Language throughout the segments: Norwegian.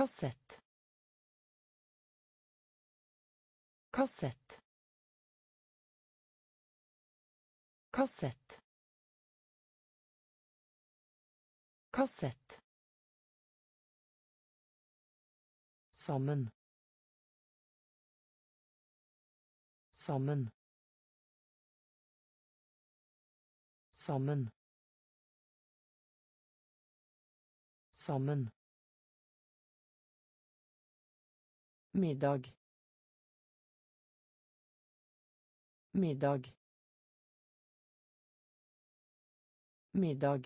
kassett kassett kassett kassett sammen. Sammen. Sammen. Sammen middag middag middag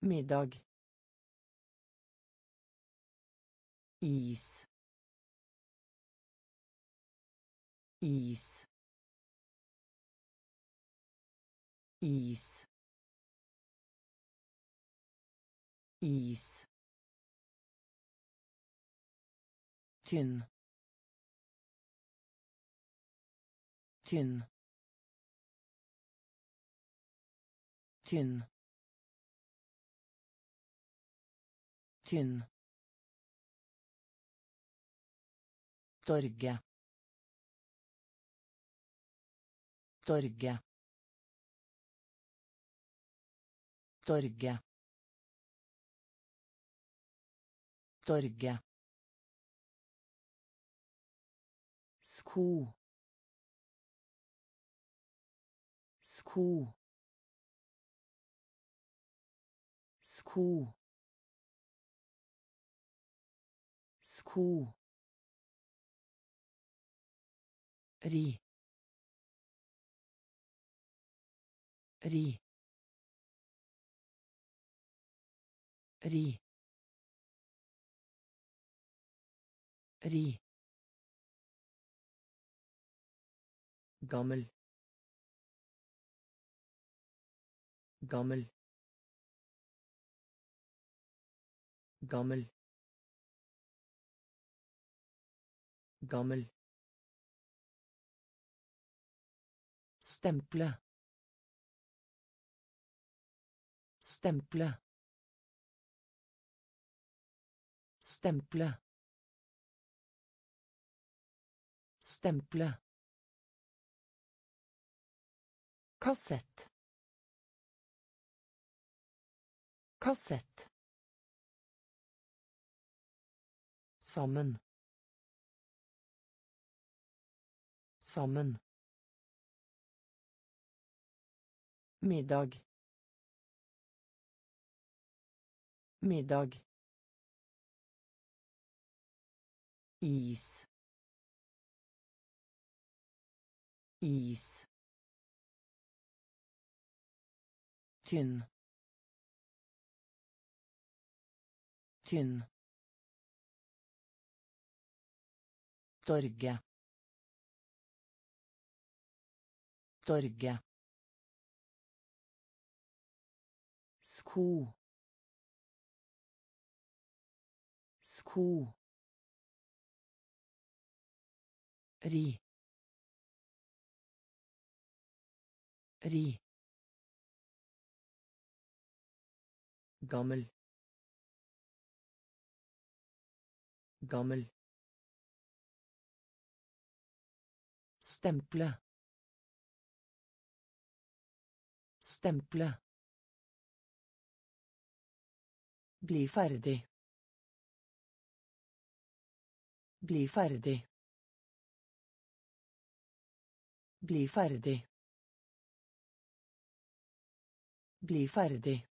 middag is is is is tynn tynn tynn tynn Torget. Torget. Torget. Torget. Sko sko sko sko ri. Ri. Ri. Ri gammel gammel gammel gammel Stemple. Stemple. Stemple. Stemple. Kassett. Kassett. Sammen. Sammen. middag middag is is tynn. Tynn. Torge. Torge. sko. Sko. Ri. Ri gammel gammel stemple stemple Bli ferdig. Bli ferdig. Bli ferdig. Bli ferdig.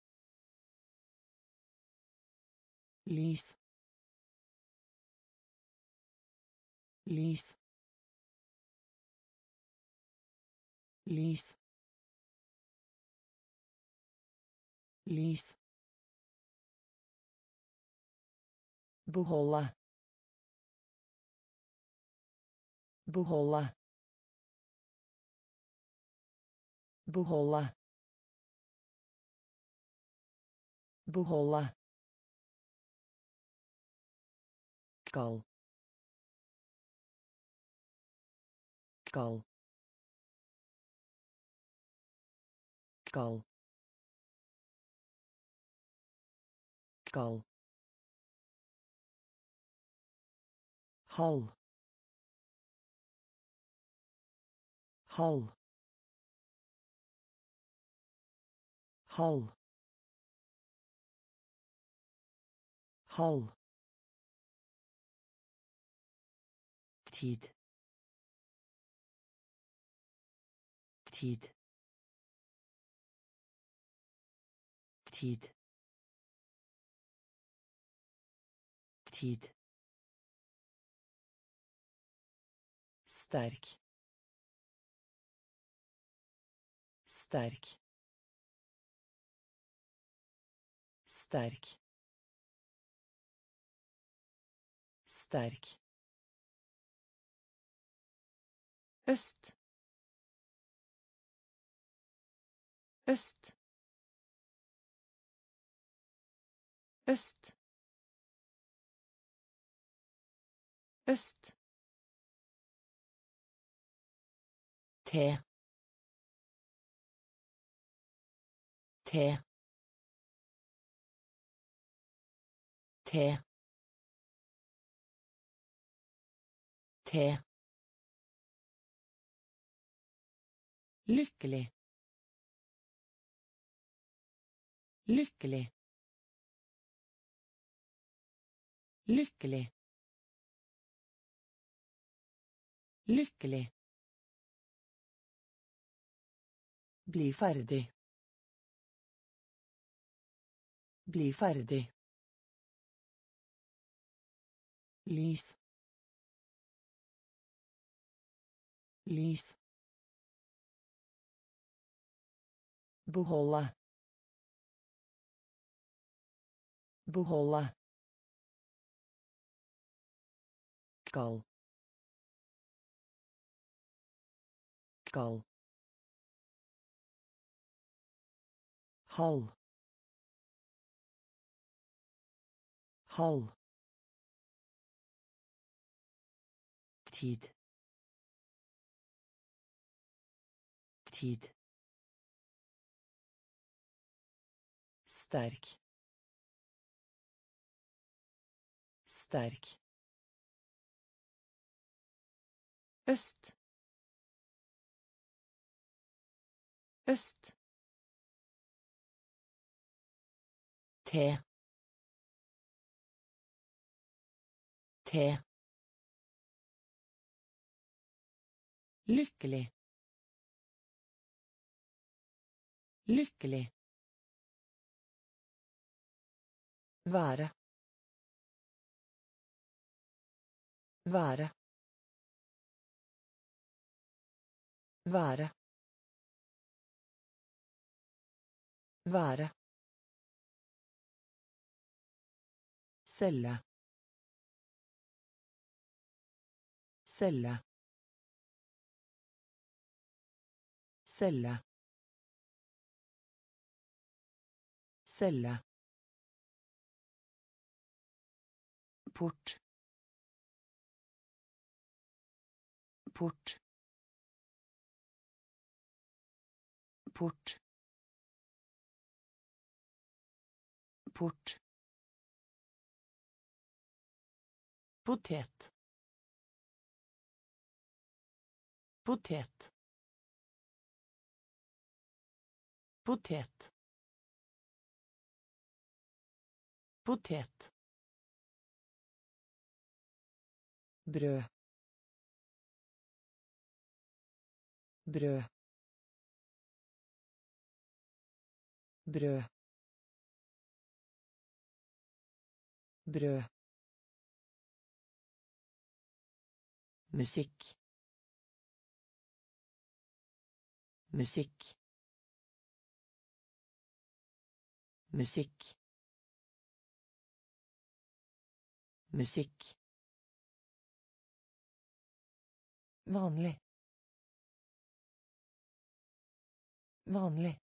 Lys. Lys. Lys. Lys. Beholde. Beholde. Beholde. Beholde. kal kal kal kal hal hal hal hal tid. Tid. Tid. Tid. Sterk. Sterk. Sterk. Sterk øst øst øst øst te te te te lykkelig lykkelig lykkelig lykkelig Bli ferdig. Bli ferdig. Lys. Lys. Behålla. Behålla. Kall. Kall. Halv. Halv. Tid. Tid. Sterk. Sterk. Øst. Øst. Te te lykkelig. Lykkelig være være være være Celle. Celle. Celle. Celle. Port. Port. Port. Port. Potet. Potet. Potet. Potet. Brød. Brød. Brød. Brød. musikk musikk musikk musikk vanlig. Vanlig.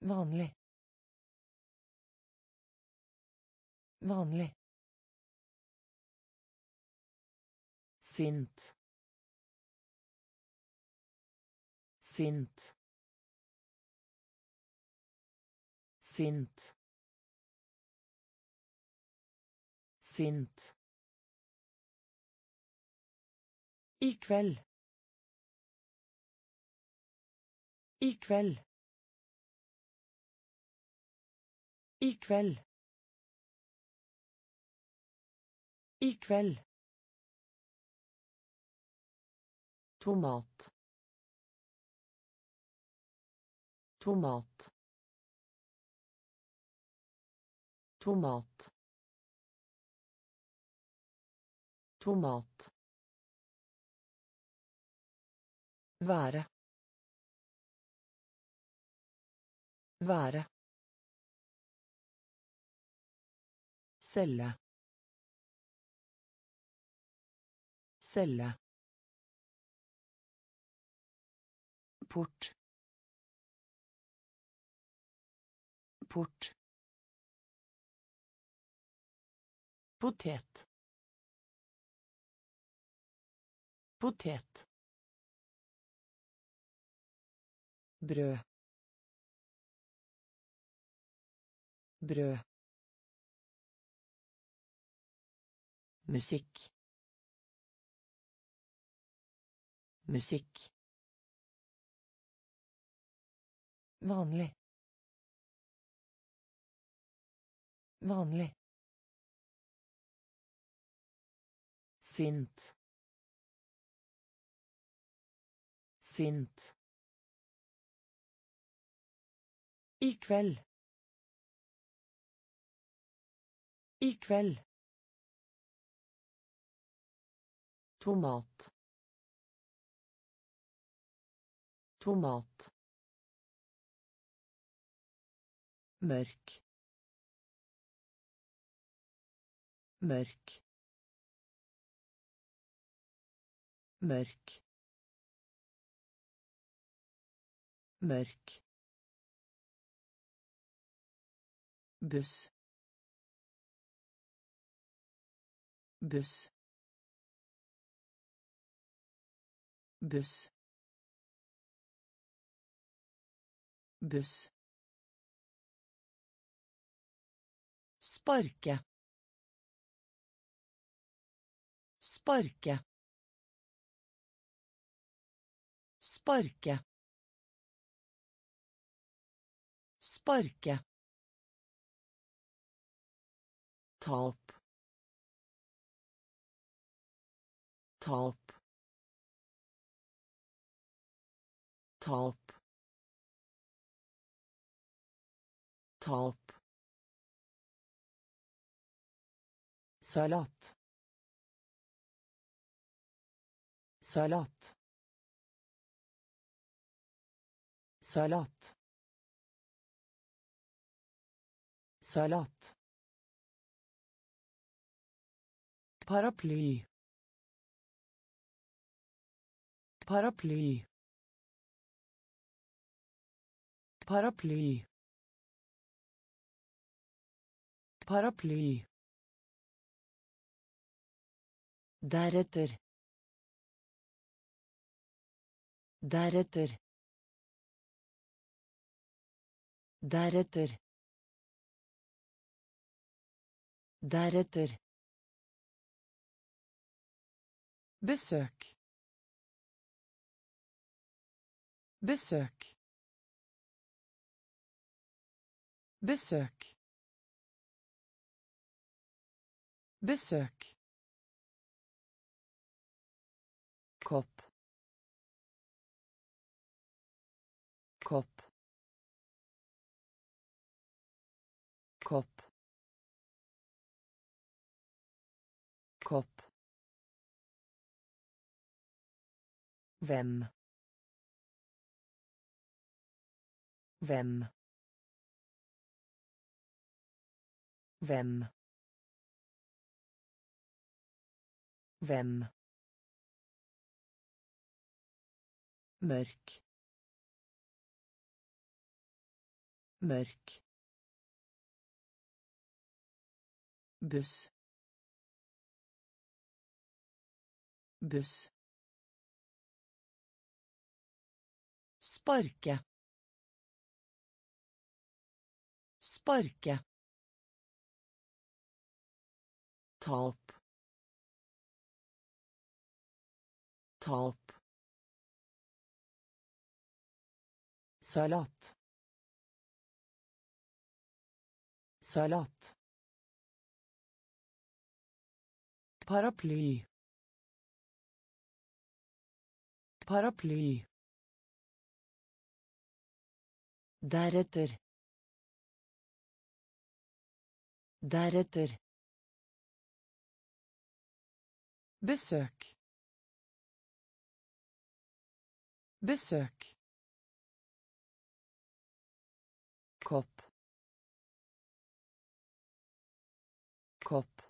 Vanlig. Vanlig. Sint. Sint. Sint. Sint. I kveld. I kveld. I kveld. I kveld. Tomat. Tomat. Tomat. Tomat. Være. Være. Celle. Celle. Port. Port. Potet. Potet. Brød. Brød. Musikk. Musikk. Vanlig. Vanlig. Sint. Sint I kveld. I kveld. Tomat. Tomat. Mørk. Mørk. Mørk. Mørk. Buss buss buss buss sparke. Sparke. Sparke. Sparke tap tap tap tap salat. Salat. Salat. Salat Paraply. Paraply. Paraply. Paraply. Deretter. Deretter. Deretter. Deretter. Besøk. Besøk. Besøk. Besøk. Hvem. Hvem. Hvem. Hvem. Mørk. Mørk. buss buss Sparke. Sparke. Ta opp. Salat. Salat. Paraply. Paraply. Deretter. Deretter. Besøk. Besøk. Kopp. Kopp.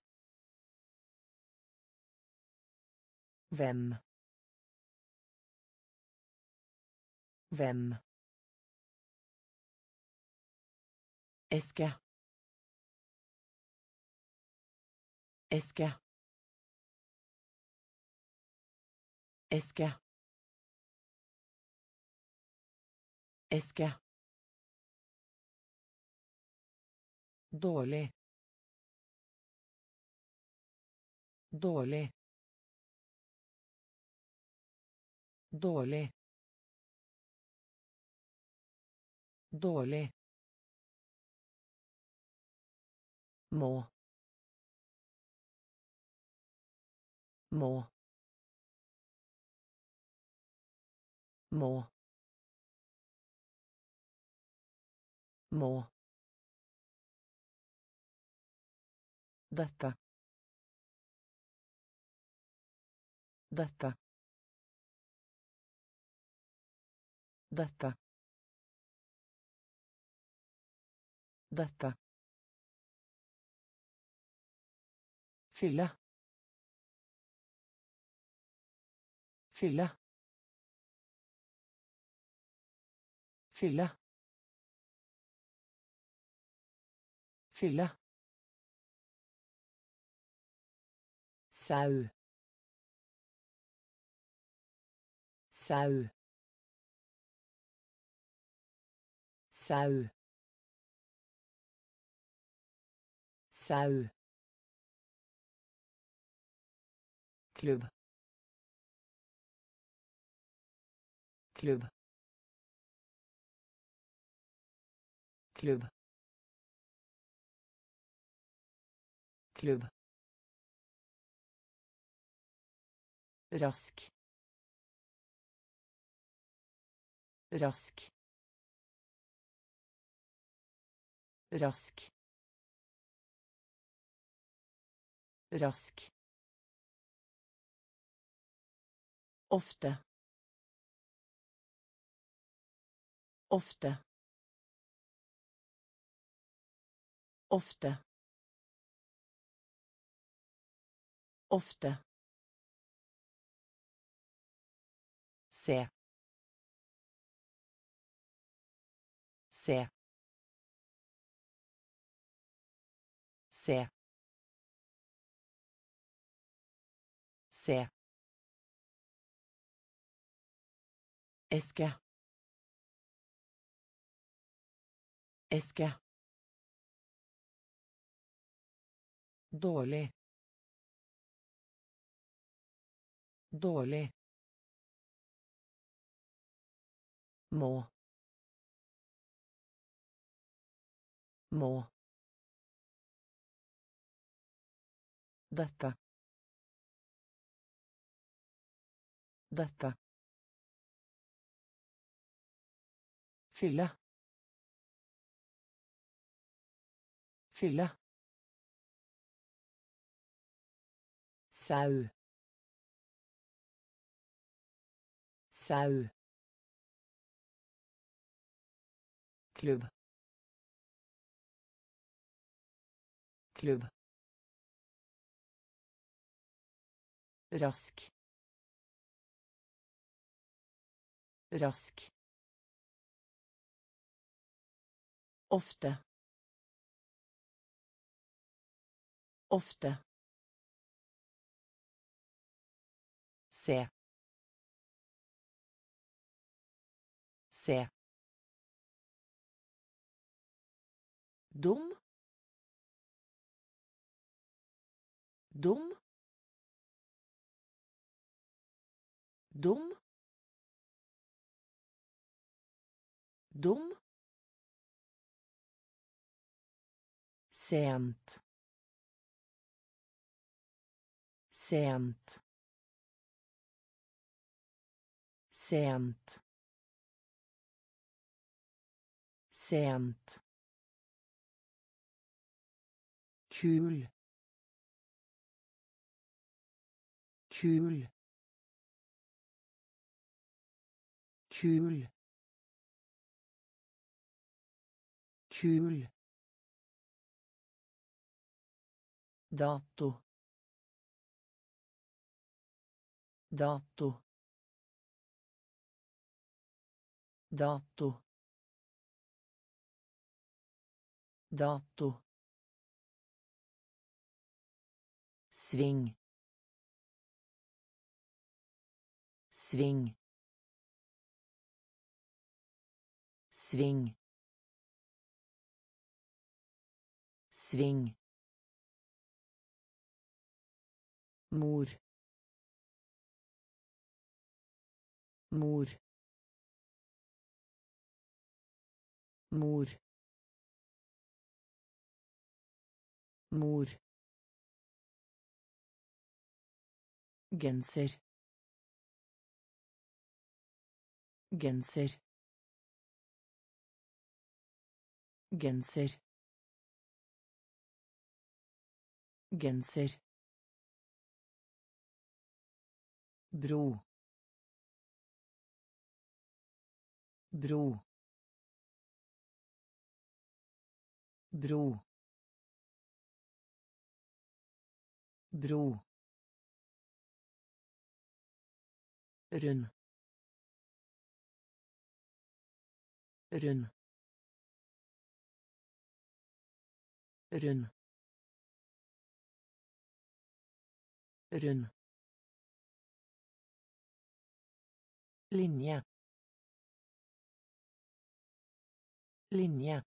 Hvem. Hvem. Eske. Eske. Eske. Eske. Dårlig. Dårlig. Dårlig. Dårlig. mor mor mor mor detta. Detta. Detta. Detta. Fylle. Fylle. Fylle. Fylle. Sau. Sau. Sau. Sau. Klubb klubb klubb klubb. Rask. Rask. Rask. Rask Ofte. Ofte. Ofte. Ofte. se se Sehr. Sehr. Eske. Eske. Dårlig. Dårlig. Må. Må. Dette. Dette. Fylle. Fylle. Sau. Sau. Klubb. Klubb. Rask. Rask. Ofte. Ofte. Se. Se. dum dum dum dum sent. Sent. Sent. Sent. Kul. Kul. Kul. Kul dato dato dato dato sving sving sving sving mor. Mor. Mor. Mor. Genser. Genser. Genser. Genser bro bro bro bro rund rund rund rund linje. Linje.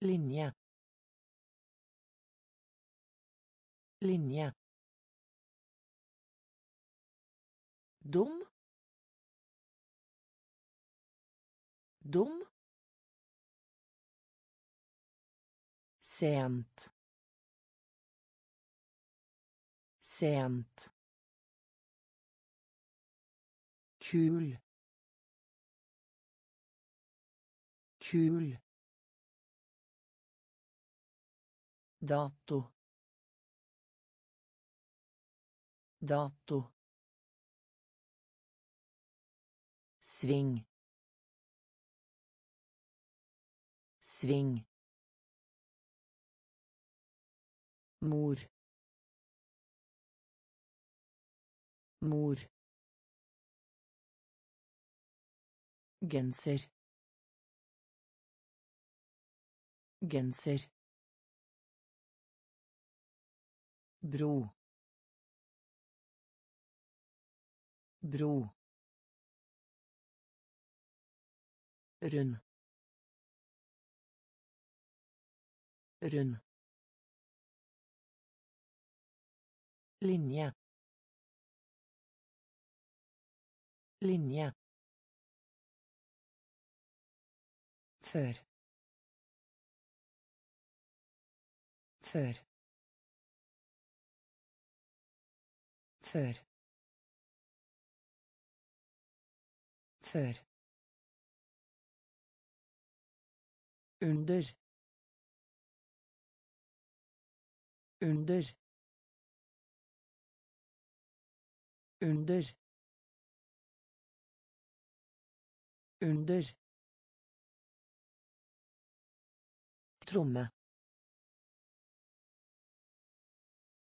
Linje. Linje. Dum. Dum. Sent. Sent kul. Kul. Dato. Dato. Sving. Sving. Mor. Mor genser. Genser. Bro. Bro. Rund. Rund. Linje. Linje før. Før. Før. Før. Under. Under. Under. Under tromme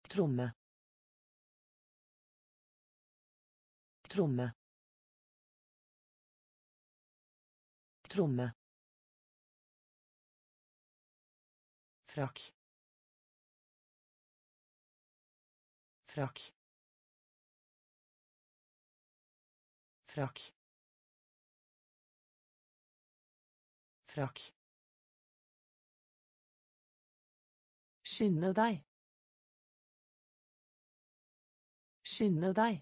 tromme tromme tromme frakk. Frakk. Frakk. Frakk. Skynde deg. Skynde deg.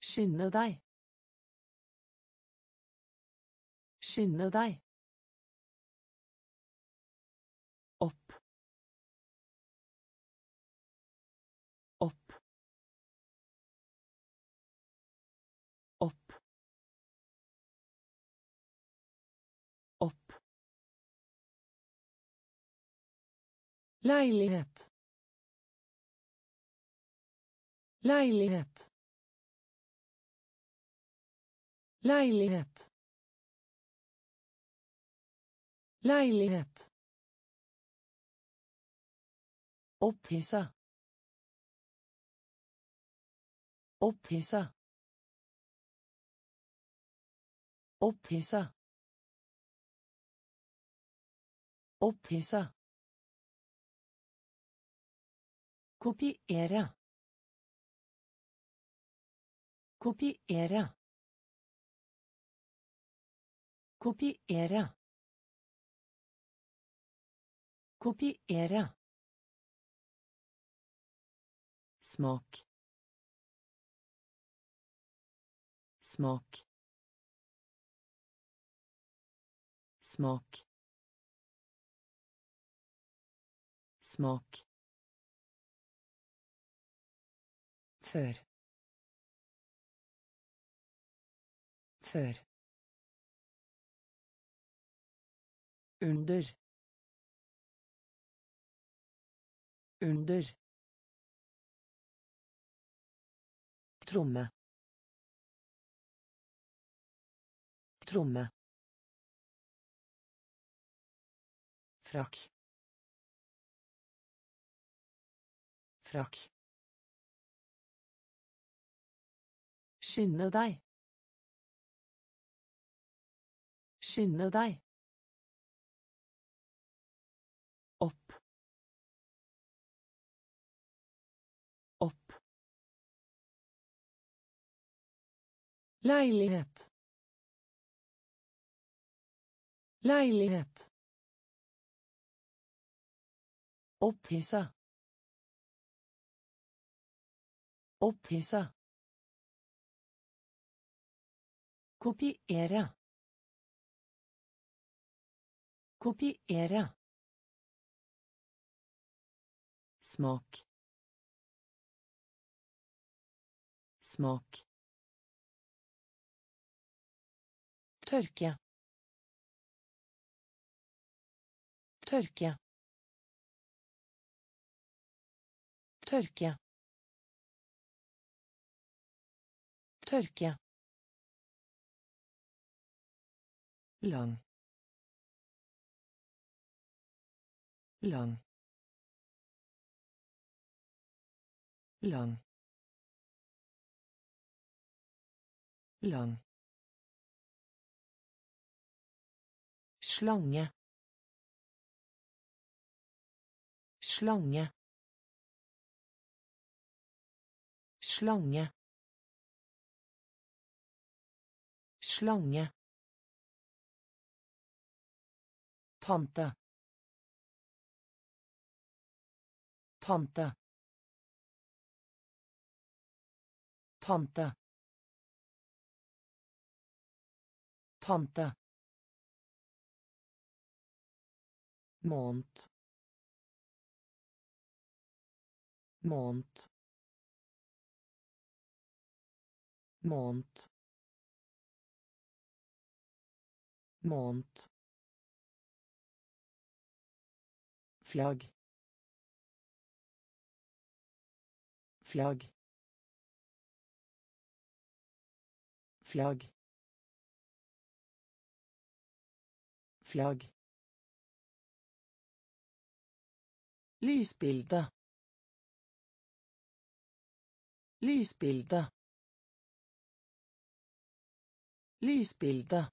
Skynde deg. Skynde deg. Leilighet leilighet leilighet leilighet Opphissa. Opphissa. Opphissa. Opphissa. Kopiere. Kopiere. Kopiere. Kopiere. smak smak smak smak før. Før. Under. Under. Tromme. Tromme. Frakk. Frakk skynde deg skynde deg Leilighet. Leilighet. Opphissa. Opphissa. Kopiere. Kopiere. Smak. Smak. Tørke. Tørke. Tørke. Tørke. Lang lang lang lang Slange. Slange. Slange. Slange. Tante. Tante. Tante. Tante. måned måned måned måned flagg flagg flagg flagg Lysbilde. Lysbilde. Lysbilde.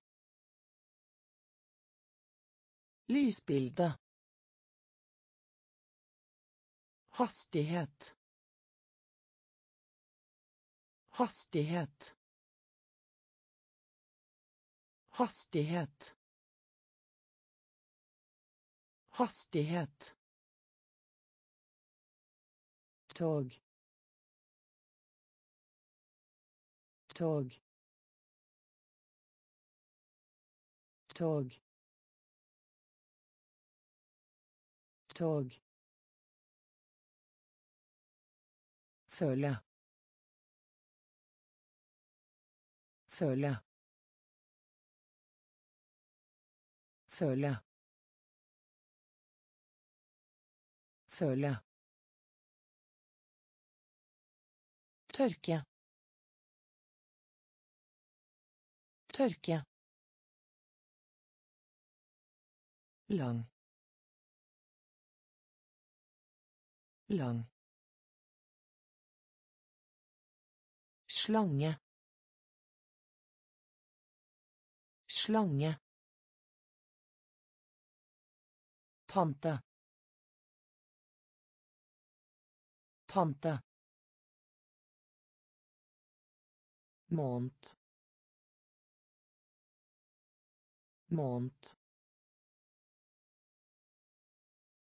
Lysbilde. Hastighet. Hastighet. Hastighet. Hastighet. Tog. Tog. Tog. Tog. Føle. Føle. Føle. Føle. Tørke. Tørke. lang lang slange. Slange. Tante. Tante. Måned. Måned.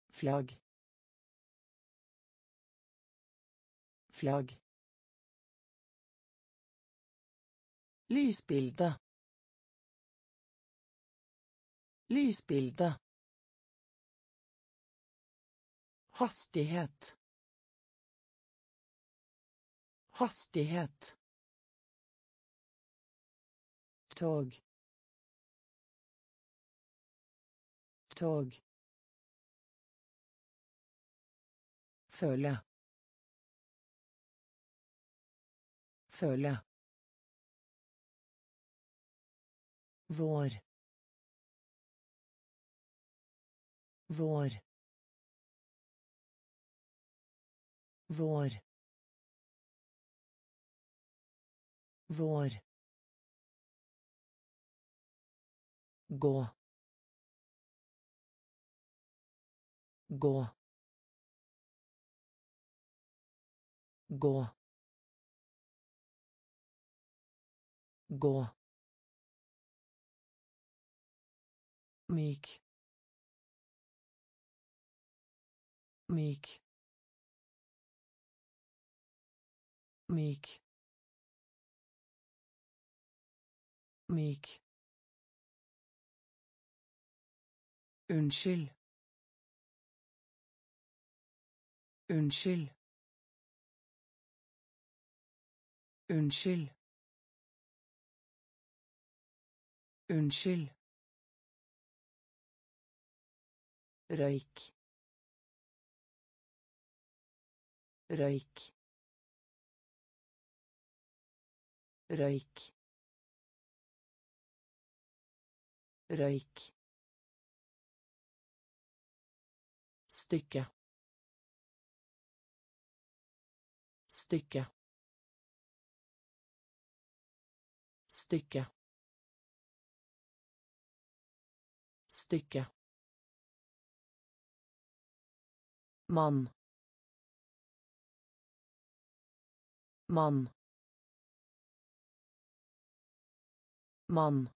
Flagg. Flagg lysbilde. Lysbilde. Hastighet. Hastighet. Tog. Tog. Føle. Føle vår. Vår. Vår. Vår. Gå. Gå. Gå. Gå Meek. Meek. Meek. Meek. Unnskyld. Unnskyld. Unnskyld. Unnskyld. Røyk. Røyk. Røyk. Røyk. stykke stykke stykke stykke mann. Mann. Mann.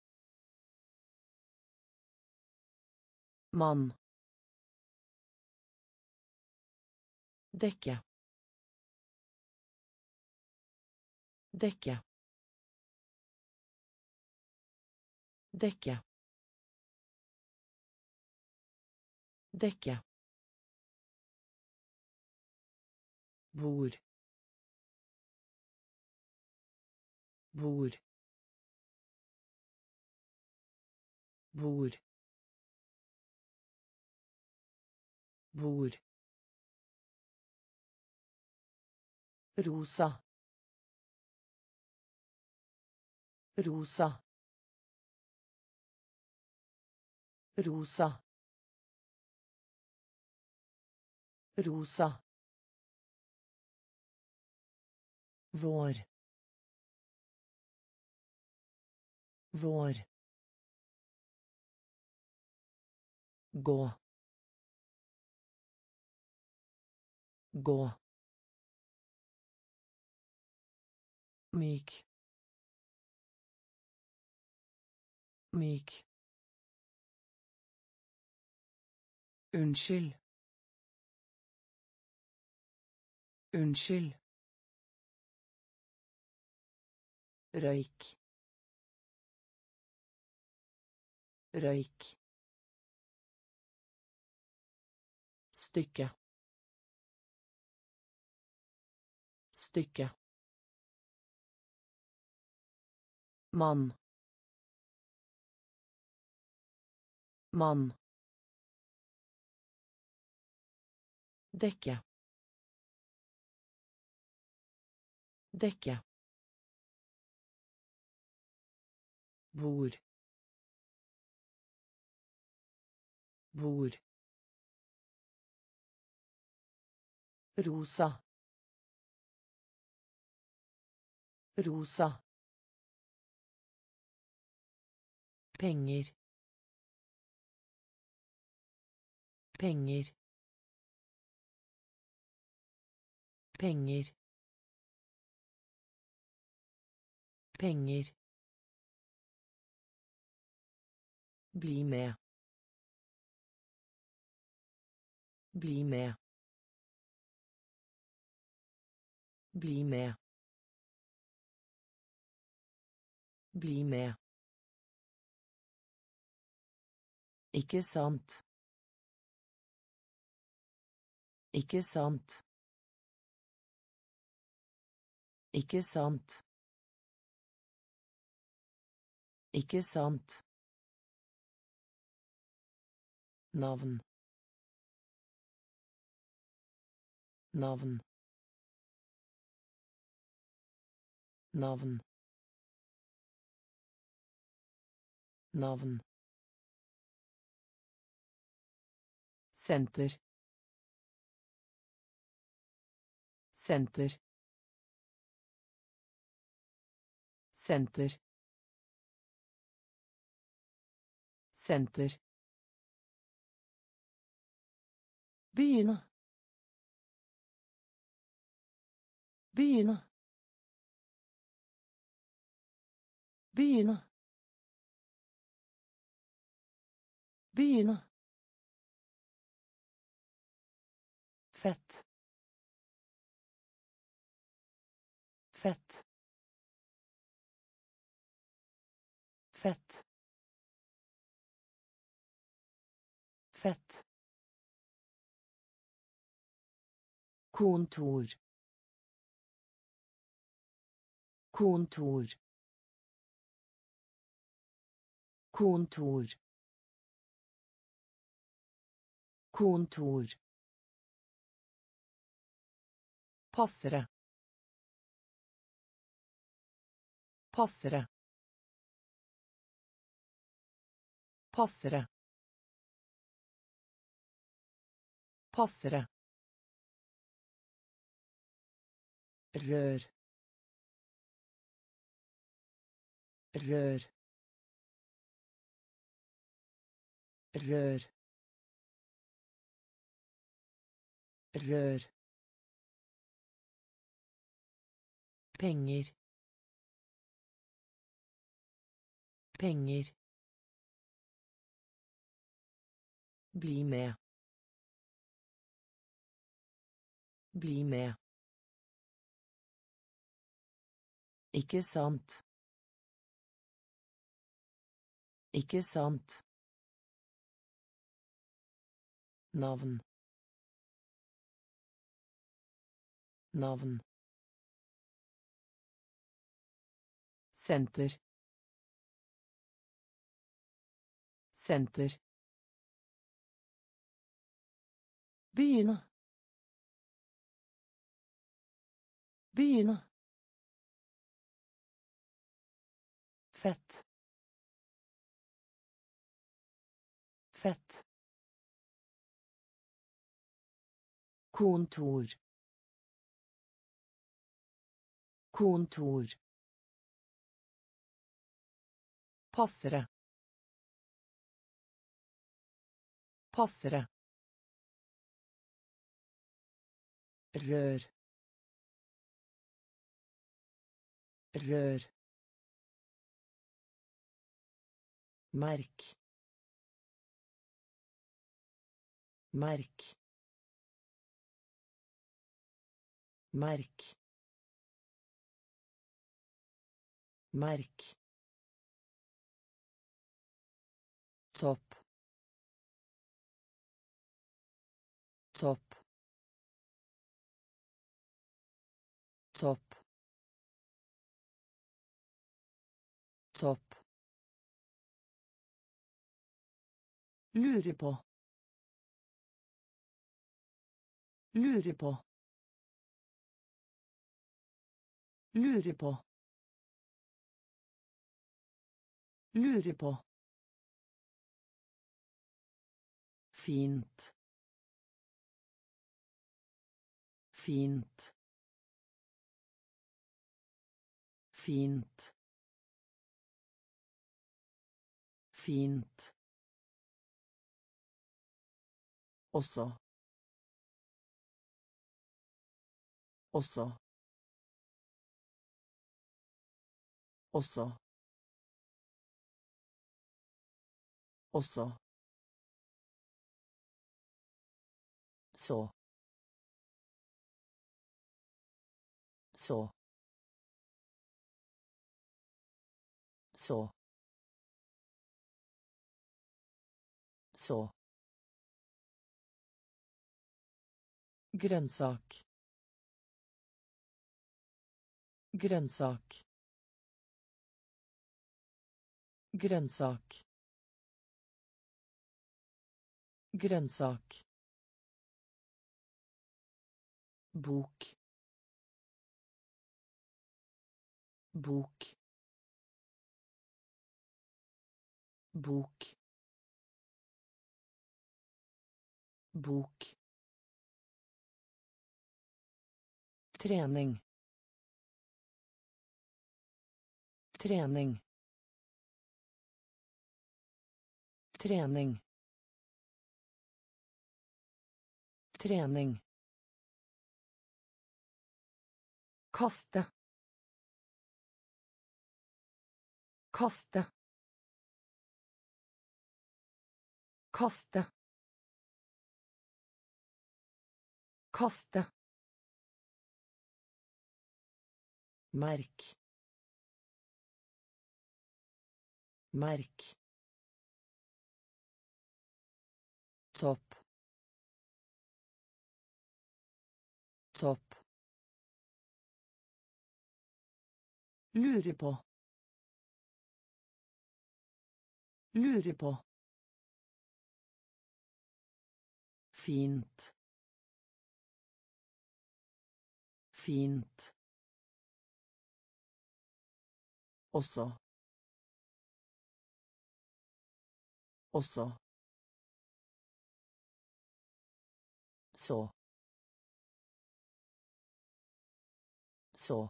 Mann. Dekke. Dekke. Dekke. Dekke bord. Bor bor bor rosa. Rosa. Rosa. Rosa vår. Vår. Gå. Gå. Myk. Myk. Unnskyld. Unnskyld røyk. Røyk. Stykke. Stykke. Mann. Mann. Dekke. Dekke bord. Bor rosa. Rosa. Penger. Penger. Penger. Penger bli med bli med bli med bli med Ikke sant. Ikke sant. Ikke sant. Ikke sant. Navn. Navn. Navn. Navn. Senter. Senter. Senter. Senter. Begynne. Begynne. Begynne. Begynne. fett fett fett fett kontor kontor kontor kontor Passere. Passere. Passere. Passere. Rør. Rør. Rør. Rør. penger penger bli med bli med ikke sant ikke sant navn navn Senter. Senter. Begynne. Begynne. Fett. Fett. Kontor. Kontor. Passere. Passere. Rør. Rør. Merk. Merk. Merk. Merk. Topp. Topp. Topp. Topp. Lure på. Lure på. Lure på. Lure på. Fint. Fint. Fint. Fint. Også. Også. Også. Også. Så. Så. Så. Så. Grønnsak. Grønnsak. Grønnsak. Grønnsak. Bok. Bok. Bok. Bok. Trening. Trening. Trening. Trening. Kaste. Kaste. Kaste. Kaste. Merk. Merk. Topp. Topp. Lure på. Lure på. Fint. Fint. Også. Også. Så. Så.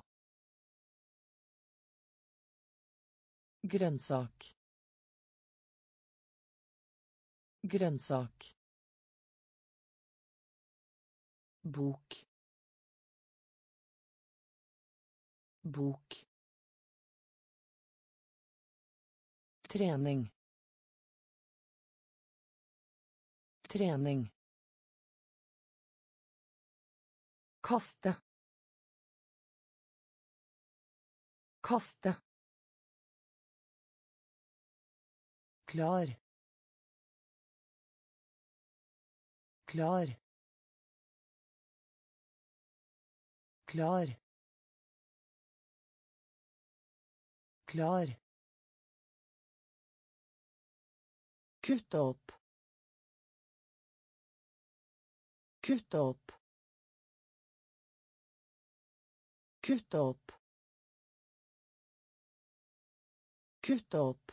Grønnsak. Grønnsak. Bok. Bok. Trening. Trening. Kaste. Kaste. Klar. Klar. Klar. Klar. Kutte opp. Kutte opp. Kutte opp. Kutte opp.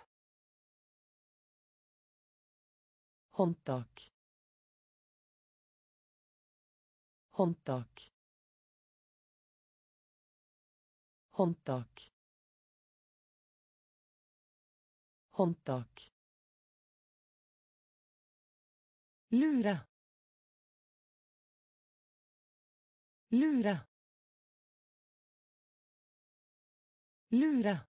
Håndtak. Håndtak. Håndtak. Håndtak. Lure. Lure. Lure.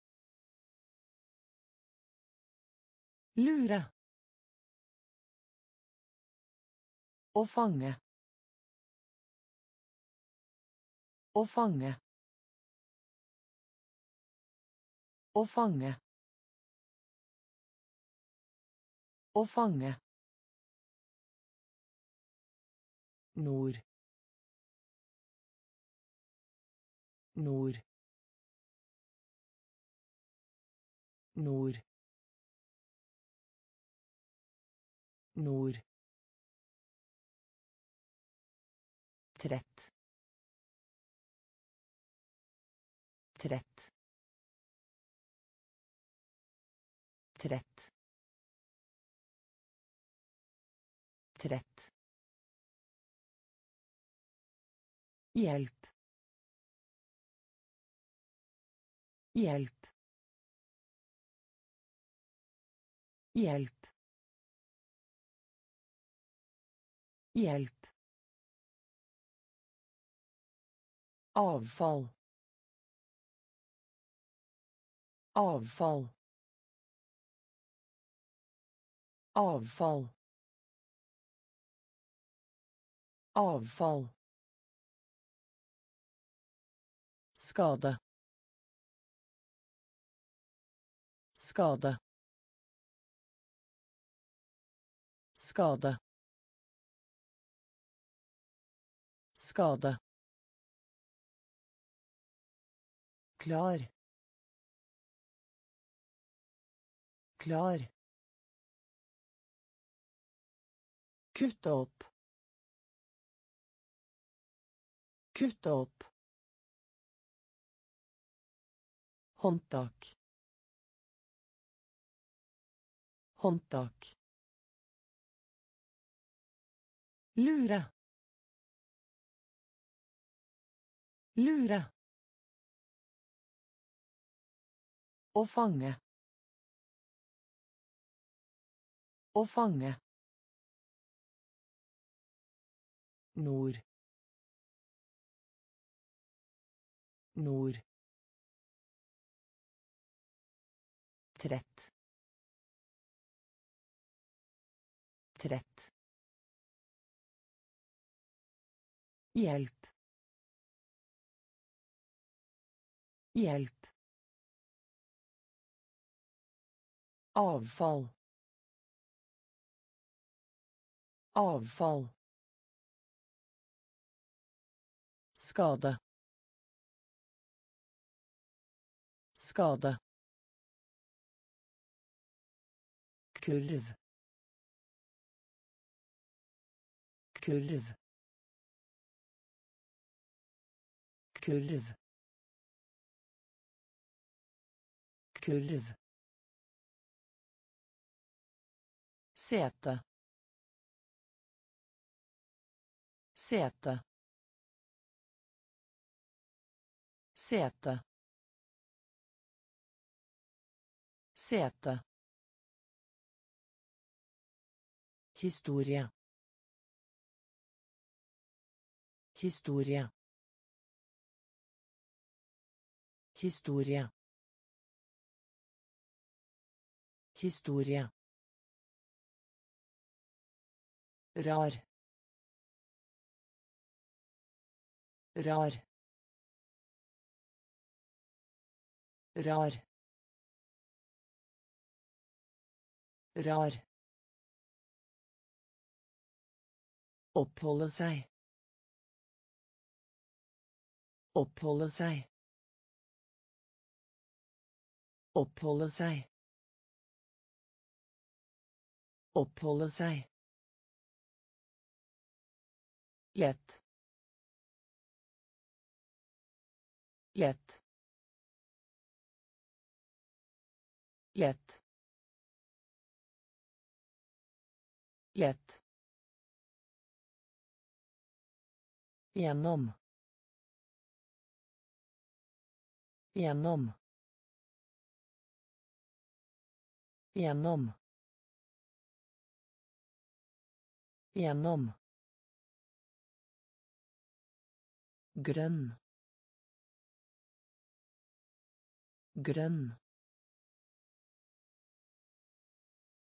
Lure. Å fange. Å fange. Å fange. Å fange. Nord. Nord. Nord. Nord. Trett. Trett. Trett. Trett. Hjelp. Hjelp. Hjelp. Hjelp. Avfall. Avfall. Avfall. Avfall. Skade. Skade. Skade. Skade. Klar. Klar. Kutte opp. Kutte opp. Håndtak. Håndtak. Lure. Lure. Å fange. Å fange. Nord. Nord. Trett. Trett. Hjelp. Hjelp. Avfall. Avfall. Skade. Skade. Kurv kurv kurv kurv sete. Sete. Sete. Sete Historie. Historie. Historie. Historie. Rar. Rar. Rar. Rar. Oppholde seg. Oppholde seg. Oppholde seg. Oppholde seg. Lett. Lett. Lett. Lett. Gjennom. Gjennom. Gjennom. Gjennom. Grønn. Grønn.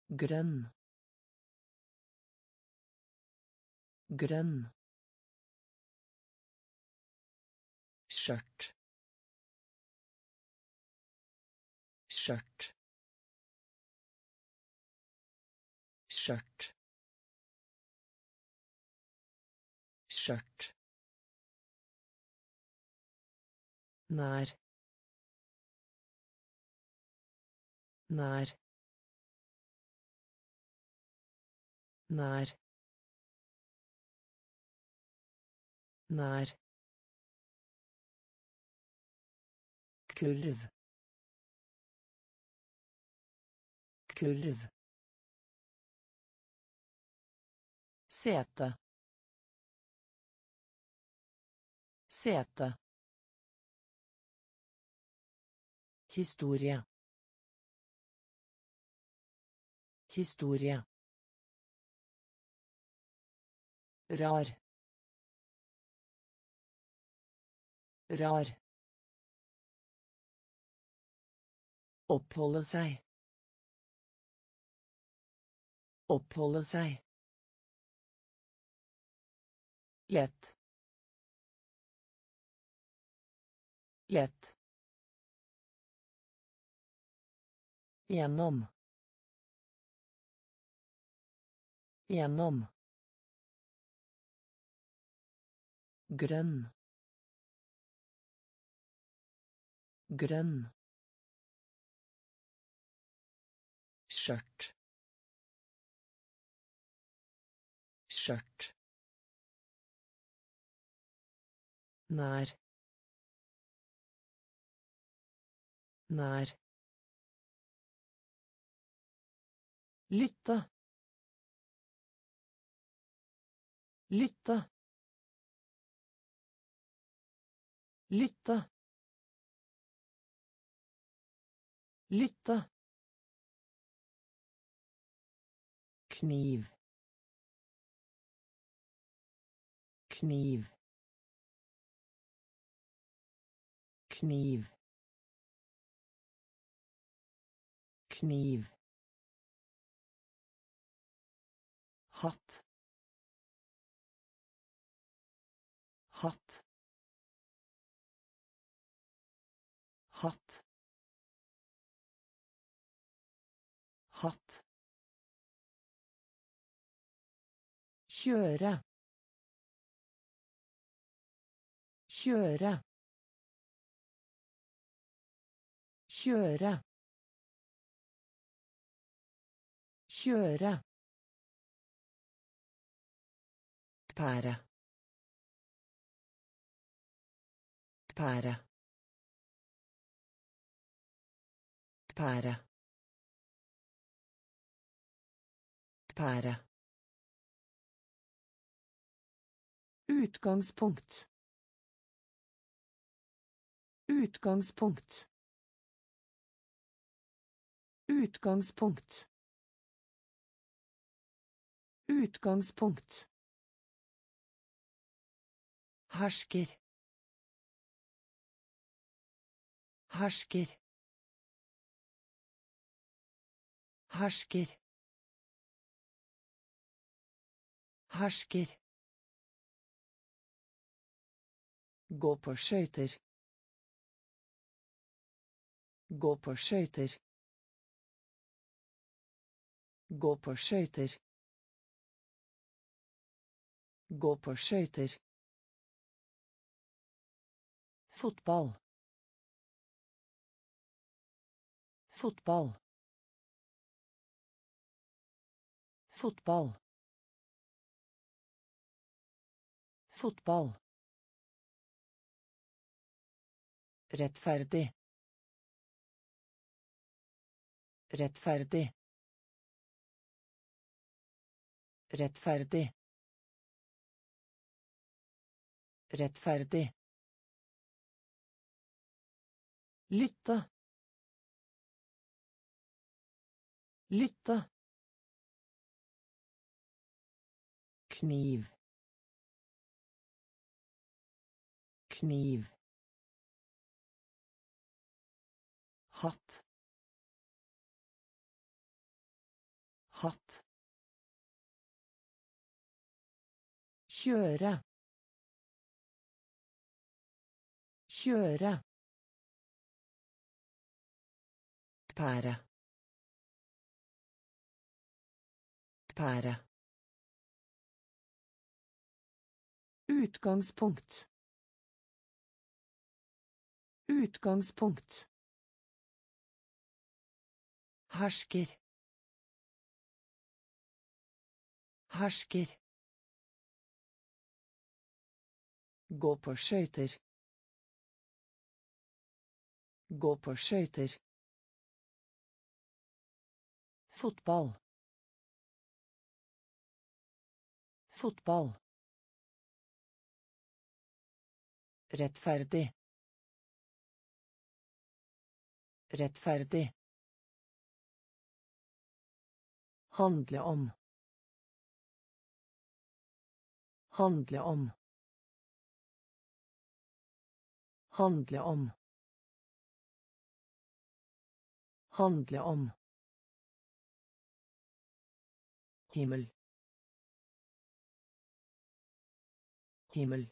grønn grønn skjørt. Skjørt. Skjørt. Skjørt. Nær. Nær. Nær. Nær kurv kurv sete sete Historie. Historie. Rar. Rar. Oppholde seg. Oppholde seg. Lett. Lett. Gjennom. Gjennom. Grønn. Grønn. Skjørt. Skjørt. Nær. Nær. Lytte. Lytte. Lytte. Lytte. Kniv. Kniv. Kniv. Kniv. hatt hatt hatt hatt kjøre. Kjøre. Kjøre. Kjøre. Pære. Pære. Pære. Pære Utgangspunkt. Utgangspunkt. Utgangspunkt. Utgangspunkt. Hersker. Hersker. Hersker. Hersker. Gå på skøyter. Gå på skøyter. Gå på skøyter. Gå på skøyter. Fotball. Fotball. Fotball. Fotball. Rettferdig. Rettferdig. Rettferdig. Rettferdig. Lytte. Lytte. Kniv. Kniv. Hatt. Hatt. Kjøre. Kjøre. Pære. Pære. Utgangspunkt. Utgangspunkt. Hersker. Hersker. Gå på skøyter. Gå på skøyter. Fotball. Fotball. Rettferdig. Rettferdig. Handle om. Handle om. Handle om. Handle om. Himmel. Himmel.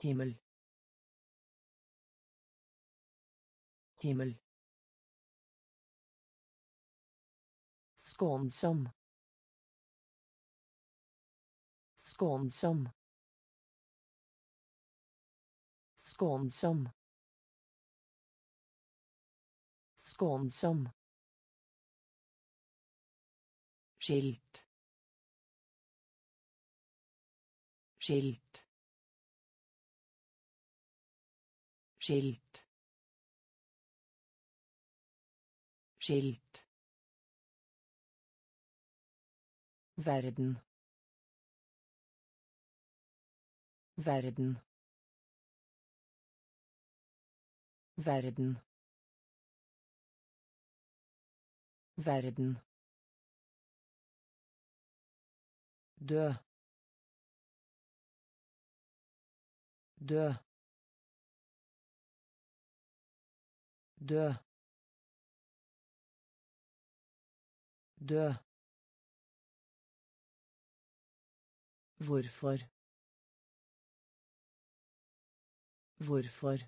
Himmel. Himmel. Skånsom. Skånsom. Skånsom. Skånsom. Skilt. Skilt. Skilt. Skilt. Verden. Verden. Verden. Verden. Dø. Dø. Dø. Dø. Hvorfor? Hvorfor?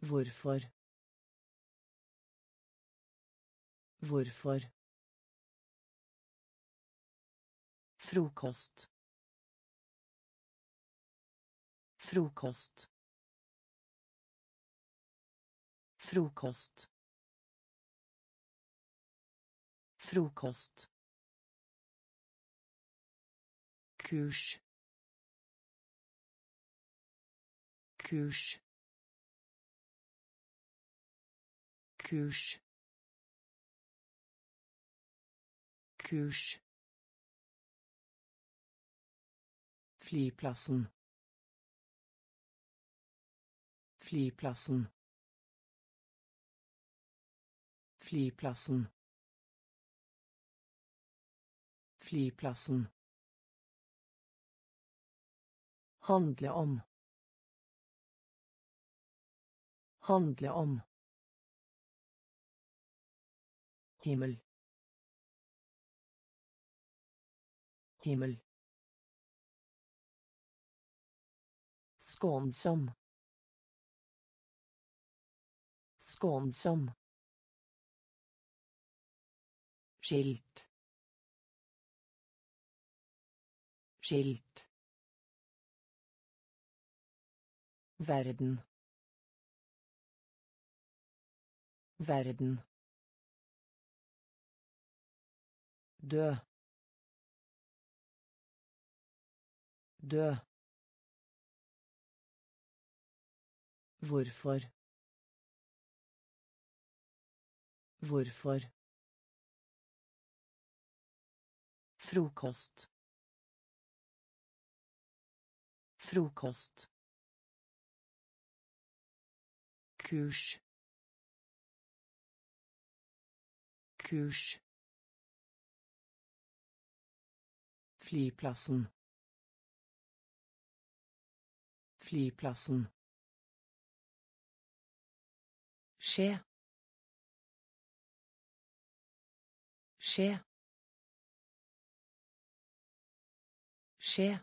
Hvorfor? Hvorfor? Frokost. Frokost. Frokost. Frokost. Kurs. Kurs. Kurs. Kurs. Flyplassen. Flyplassen. Flyplassen. Flyplassen. Handle om. Handle om. Himmel. Himmel. Skånsom. Skånsom. Skilt. Skilt. Verden. Verden. Dø. Dø. Hvorfor? Hvorfor? Frokost. Frokost. Kurs. Kurs. Flyplassen. Flyplassen. skje skje skje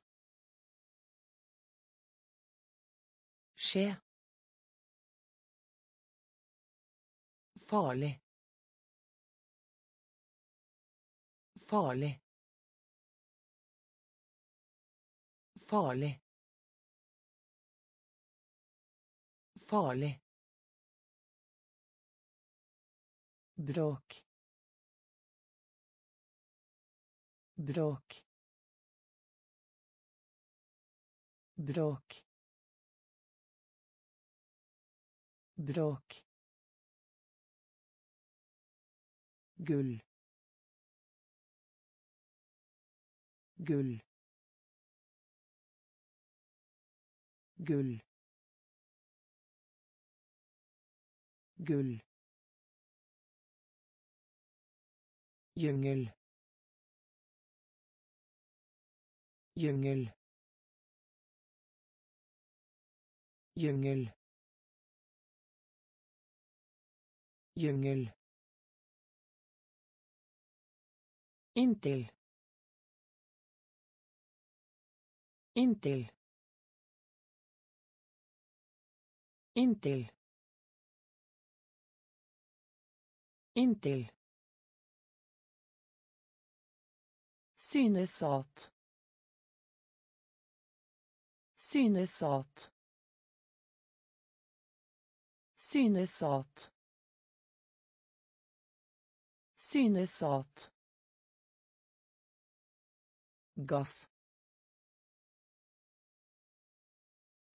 skje farlig. Farlig. Farlig. Farlig. Bråk. Bråk. Bråk. Bråk gull gull gull gull Jungel. Jungel. Jungel. Jungel. Inntil. Inntil. Inntil. Inntil. Synes at. Synes at. gaz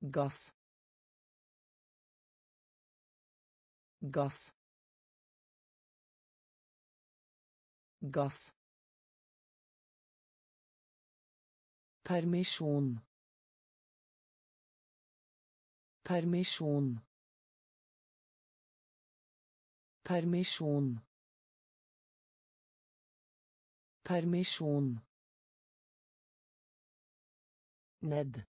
gaz gaz gaz permission permission permission permission Ned.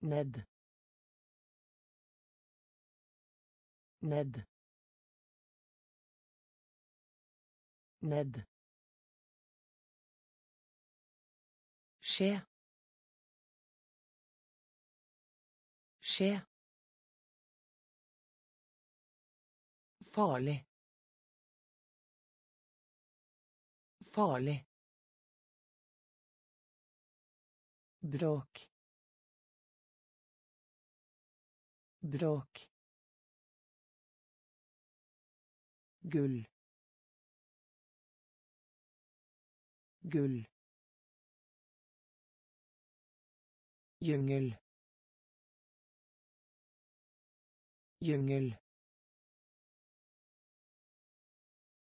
Ned. Ned. Ned. skje skje farlig farlig bråk bråk gull gull Jungel. Jungel.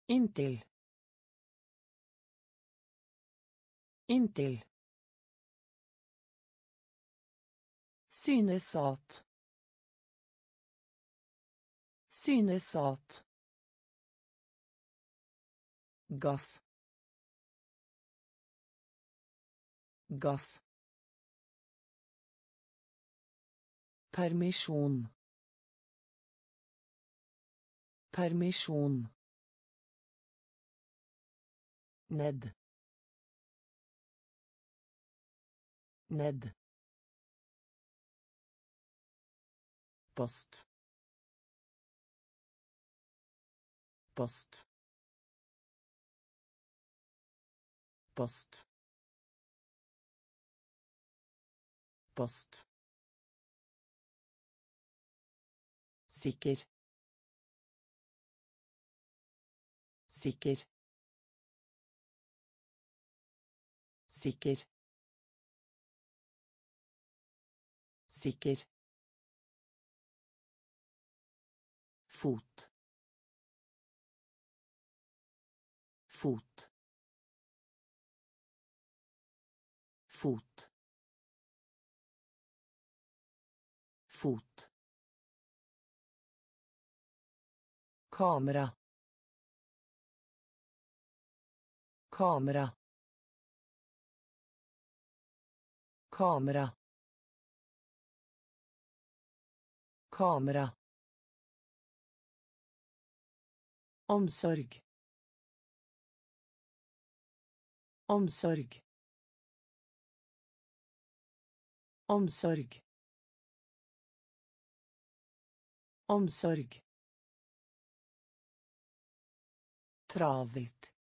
Inntil. Inntil. Synes at. Synes at. Gass. Gass. Permisjon. Permisjon. Ned. Ned. Post. Post. Post. Post. sikker sikker sikker sikker fot. Fot. Fot. Fot. Kamera. Kamera. Kamera. Kamera. Omsorg. Omsorg. Omsorg. Omsorg. Travelt.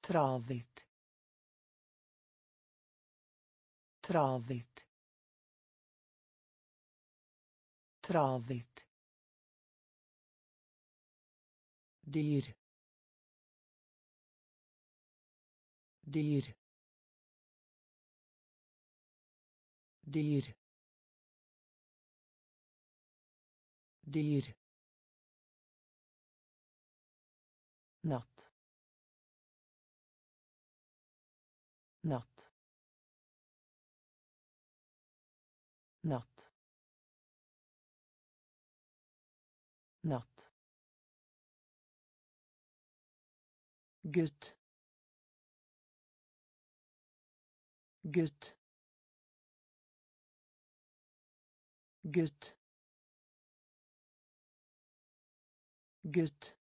Travelt. Travelt. Travelt. Dyr. Dyr. Dyr. Dyr. Natt. Natt gutt. Gutt. Gutt. Gutt.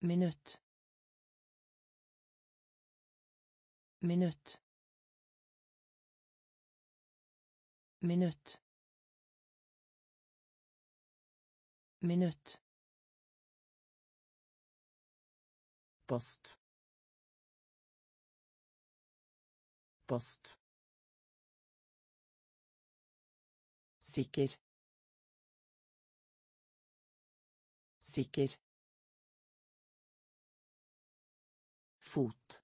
Minutt. Minutt. Minutt. Minutt post. Post. Sikker. Sikker. Fot.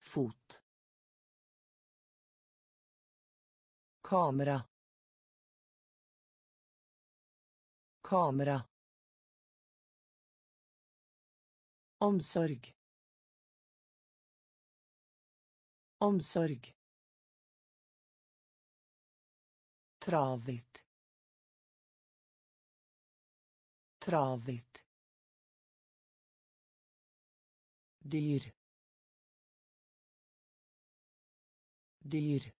Fot. Kamera. Kamera omsorg. Omsorg. Travelt. Travelt. Dyr. Dyr.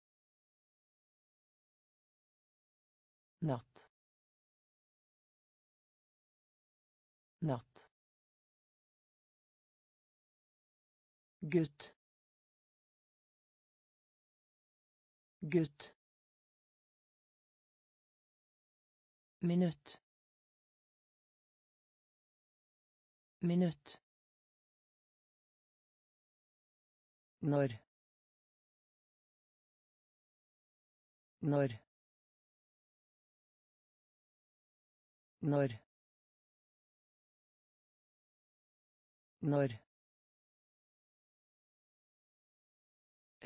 Natt. Natt gutt gutt minutt minutt Når. Når. Når. Når.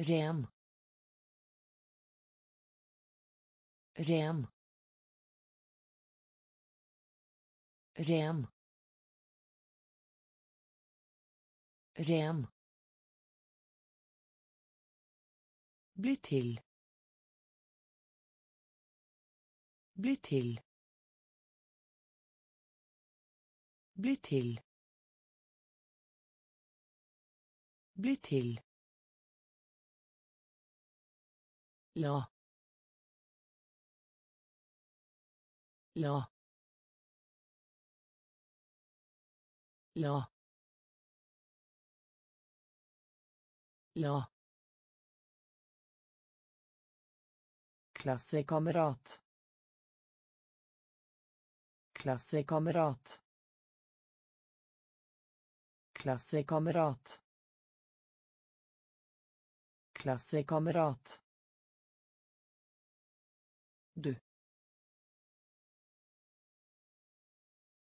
Ren. Ren. Ren. Ren. Bli til. Bli til. Bli til. Bli til. La. La. La. La. Klassekamerat. Klassekamerat. Klassekamerat. Klassekamerat. Du.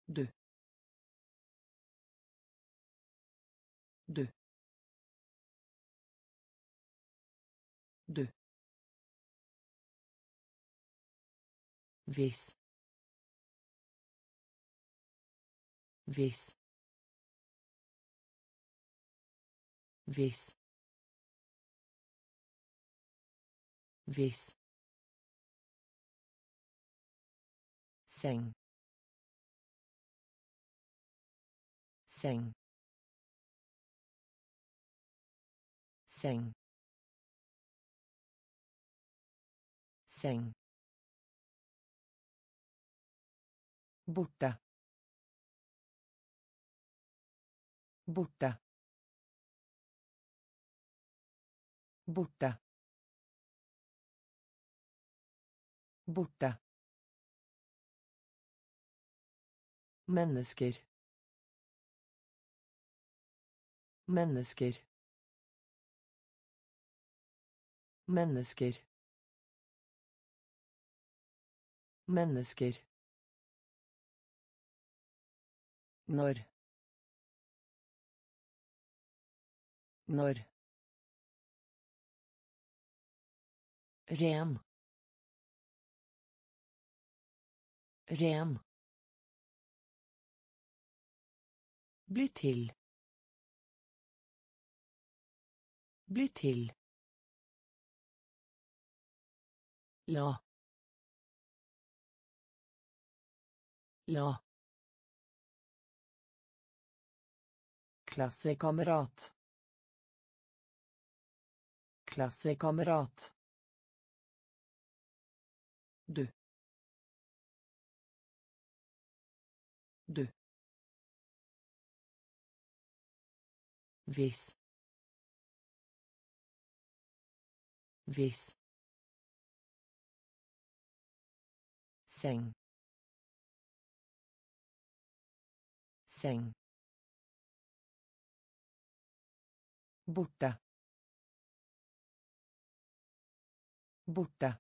Du. Du. Du. Hvis. Hvis. Hvis. Hvis. Seng. Seng. seng. Seng. Borte borte borte borte Mennesker. Mennesker. Mennesker. Mennesker. Når. Når. Ren. Ren. Bli til. Bli til. La. La. Klassekamerat. Klassekamerat. Du. Du. Hvis. Hvis. Seng. Seng. Borte. Borte.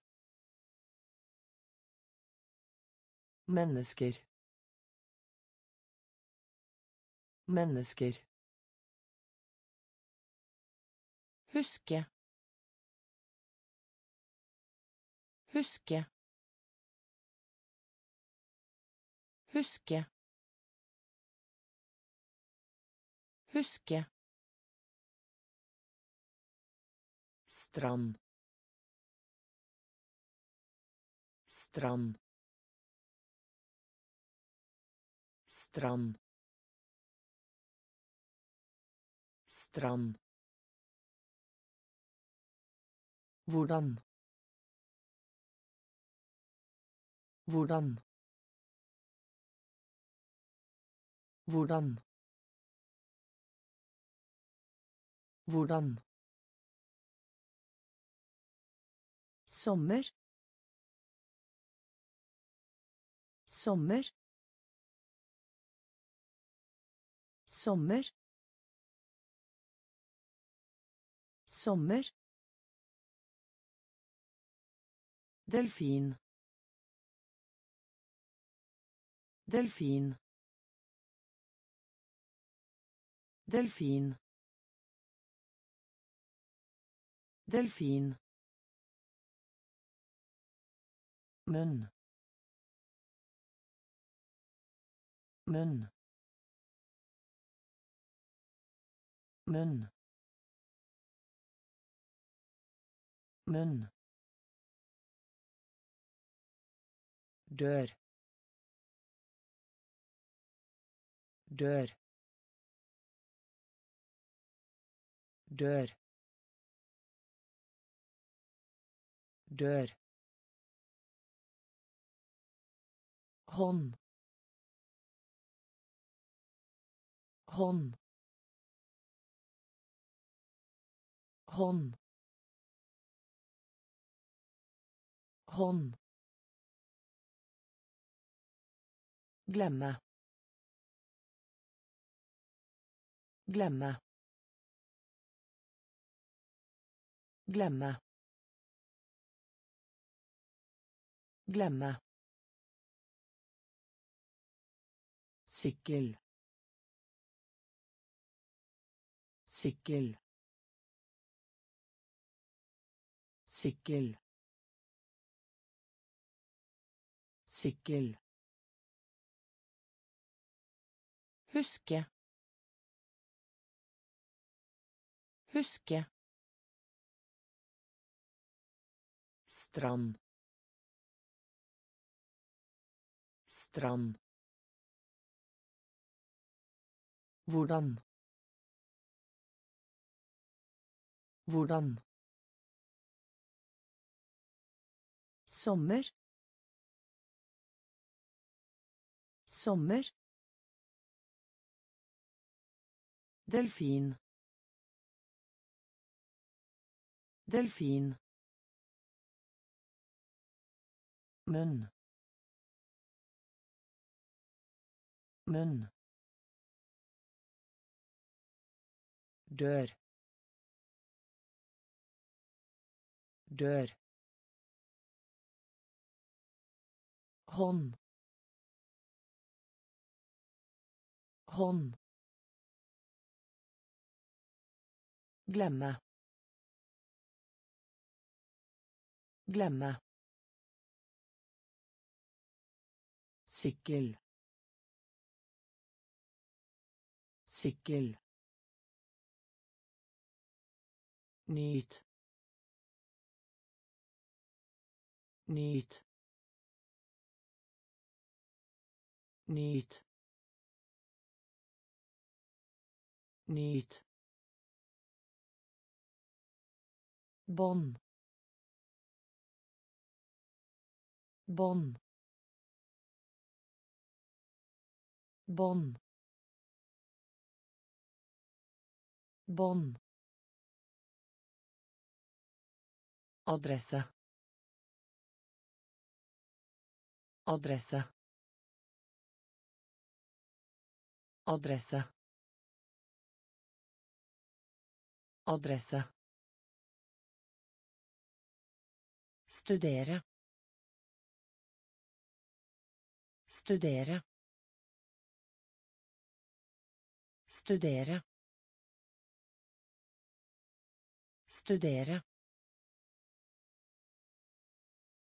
Mennesker. Mennesker. Huske. Huske. Huske. Huske. Strand. Strand. Strand. Strand. Hvordan. Hvordan. Hvordan. Hvordan. Sommer. Sommer. Sommer. Sommer. دلفين. دلفين. دلفين. دلفين. من. من. من. من. Dør dør dør dør hånd hånd hånd hånd Glemme. Glemme. Glemme. Glemme. Sykkel. Sykkel. Sykkel. Sykkel. Huske. Huske. Strand. Strand. Hvordan. Hvordan. Sommer. Sommer. دلفين. دلفين. من. من. dør dør hånd hånd glemme glemme sykkel sykkel Nyt. Nyt. Nyt. Nyt. Bånd. Bånd. Bånd. Bånd. Adresse. Adresse. Adresse. Adresse. Studere. Studere. Studere. Studere.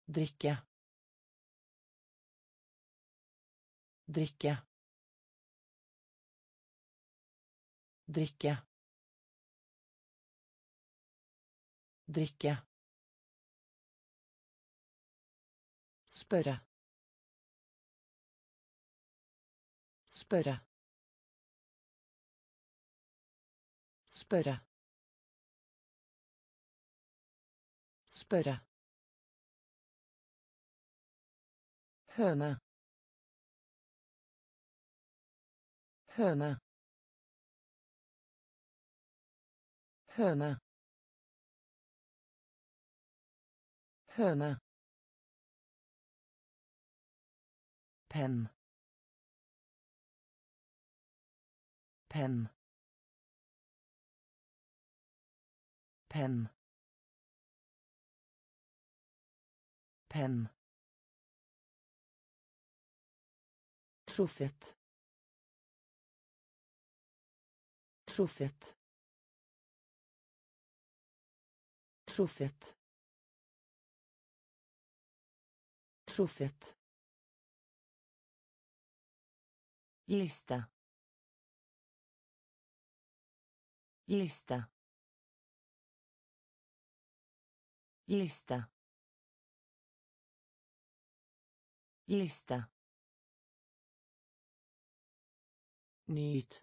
drikke drikke drikke drikke spørre. Spørre. Spørre. Spørre. Høne. Høne. Høne. Høne penn penn penn penn Truffet. Truffet. Truffet. Truffet. Lista. Lista. Lista. Lista. Niet.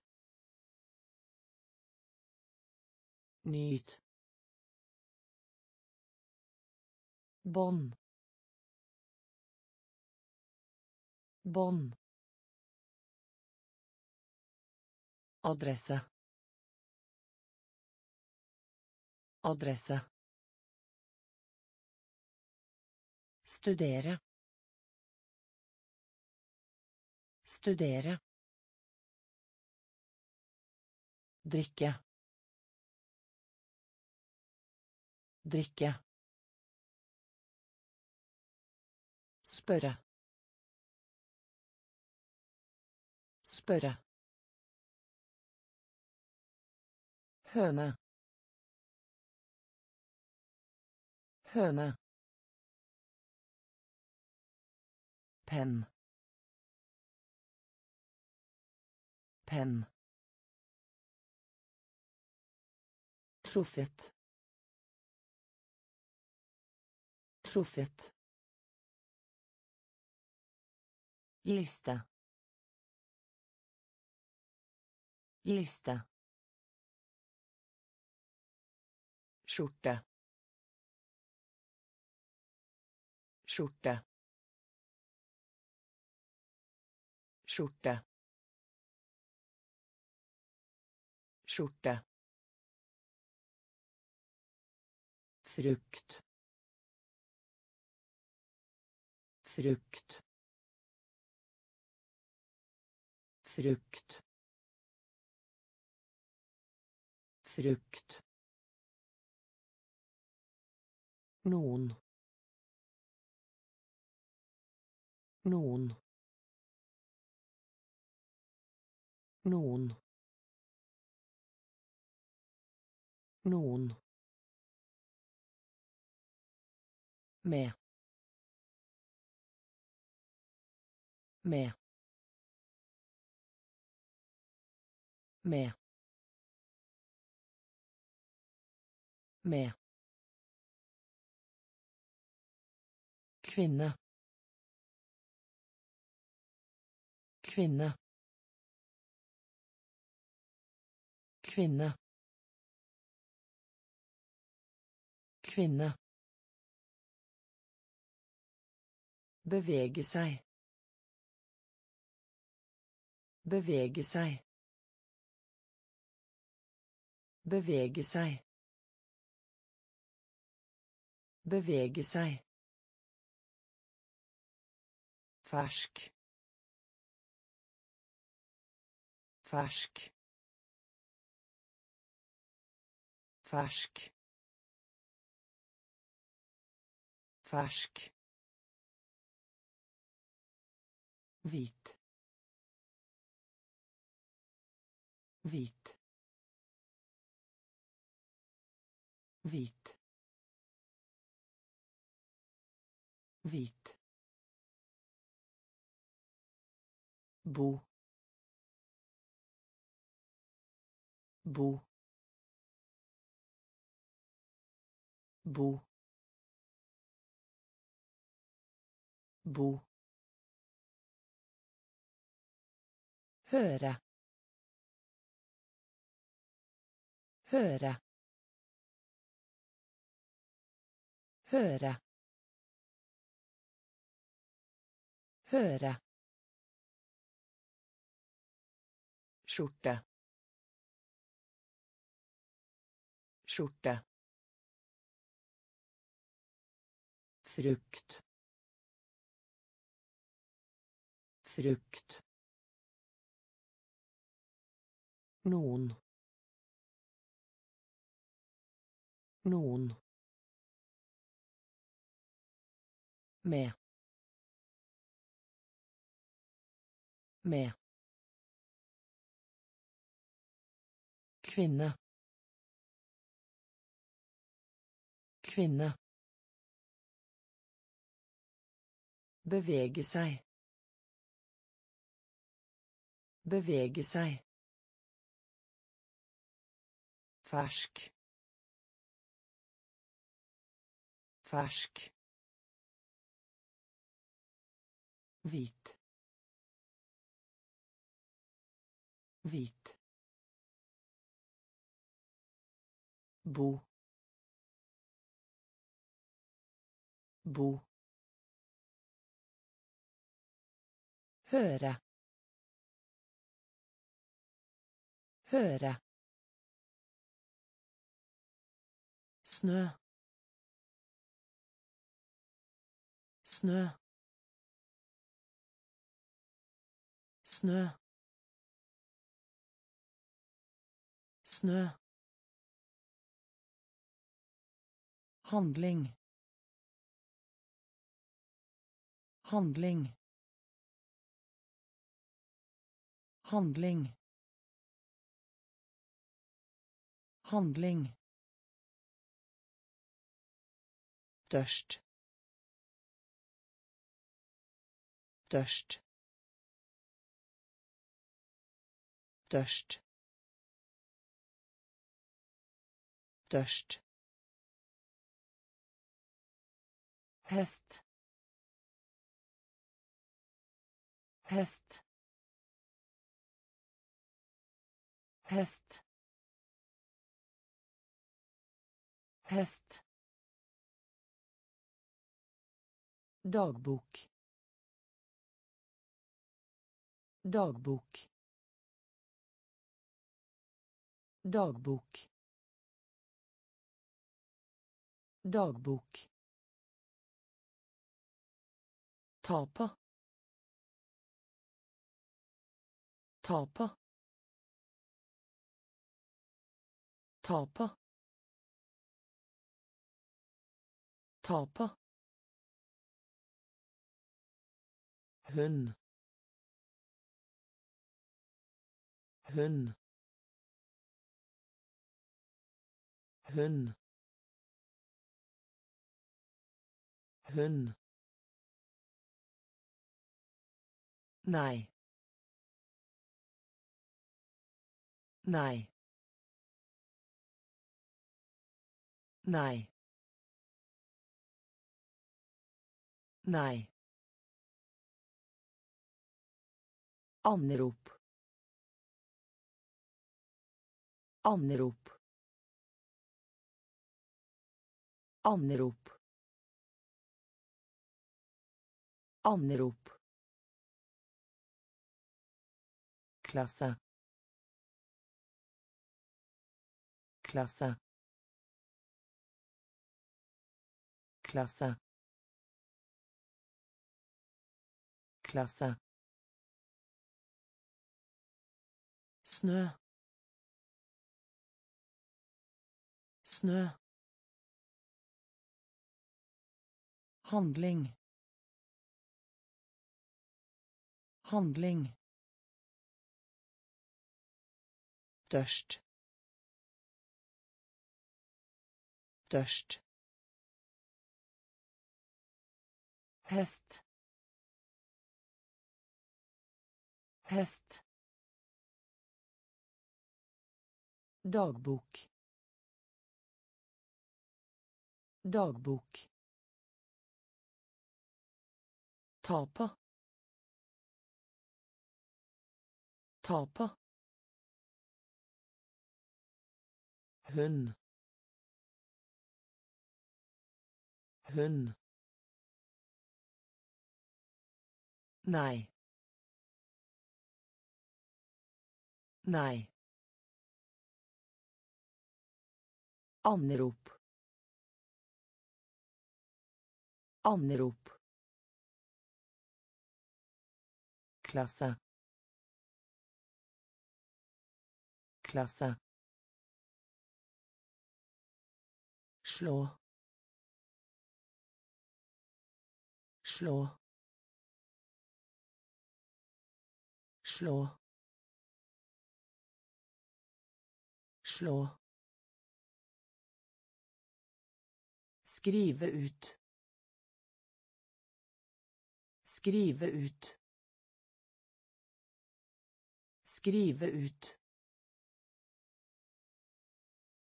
Niet. Bon. Bon. Adresse. Adresse. Studere. Studere. drikke drikke spørre spørre høne høne penn penn Truffet. Truffet. Lista. Lista. Skjorte. Skjorte. Skjorte. Skjorte. Frukt. Frukt. Frukt. Frukt noen noen noen noen med med med med kvinne kvinne kvinne kvinne Bevege seg. Bevege seg. Bevege seg. Bevege seg. Färsk. Färsk. Färsk. Färsk. Vit. Vit. Vit. Vit. Bo. Bo. Bo. Bo. Høre. Høre. Høre. Høre. Skjorte. Skjorte. Frukt. Frukt. Noen. Noen. Med. Med kvinne. Kvinne. Bevege seg. Bevege seg. Fersk. Fersk. Hvit. Hvit Bo. Bo. Høre. Høre. Snø. Snø. Snø. Snø. Handling. Handling. Handling. Handling. Tørst. Tørst. Tørst. Tørst. Hest. Hest. Hest. Hest. Dagbok. Dagbok. Dagbok. Dagbok. Ta på. Ta på. Ta på. Ta på. Hund. Hund. Hund. Hund. Nei. Nei. Nei. Nei. Anrop. Anrop. Anrop. Anrop. Klasse. Klasse. Klasse. Klasse. snø snø handling handling Dørst. Dørst. Hest. Hest. Dagbok. Dagbok. Ta på. Ta på. Hund. Hun. Nei. Nei. Anrop. Anrop. Klasse. Klasse. Slå slå slå slå Skrive ut. Skrive ut. Skrive ut.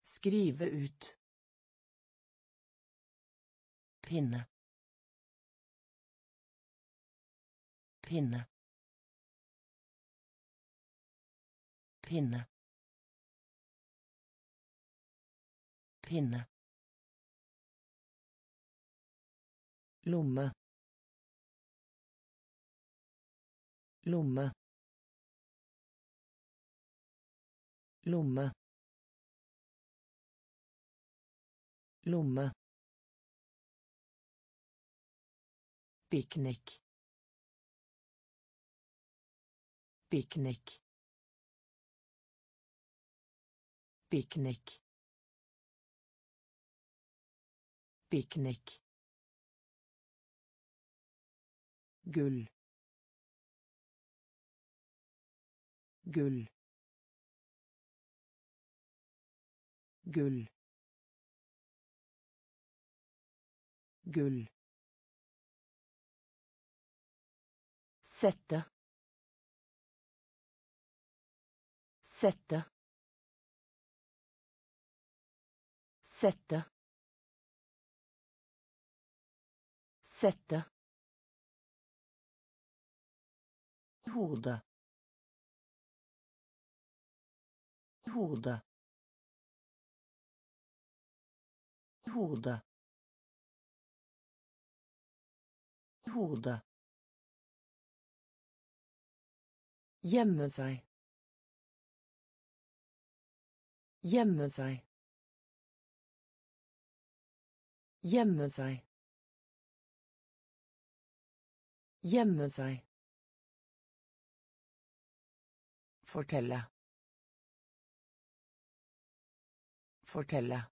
Skrive ut. Pinne. Pinne. Pinne. Pinne. Lomme lomme lomme lomme Piknik. Piknik. Piknik. Piknik. Gull. Gull. Gull. Gull. Sette. Sette. Sette. Sette. Hode. Hode. Hode. Hode. Gjemme seg. Gjemme seg. Gjemme seg. Gjemme seg. Fortelle. Fortelle.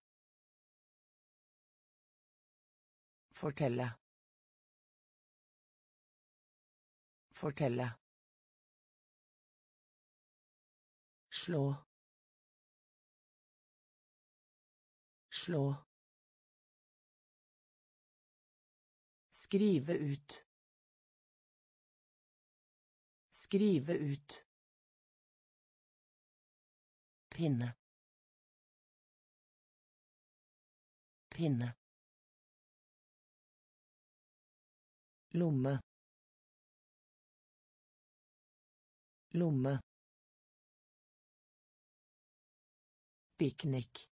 Fortelle. Fortelle. Slå. Slå. Skrive ut. Skrive ut. Pinne. Pinne. Lomme. Lomme. Piknik.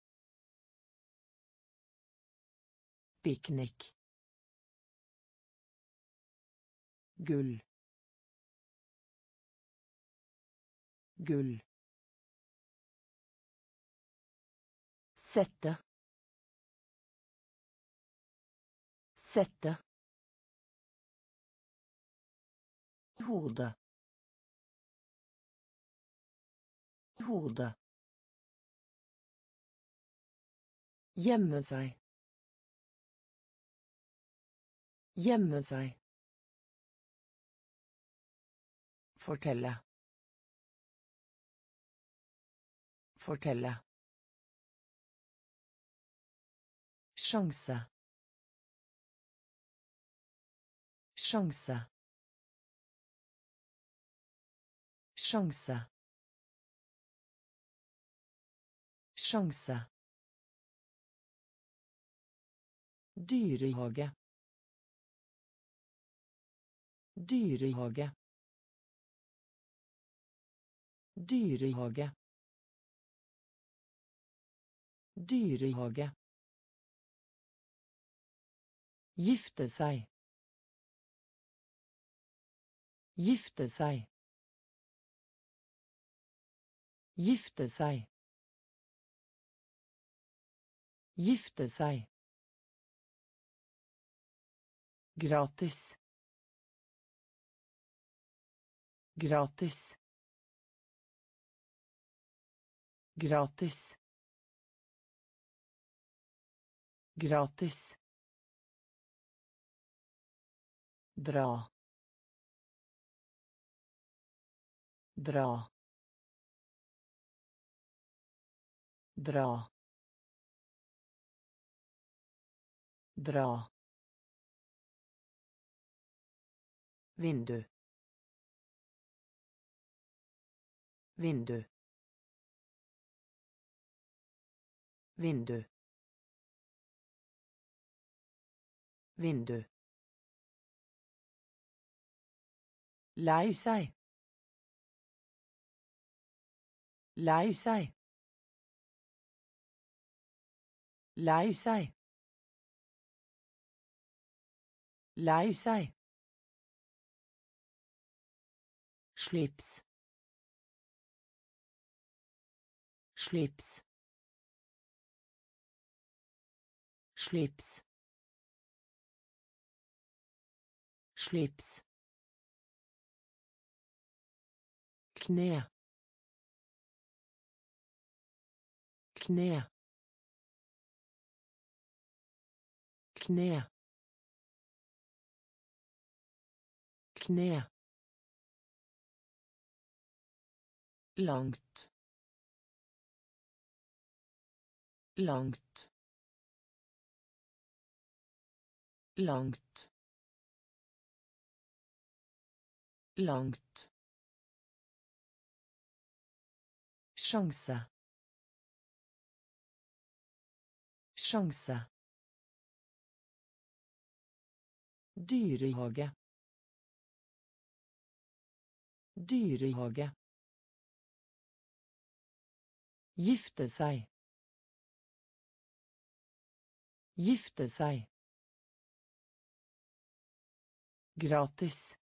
Piknik. Gull. Gull. Sette. Sette. Hode. Hode. Gjemme seg. Gjemme seg. Fortelle. Fortelle. Sjanse. Sjanse. Dyrehage. Dyrehage. Dyrehage. Dyrehage. Gifte seg. Gifte seg. Gifte seg. Gifte seg. Gratis. Gratis. Gratis. Gratis. Dra. Dra. Dra. Dra. Vindu. Vindu. Vindu. Vindu. Lei seg. Lei seg. Lei seg. Lei seg. Schlips. Schlips. Schlips. Schlips. Knä. Knä. Knä. Knä. Langt langt langt langt Sjanse. Sjanse. Dyrehage. Dyrehage. Gifte seg. Gifte seg. Gratis.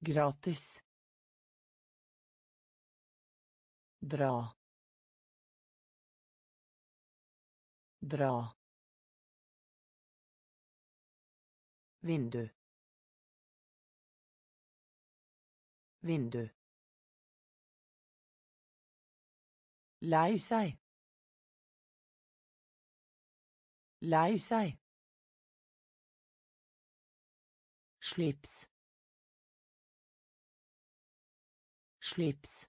Gratis. Dra. Dra. Vindu. Vindu. Lei seg. Lei seg. Slips. Slips.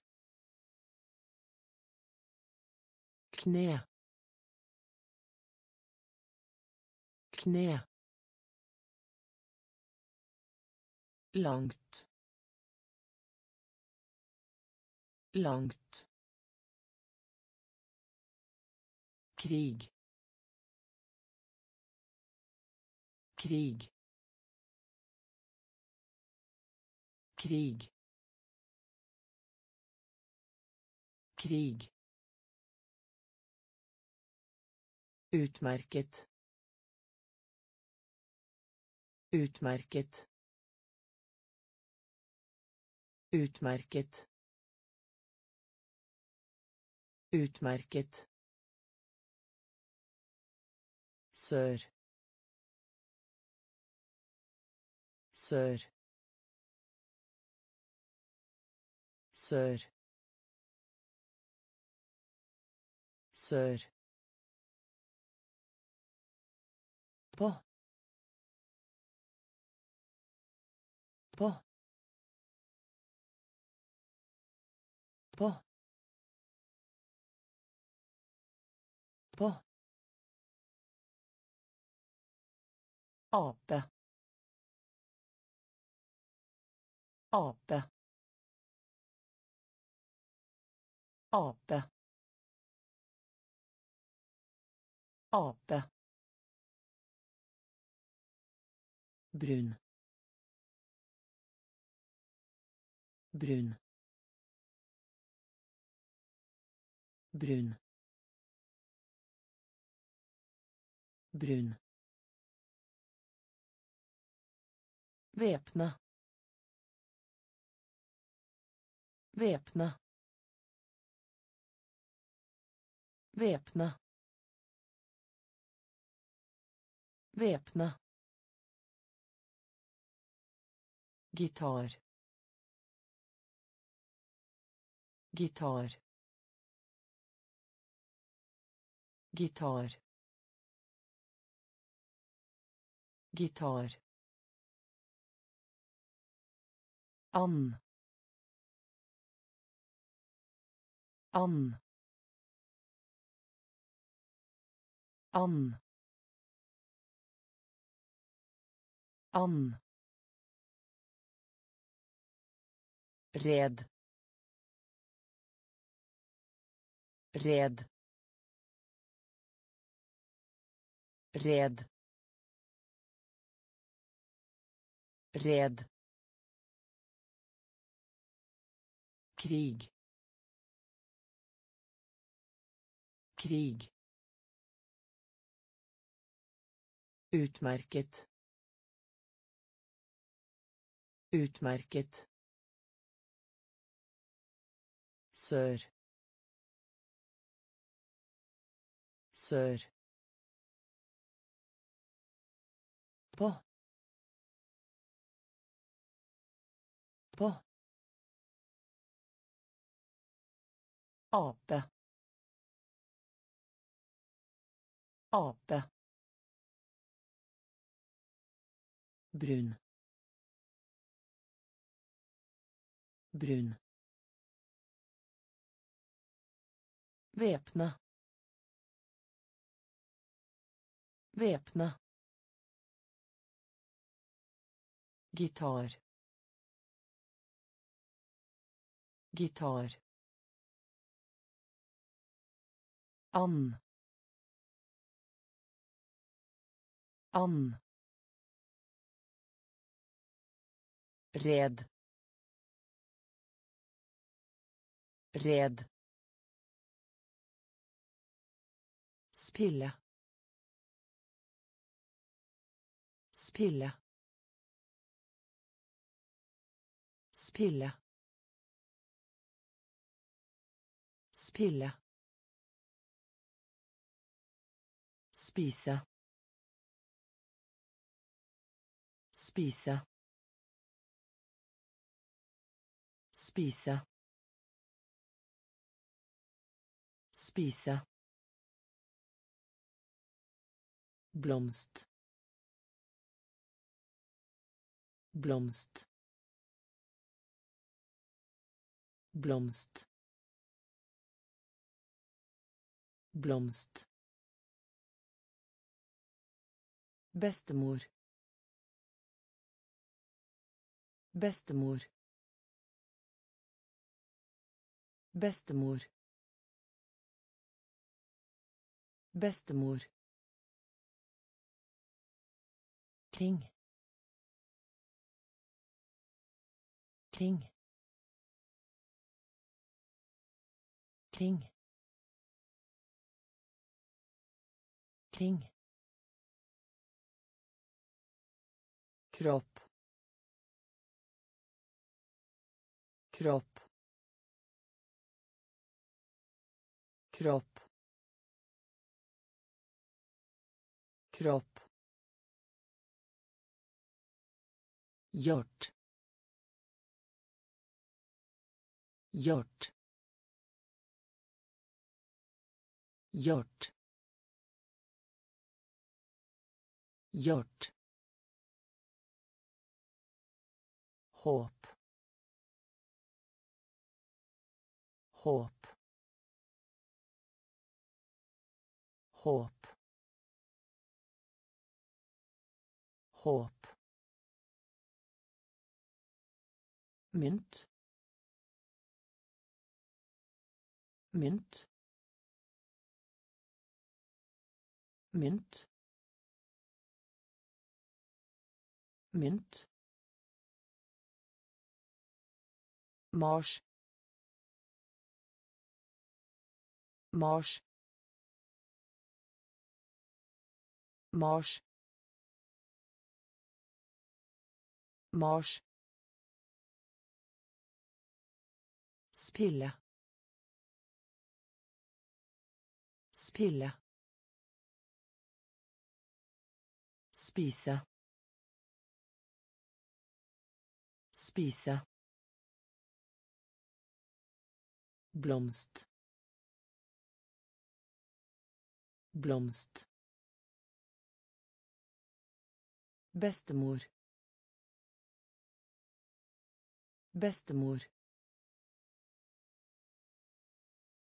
Kne. Kne. Langt. Langt. Krig. Krig. Krig. Krig. Utmerket. Utmerket. Utmerket. Utmerket. Sør. Sør. Sør. Sør. Ape. Ape. Ape. Ape. Brun. Brun. Brun. Brun. Væpne. Væpne. Væpne. Væpne. Gitar. Gitar. Gitar. Gitar. And. And. And. And. Red. Red. Red. Red. Krig. Krig. Utmerket. Utmerket. Sør. Sør. Ape. Ape. Brun. Brun. Væpne. Væpne. Gitar. Gitar. And. An. Red. Red. Spille. Spille. Spille. Spille. Spise. Spise. Spise. Spise. Blomst. Blomst. Blomst. Blomst. Bestemor. Bestemor. Bestemor. Bestemor. Kring. Kring. Kring. Kring. Kropp. Kropp. Kropp. Kropp. Gjort gjort gjort gjort håp. Håp. Håp. Håp. Mynt. Mynt. Mynt. Mynt Mosch. Mosch. Mosch. Mosch. Spille. Spille. Spise. Spise. Blomst. Blomst. Bestemor. Bestemor.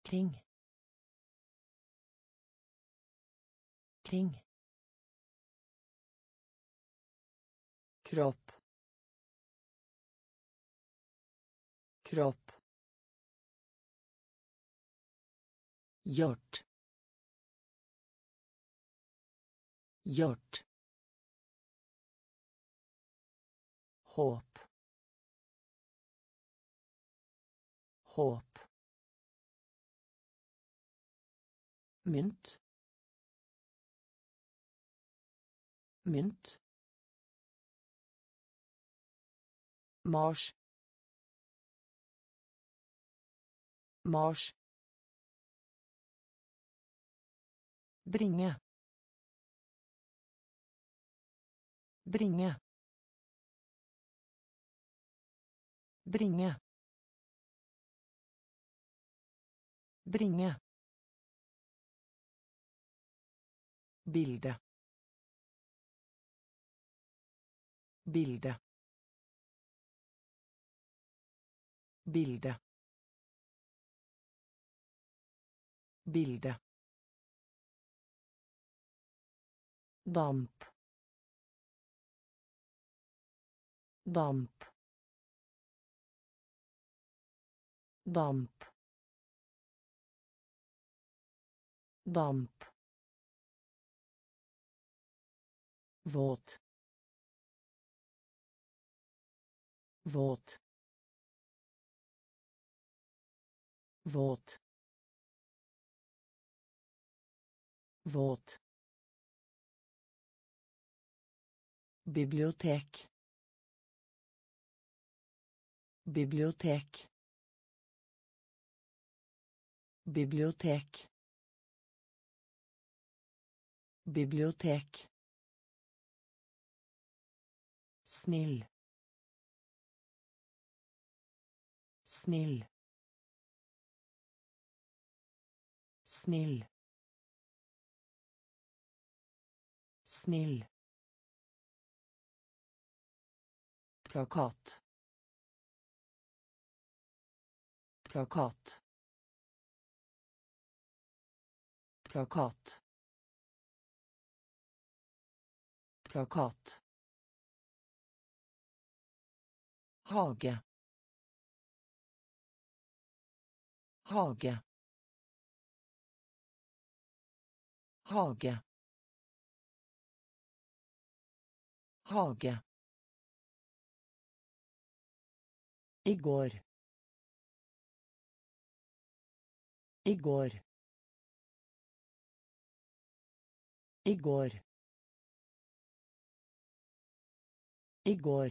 Kring. Kring. kropp kropp gjort gjort håp håp mynt mynt Mars Mars bringe. Bringe. Bringe. Bringe. Bilde. Bilde. Bilde. Bilde damp damp damp damp våt. Våt. Våt. Våt bibliotek bibliotek bibliotek bibliotek snill snill snill snill plakat. Plakat. Plakat. Plakat. Hage. Hage. Hage. Hage I går. I går. I går. I går.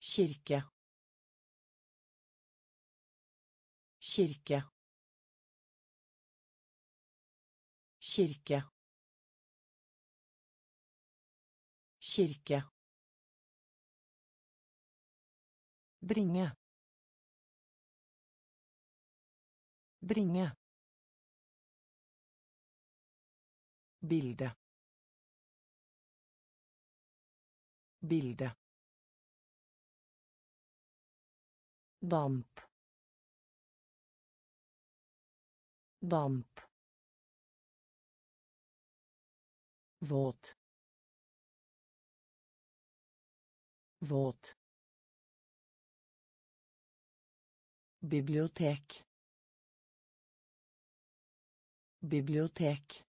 Kirke. Kirke. Kirke. Kirke. Bringe. Bringe. Bilde. Bilde. Damp. Damp. Våt. Våt. Bibliotek. Bibliotek.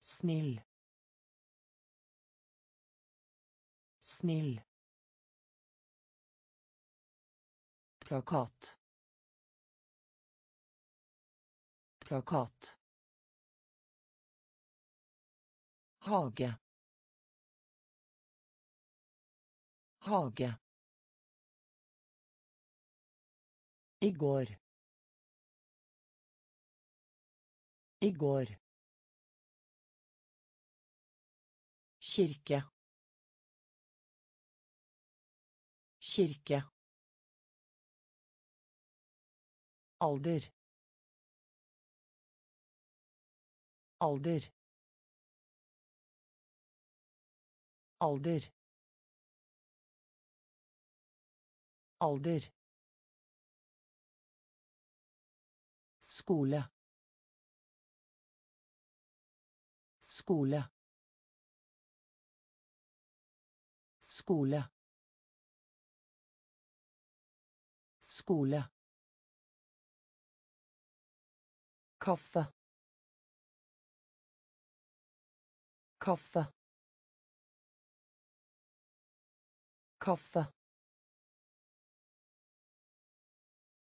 Snill. Snill. Plakat. Plakat. Hage. Hage. I går. I går. Kirke. Kirke. Alder. Alder. Alder. Alder. Skole. Skole. Skole. Skole. Kaffe. Kaffe. Kaffe.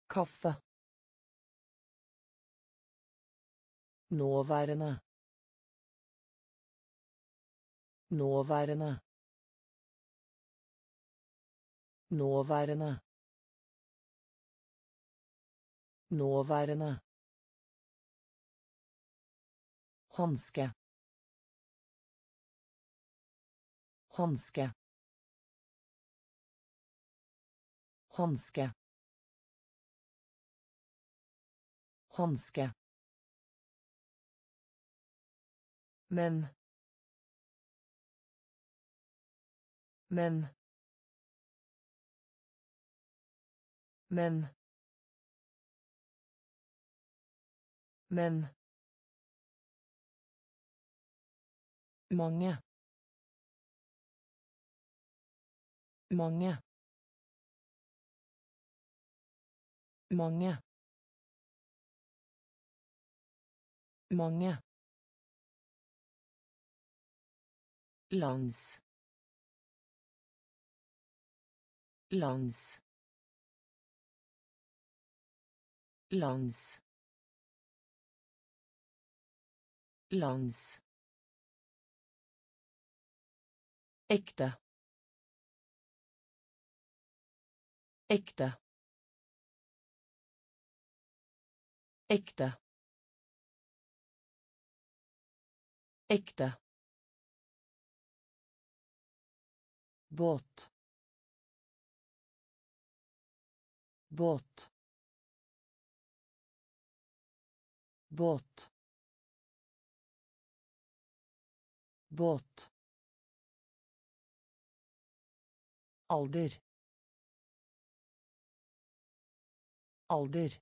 Kaffe nåværende. Nåværende. Nåværende. Nåværende. Hanske. Hanske. Hanske. Hanske men. Men. Men. Men. Mange. Mange. Mange. Mange lands. Lands. Lands. Lands. Ekte. Ekte. Ekte. Ekte båt. Båt. Båt. Båt. Alder. Alder.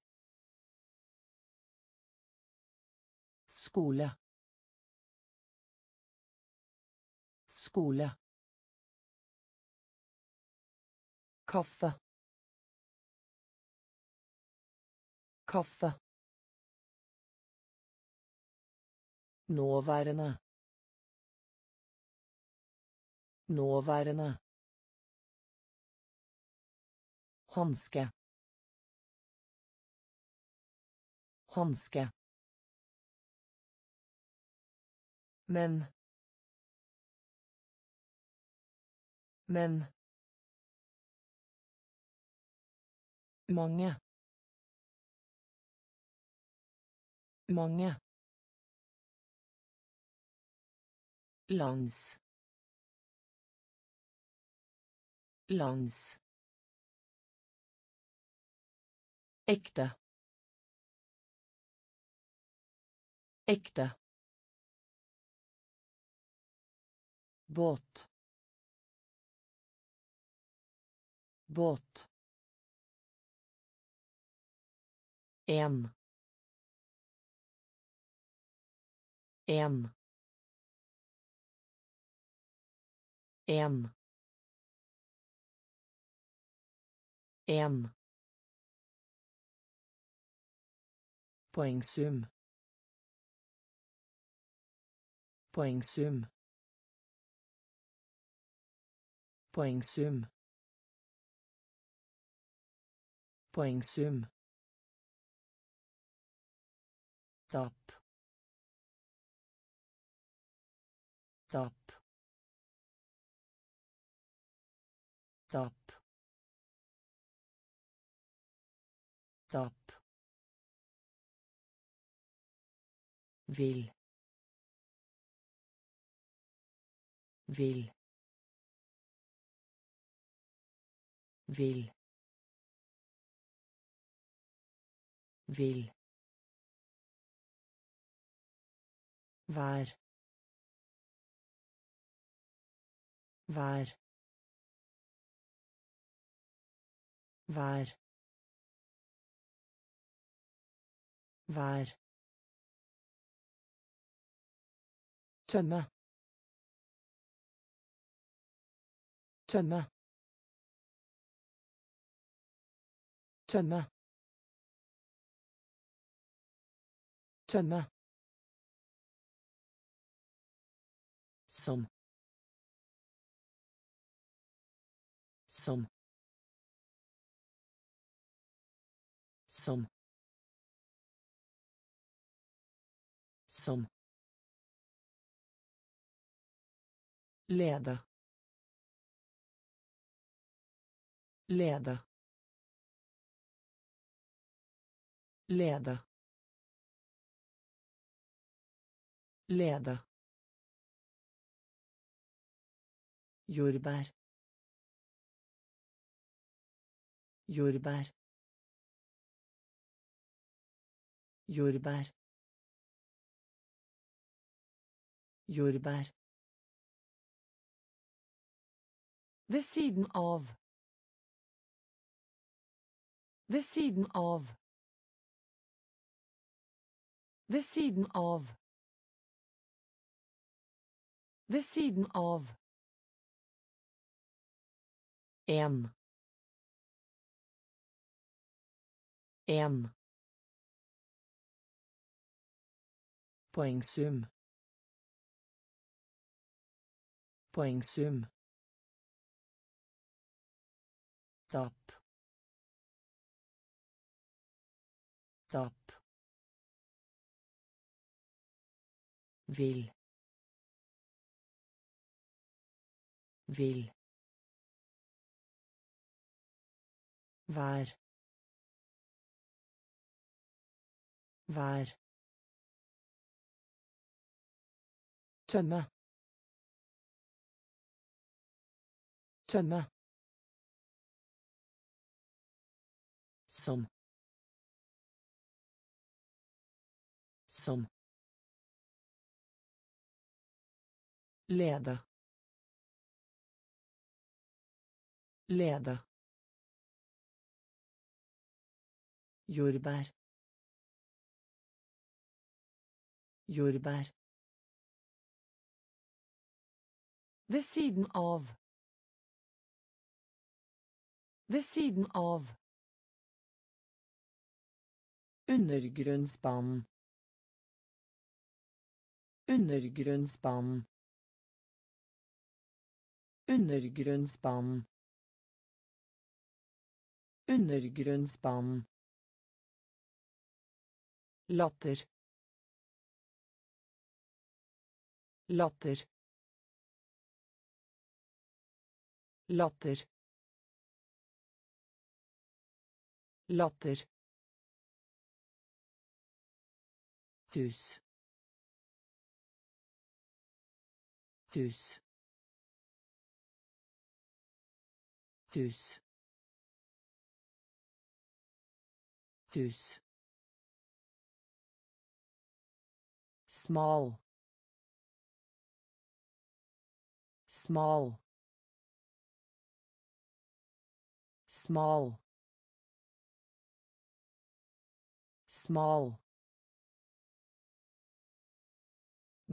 Skole. Skole kaffe. Kaffe. Nåværende. Nåværende. Hanske. Hanske. Men. Men mange. Mange. Lands. Lands. Ekte. Ekte. Båt. Båt en en en en Poengsum. Poengsum. Poengsum. Poengsum. Tap. Tap. Tap. Tap. vil vil vil vil vær. Vær. Vær. Vær. Tømme. Tømme. Tømme. Tømme som som som som Lede. Lede. Lede. Lede. Jordbær. Jordbær. Jordbær. Jordbær. Ved siden av. Ved siden av. Ved siden av. Ved siden av. En. En. Poengsum. Poengsum. Tap. Vennskap. Vil. Vil. Vær. Vær. Tømme. Tømme. Som. Som. Lede. Lede. Jordbær. Jordbær. Ved siden av. Ved siden av. Undergrunnsbanen. Undergrunnsbanen. Undergrunnsbanen. Undergrunnsbanen. Latter. Latter. Latter. Latter. Dus. Dus. Dus. Dus. small small small small.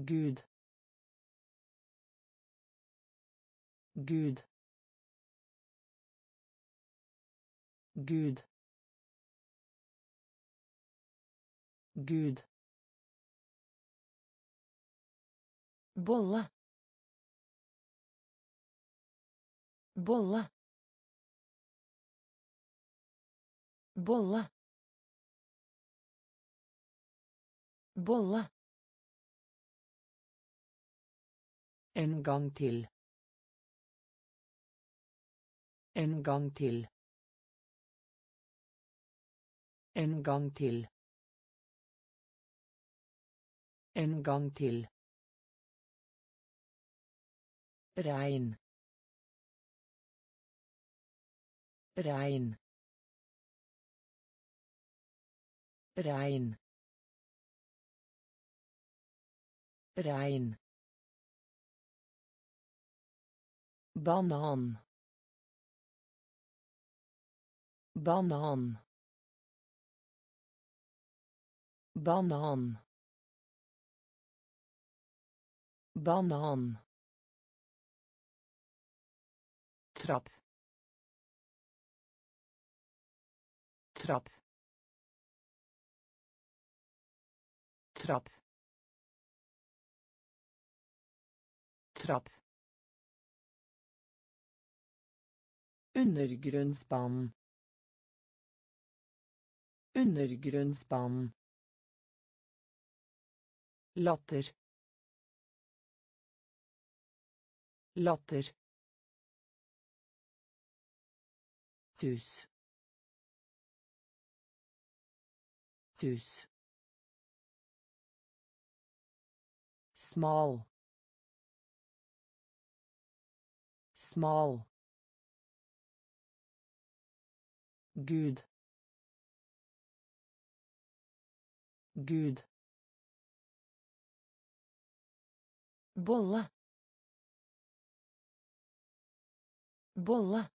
Good good good good bolle bolle bolle bolle En gang til. En gang til. En gang til. En gang til. rein rein rein rein banan banan banan banan trapp trapp trapp trapp Undergrunnsbanen. Undergrunnsbanen. Latter. Latter. Dus. Dus. Small. Small. Good. Good. Bolle. Bolle.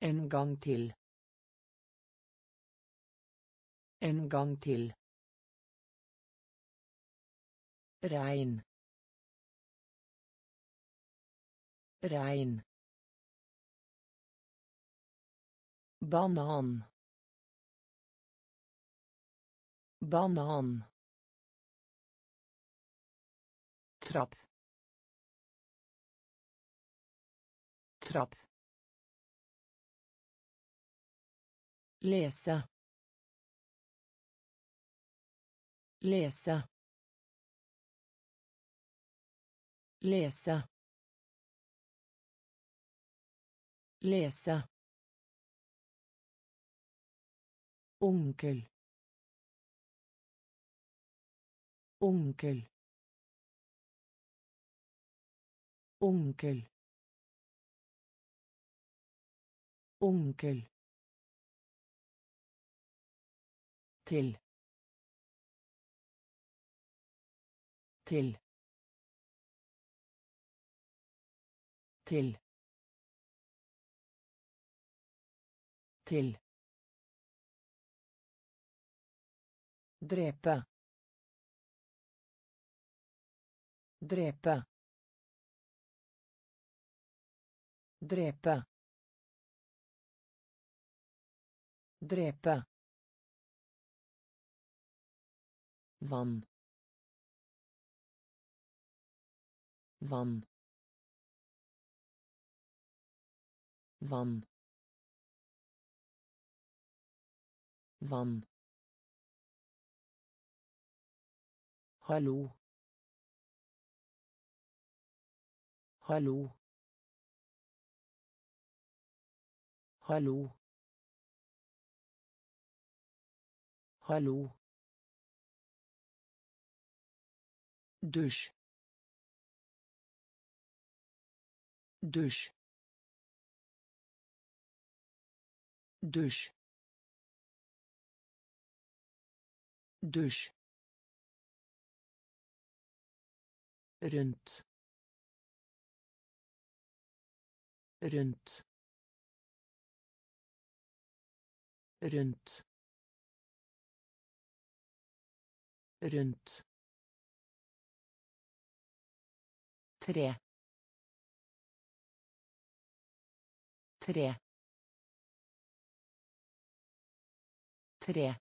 En gang til. En gang til. Regn. Regn. Banan. Banan. Trapp. Trapp. Lese. Lese. Lese. Lese. Onkel. Onkel. Onkel. Onkel til. Til. Til. Til. Drepe. Drepe. Drepe. Drepe vann. Vann. Vann. Vann. Hallo. Hallo. Hallo. Hallo düş. Düş. Düş. Düş. Rundt rundt rundt rundt tre. Tre. Tre.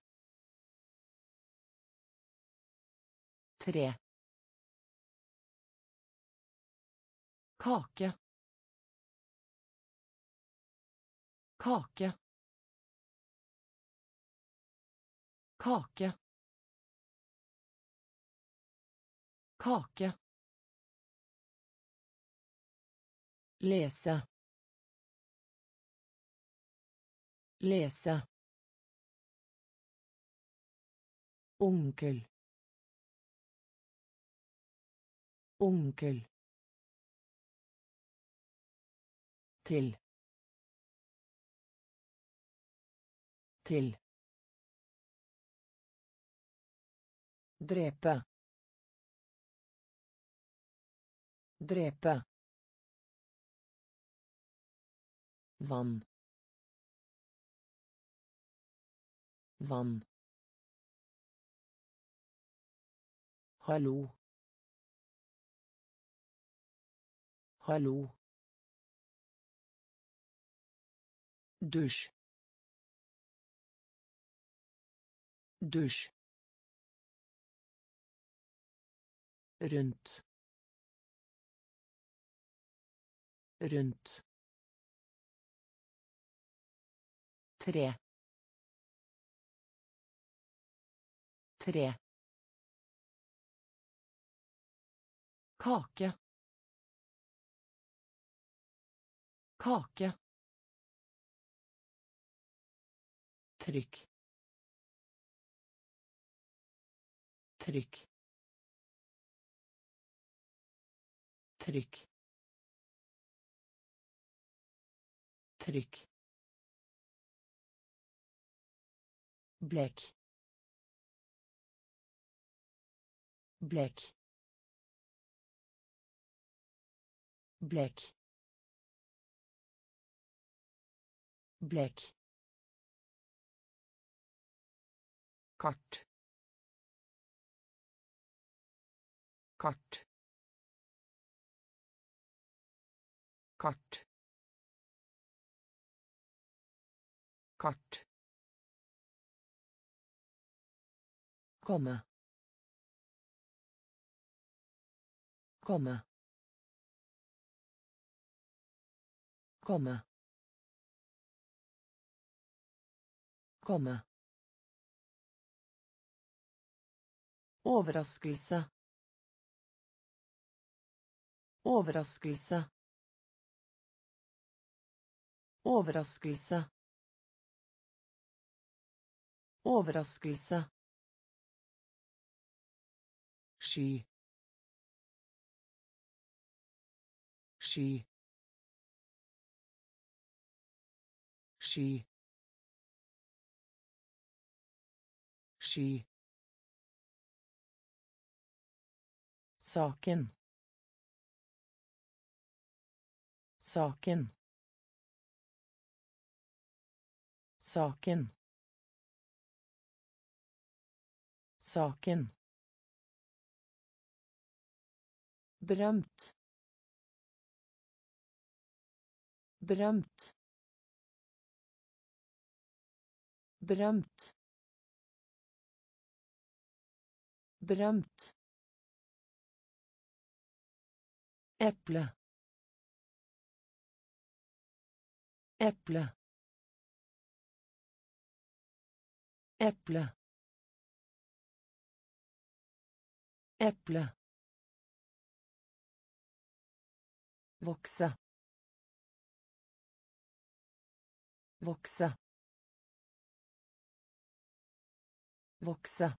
Tre. Kake. Kake. Kake. Kake lese. Lese. Onkel. Onkel. Til. Til. Drepe. Drepe vann vann hallo hallo douche douche rundt rundt tre. Tre. Kake. Kake. Trykk. Trykk. Trykk. Trykk blek blek blek blek kart kart kart kart komme komme komme Komme. Overraskelse. Overraskelse. Overraskelse. Overraskelse. Sky. Sky. Sky. Sky. Saken. Saken. Saken. Saken. Berømt. Berømt. Berømt. Berømt. Eple. Eple. Eple. Eple. Vokse. Vokse. Vokse.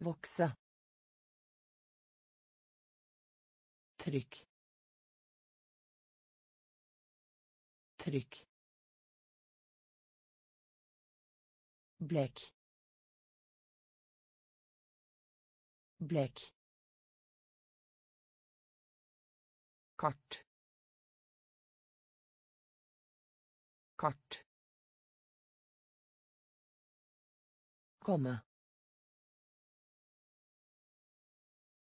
Vokse. trykk trykk blek blek kart kart komme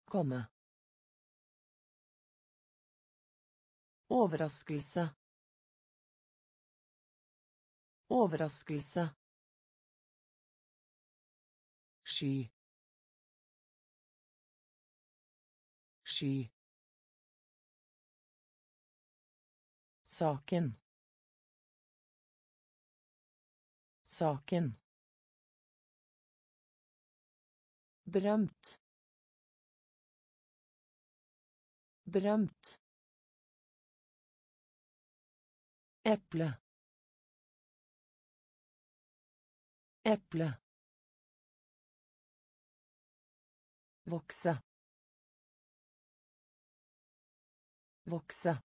komme Overraskelse. Overraskelse. Sky. Sky. Saken. Saken. Berømt. Berømt. Eple. Eple. Vokse. Vokse.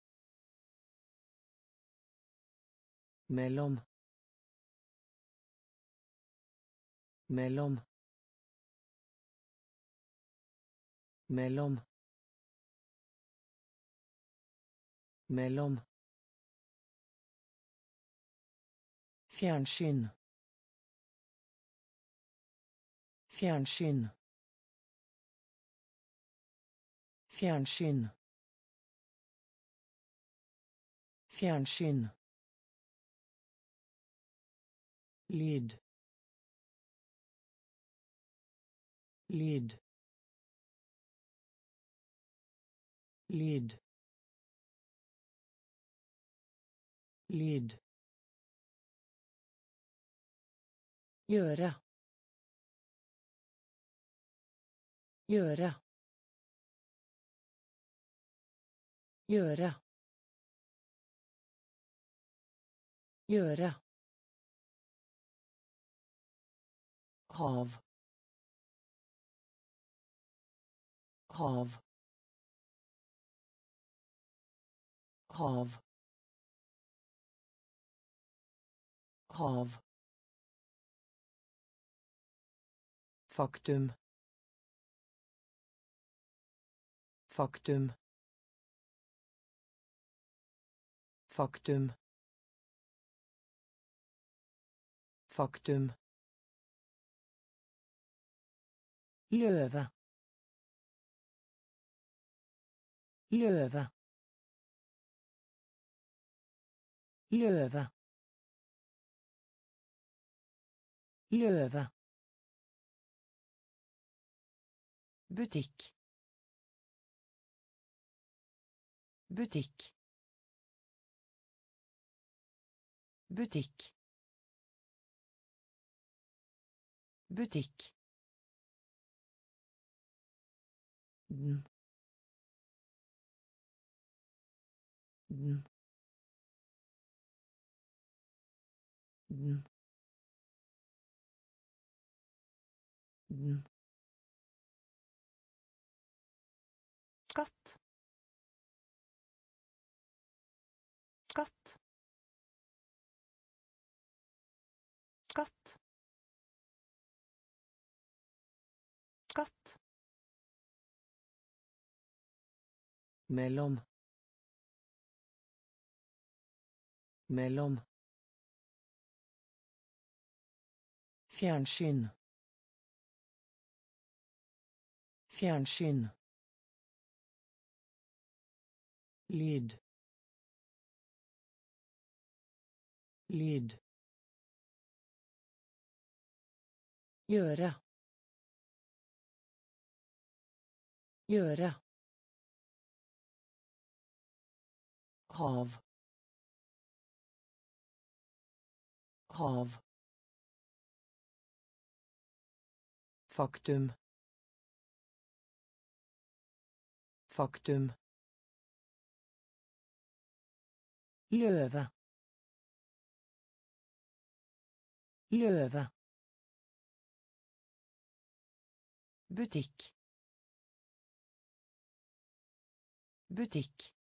Mellom. Mellom. Mellom. Mellom. Fjernsyn. Fjernsyn. Fjernsyn. Fjernsyn. Lyd. Lyd. Lyd. Lyd. Gjøre. Gjøre. Gjøre. Gjøre. Hav. Hav. Hav. Hav. Faktum. Faktum. Faktum. Faktum. Løve. Løve. Løve. Løve. butikk butikk butikk butikk den den den den mellom mellom Fjernsyn. Fjernsyn. Lyd. Lyd. Gjøre. Gjøre. Hav. Hav. Faktum. Faktum. Løve. Løve. Butikk. Butikk.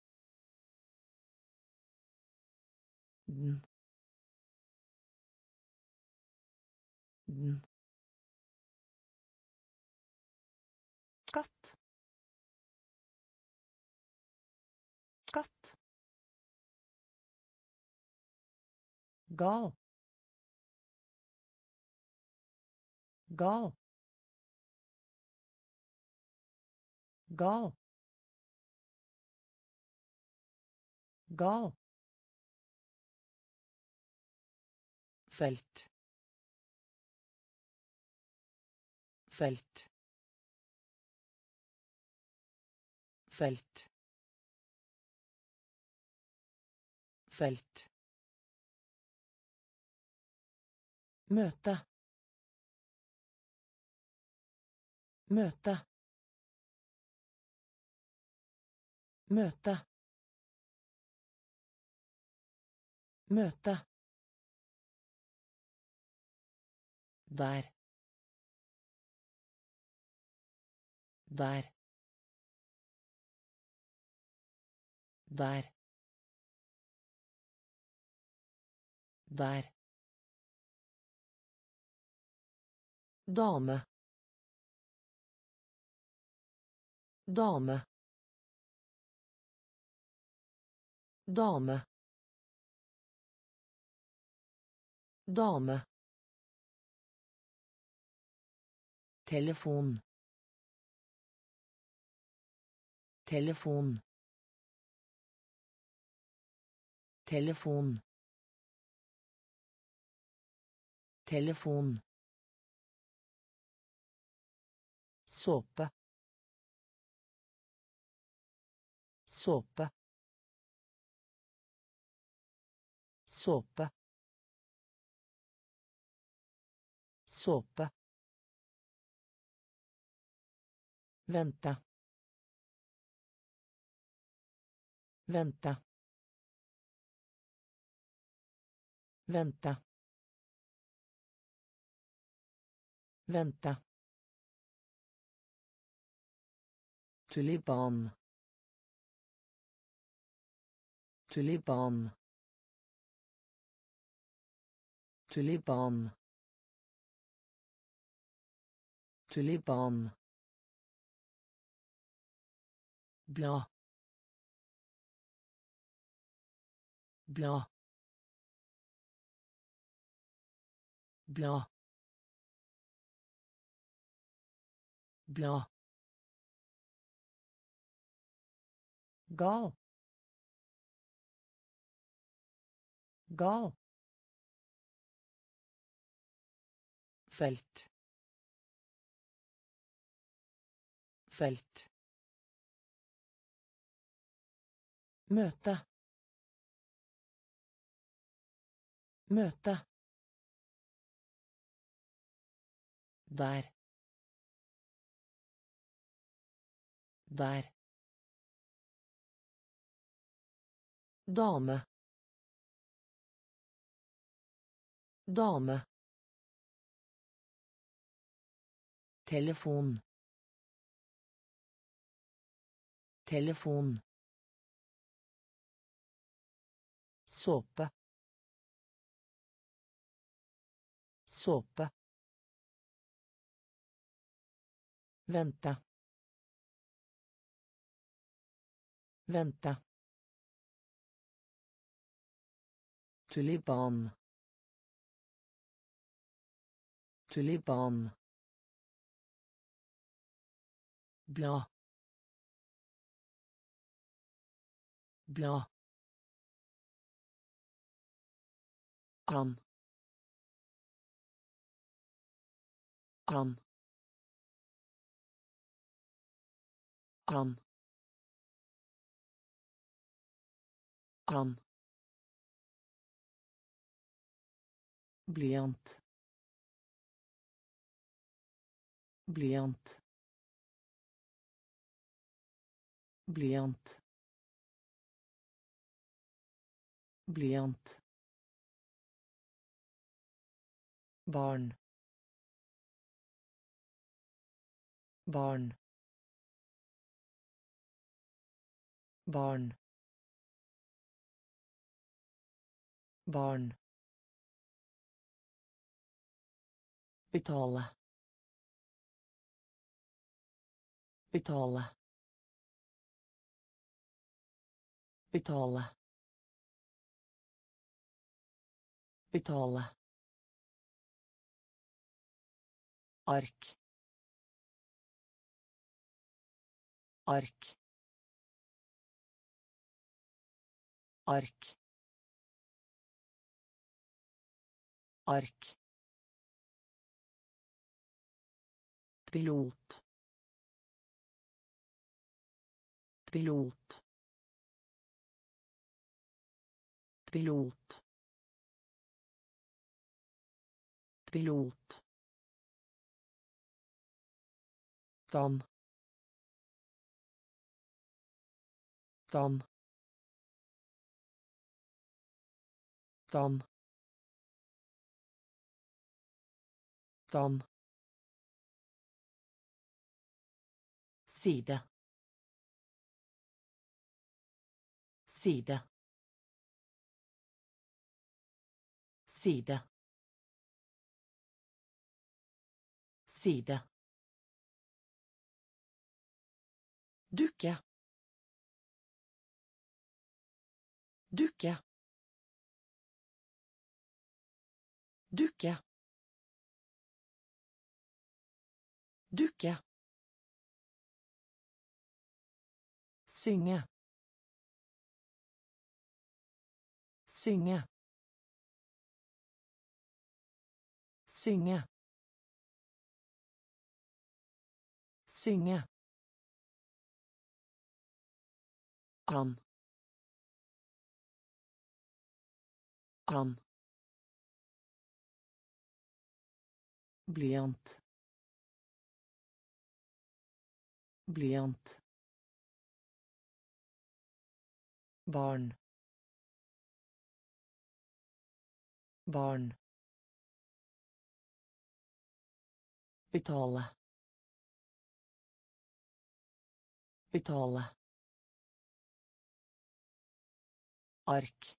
Den. Den. Katt. Katt. gal gal gal gal felt felt felt felt Møte. Møte. Møte. Møte. Der. Der. Der. Der. Dame. Dame. Dame. Dame. Telefon. Telefon. Telefon. Telefon. såpe såpe såpe såpe vente vente vente vente Tulipan. Tulipan. Tulipan. Tulipan. Bla bla bla bla gal gal felt. Felt møte Møte. Der. Der. Dame. Dame. Telefon. Telefon. Såpe. Såpe. Vente. Vente. Tulipan. Tulipan. Bla. Bla. An. An. An. An. Blyant. Blyant. Blyant. Blyant. Barn barn barn barn betale betale betale betale ark. Ark. Ark. Ark. Pilot. Pilot. Pilot. Pilot dan dan dan dan side. Side. Side. Side dukke. Dukke. Dukke. Dukke. Synge. Synge. Synge. Synge an an blyant. Blyant. Barn. Barn. Betale. Betale ark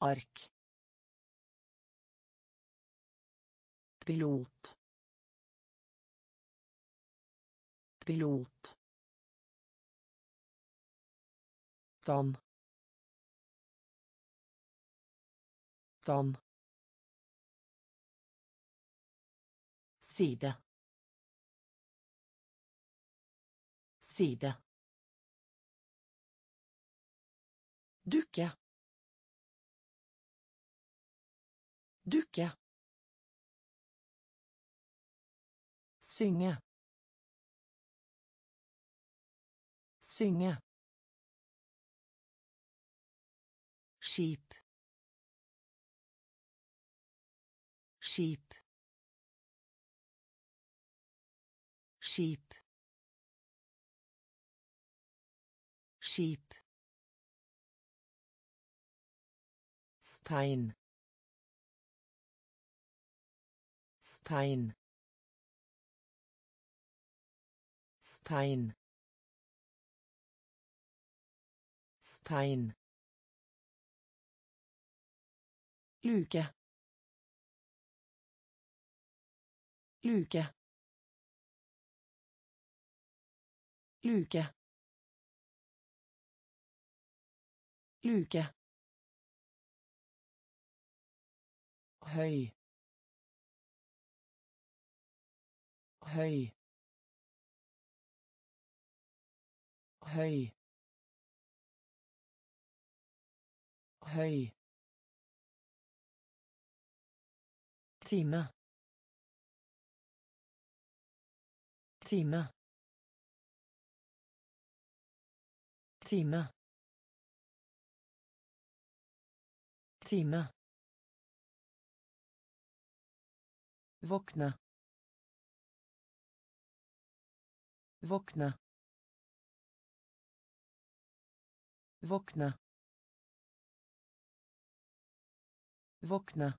ark pilot pilot dan dan side side dukke. Dukke. Synge. Synge. Skip. Skip. Skip. Skip stein. Stein. Stein. Stein. Luke. Luke. Luke. Luke høy høy høy høy time time time time våkne våkne våkne våkne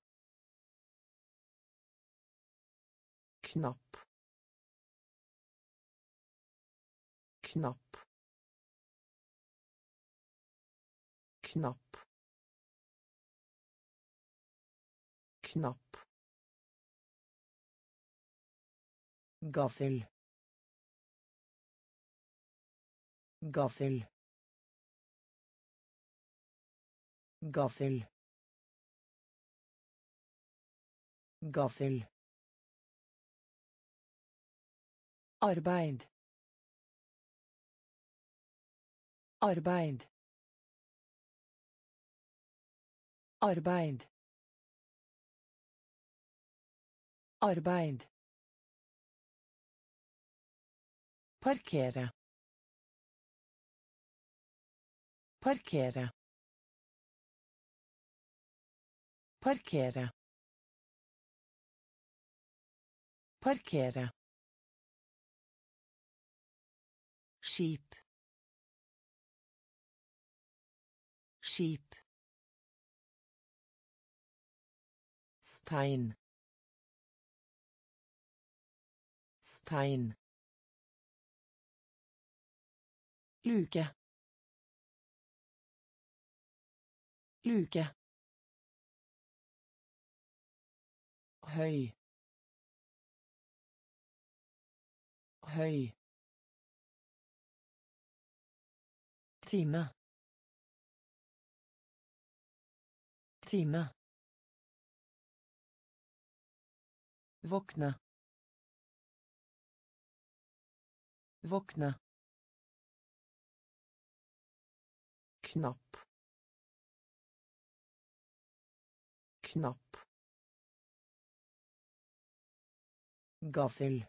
knapp knapp knapp knapp gaffel gaffel gaffel gaffel Arbeid. Arbeid. Arbeid. Arbeid. Parkere. Parkere. Parkere. Parkere. skip skip stein stein luke. Luke. Høy. Høy. Time. Time. Våkne. Våkne knapp knapp gaffel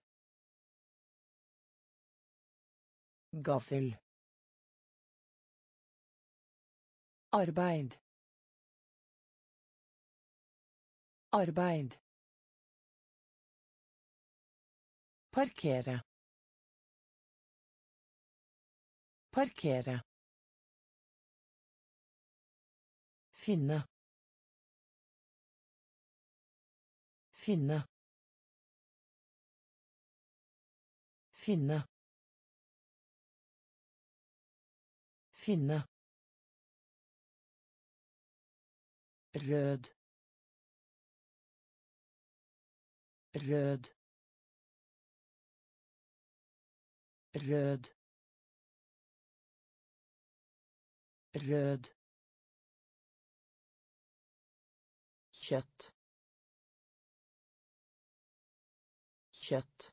gaffel Arbeid. Arbeid. Parkere. Parkere. Finne. Finne. Finne. Finne. rød rød rød rød kjøtt kjøtt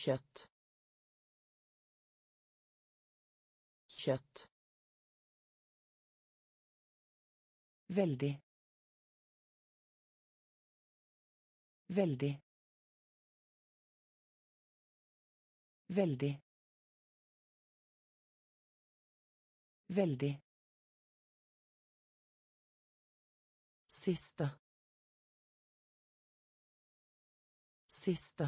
kjøtt kjøtt Veldig. Veldig. Veldig. Veldig. Siste. Siste.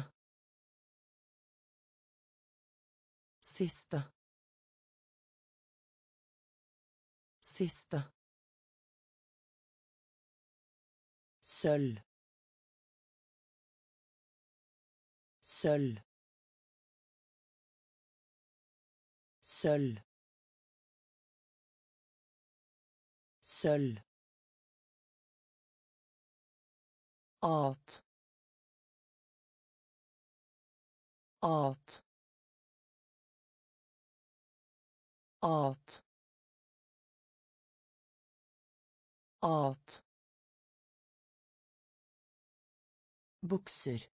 Siste. Siste. Seul. Seul. Seul. Seul. alt. Alt. Alt. Alt. Bukser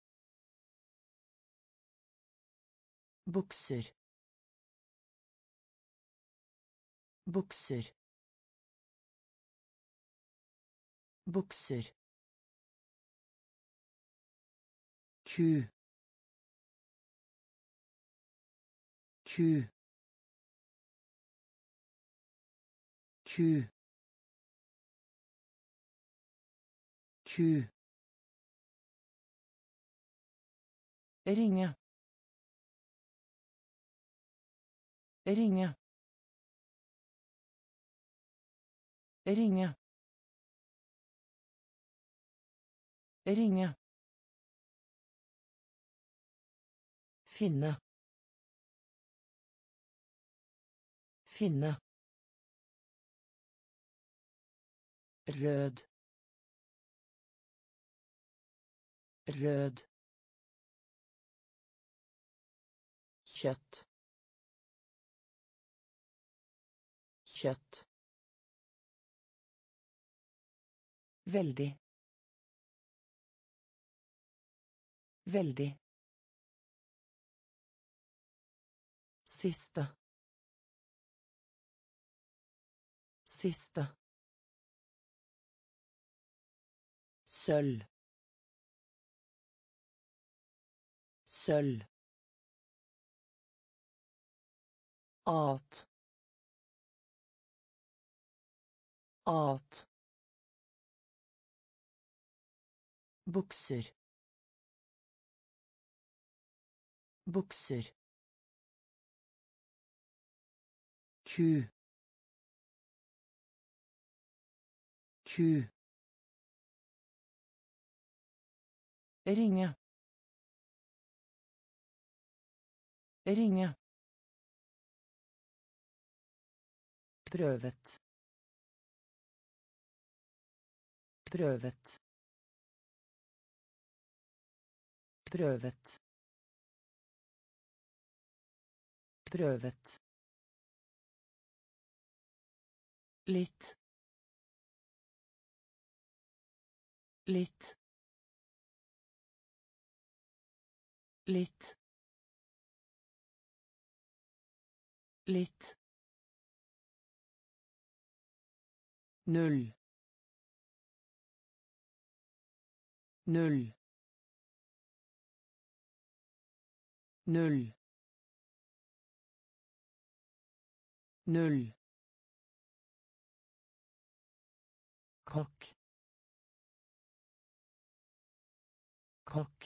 bukser bukser bukser ku ku ku ku ringe ringe ringe ringe finne. Finne. Rød. Rød. Kjøtt. Kjøtt. Veldig. Veldig sista sista seul seul at at bukser. Bukser. Ku ku ringe. Ringe. Prøvet. Prøvet. Prøvet. Prøvet litt litt litt litt null null null null kokk kokk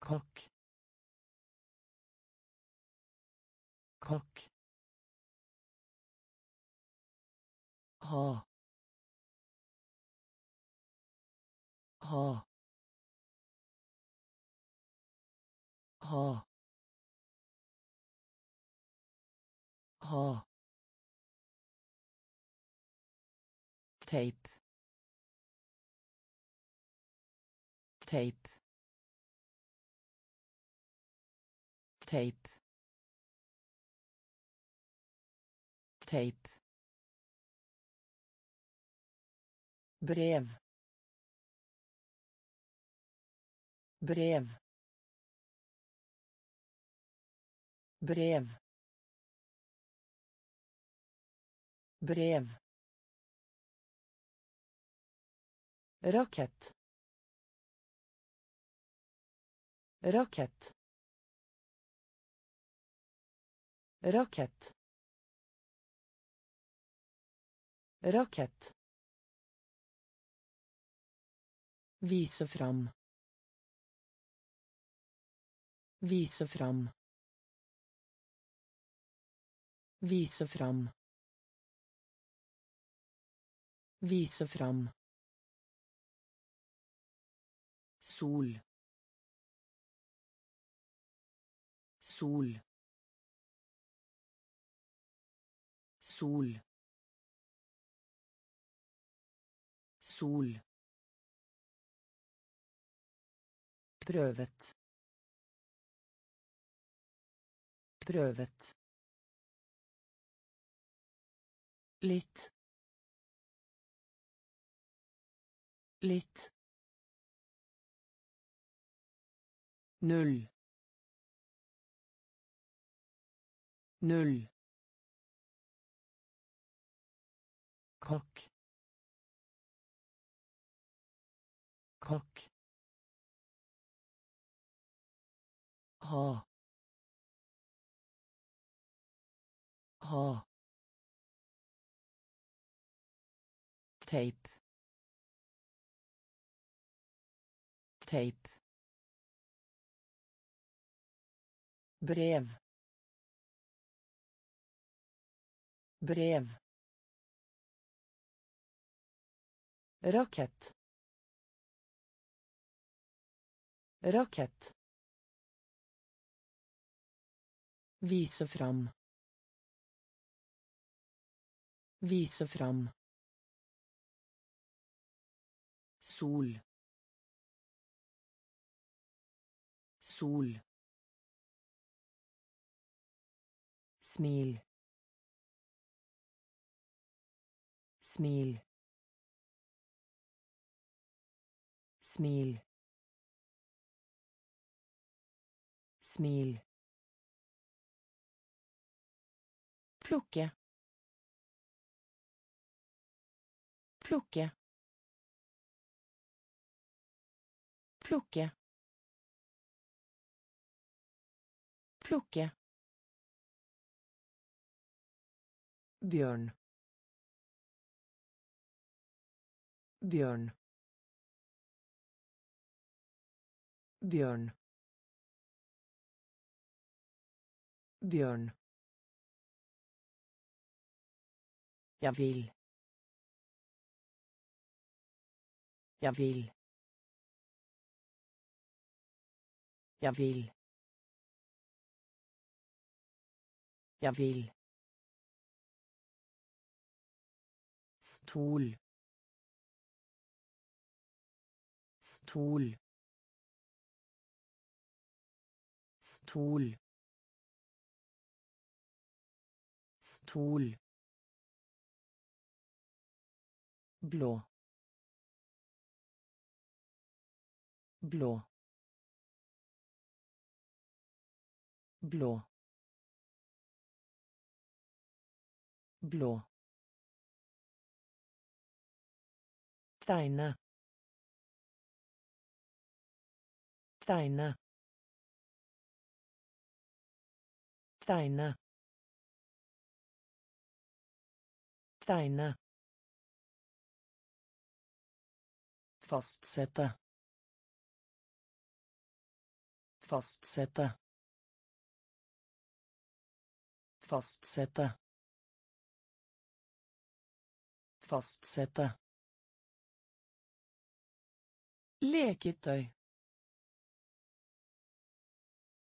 kokk kokk ha ha ha ha tape. Tape. Tape. Tape. Brev. Brev. Brev. Brev rakett rakett rakett rakett Vise fram. Vise fram. Vise fram. Vise fram. Sol. Sol. Sol. Sol. Prøvet. Prøvet. Litt. Litt. Null. Null. Kokk. Kokk. Ha. Ha. Tape. Tape. Brev brev rakett rakett Vise fram. Vise fram. Sol. Sol. Smil. Smil. Smil. Smil. Plukke. Plukke. Plukke. Plukke. Bjørn. Bjørn. Bjørn. Bjørn. Jeg vil. Jeg vil. Jeg vil. Jeg vil. Stuhl Stuhl Stuhl Stuhl Blå. Blå. Blå. Blå. Tegne tegne tegne tegne Fastsette. Fastsette. Fastsette. Fastsette. Leketøy.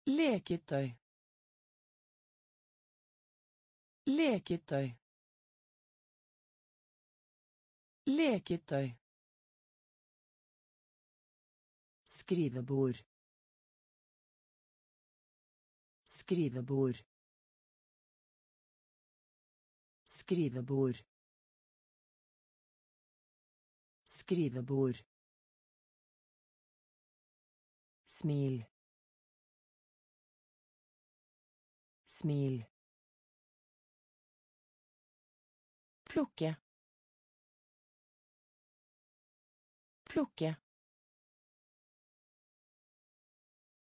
Leketøy. Leketøy. Leketøy. Skrivebord. Skrivebord. Skrivebord. Skrivebord. Smil. Smil. Plukke. Plukke.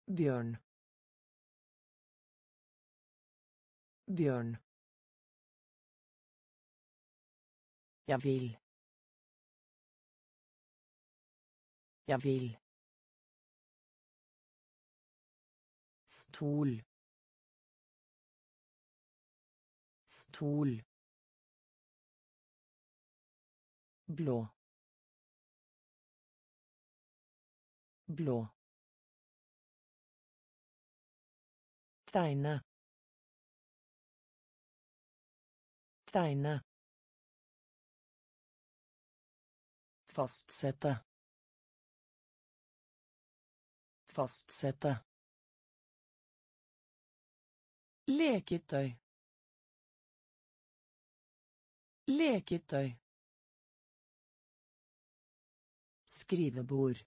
Bjørn. Bjørn. Jeg vil. Jeg vil. Stol. Stol. Blå. Blå. Tegne. Tegne. Fastsette. Fastsette. Leketøy. Leketøy. Skrivebord.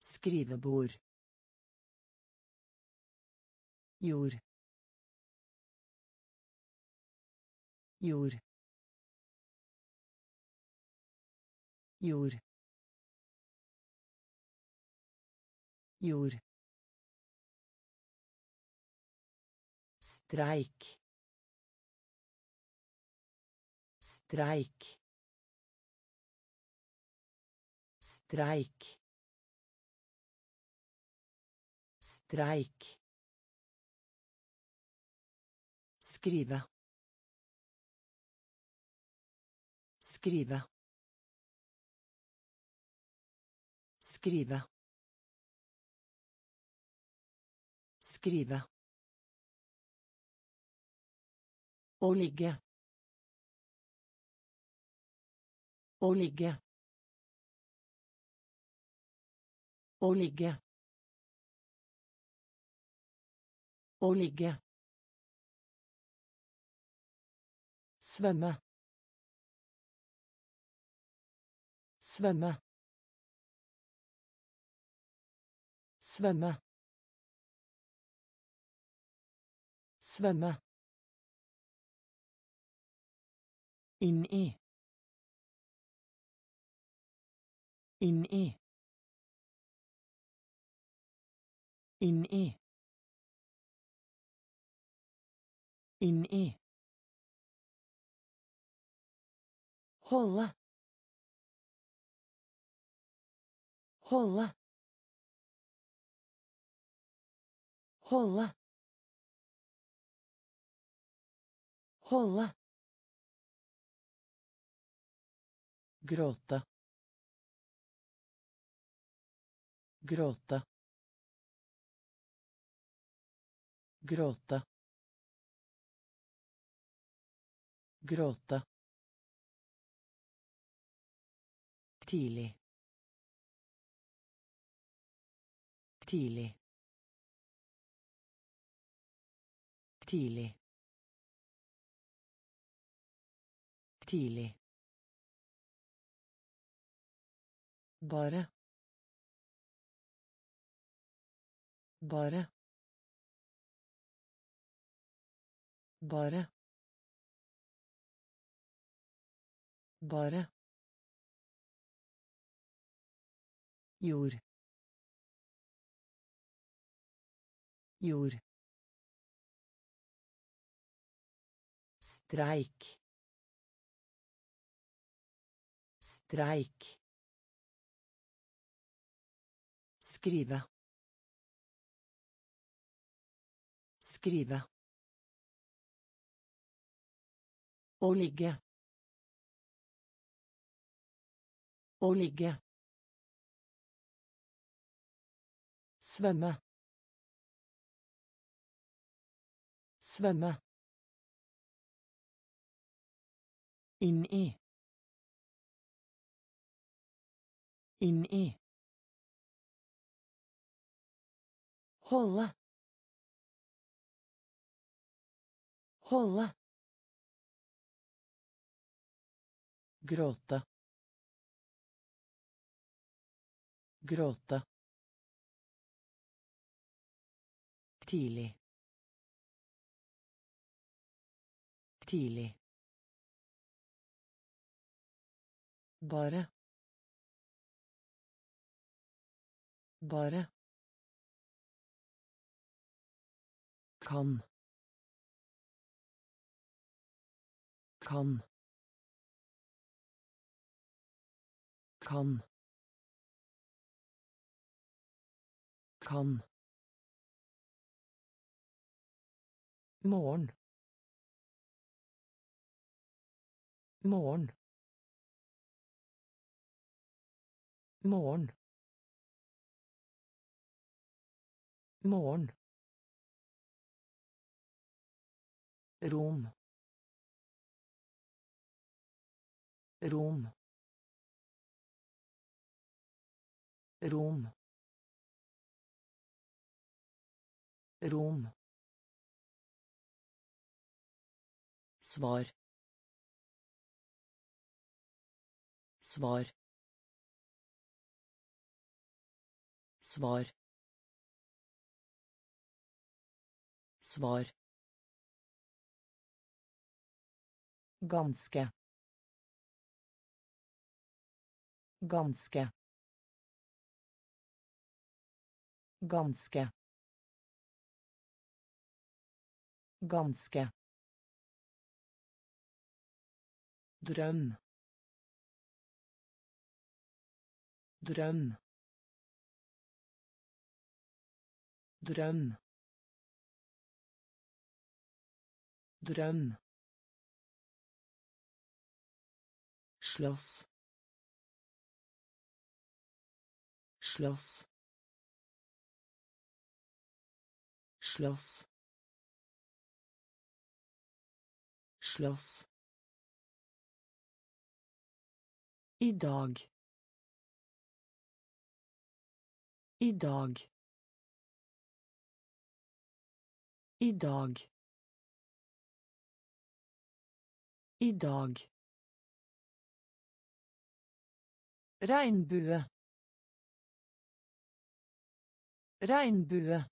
Skrivebord. Jord. Jord. Jord. Jord. Streik. Streik. Streik. Streik. Skrive. Skrive. Skrive. Skrive. Å ligge. Å ligge. Å ligge. Å ligge. Svømme. Svømme. Svømme. Svømme. Inn i. Inn i. Inn i. Inn i. Holde. Holde. Holde. Holde. Gråte. Gråte. Gråte. Gråte. Tidlig. Tidlig. Tidlig. Tidlig. Bare. Bare. Bare. Bare. Jord. Jord. Streik. Streik. Skrive. Skrive. Å ligge. Å ligge. Svømme. Svømme. Inn i. Holde. Holde. Gråte. Gråte. Tidlig. Tidlig. Bare. Bare. Kan. Kan. Kan. Kan. Morgen. Morgen. Morgen. Morgen. Rom. Rom. Rom. Rom. Svar. Svar. Svar. Svar. Ganske. Ganske. Ganske. Ganske. Drøm. Drøm. Drøm. Drøm. Slåss slåss slåss slåss I dag. I dag. I dag. I dag. Regnbue. Regnbue.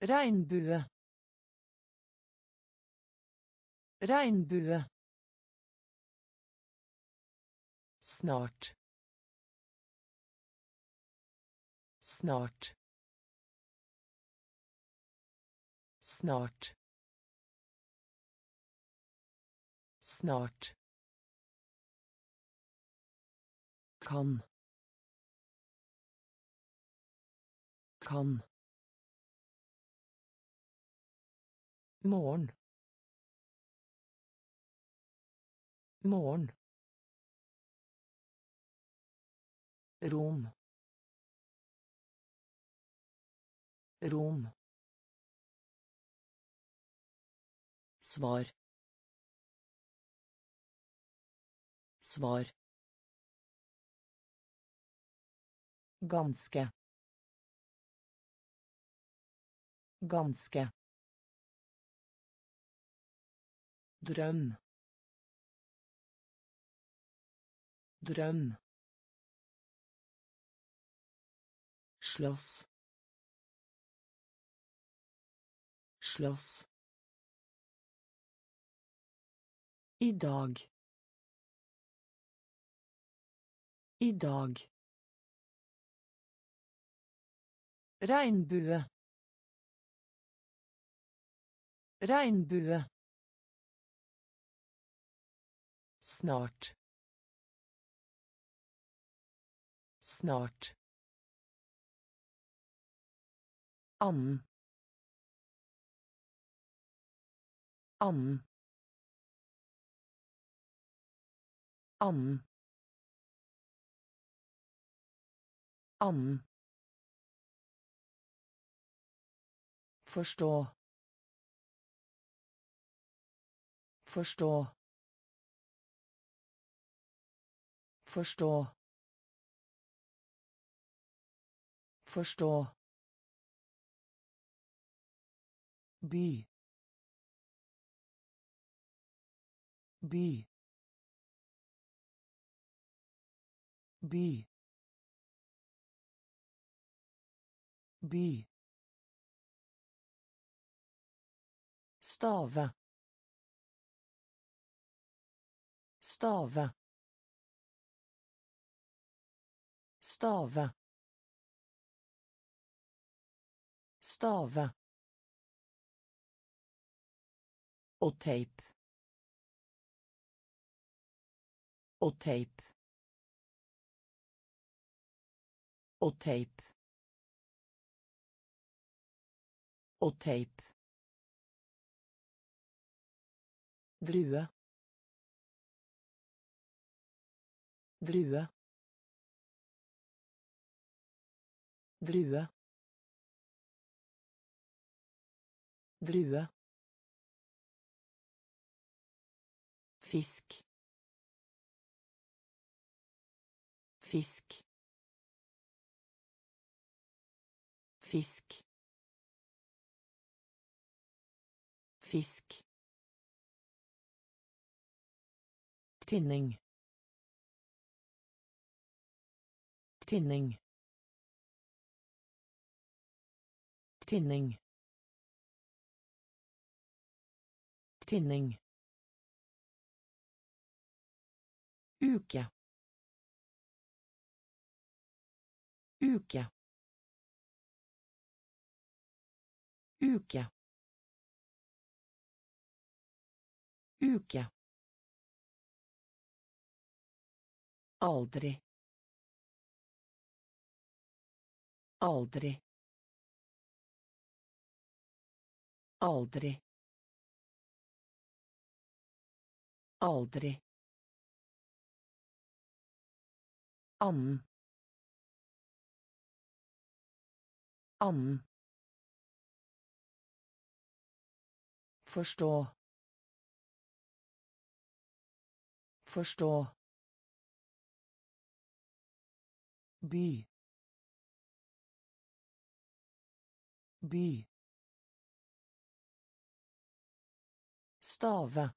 Regnbue. Regnbue. Snart. Snart. Snart. Snart. Kan. Kan. Morgen. Morgen. Rom. Rom. Svar. Svar. Ganske. Ganske. Drøm. Drøm. slåss slåss I dag. I dag. Regnbue. Regnbue. Snart. Snart. Annen. Annen. Annen. Annen. Forstå. Forstå. Forstå. Forstå. by by by by Stova. Stova. Stova. Stova. O tape. O tape. O tape. O tape. Drue. Drue. Drue. Drue. Fisk. Fisk. Fisk. Fisk. Tinning. Tinning. Tinning. Tinning. Uke. Uke. Uke. Uke. Aldri. Aldri. Aldri. Aldri. Annen. Annen. Forstå. Forstå. By by stave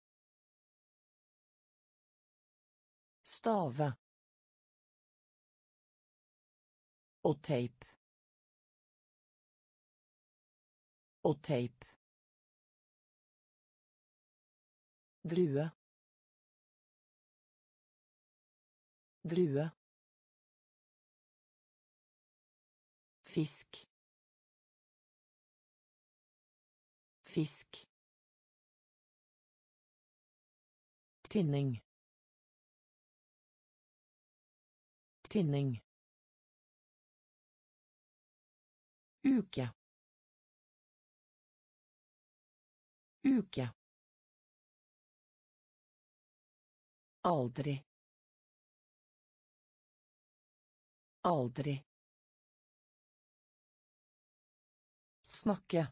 stave Og tape. Og tape. Drue. Drue. Fisk. Fisk. Tinning. Tinning. Uke. Uke. Aldri. Aldri. Snakke.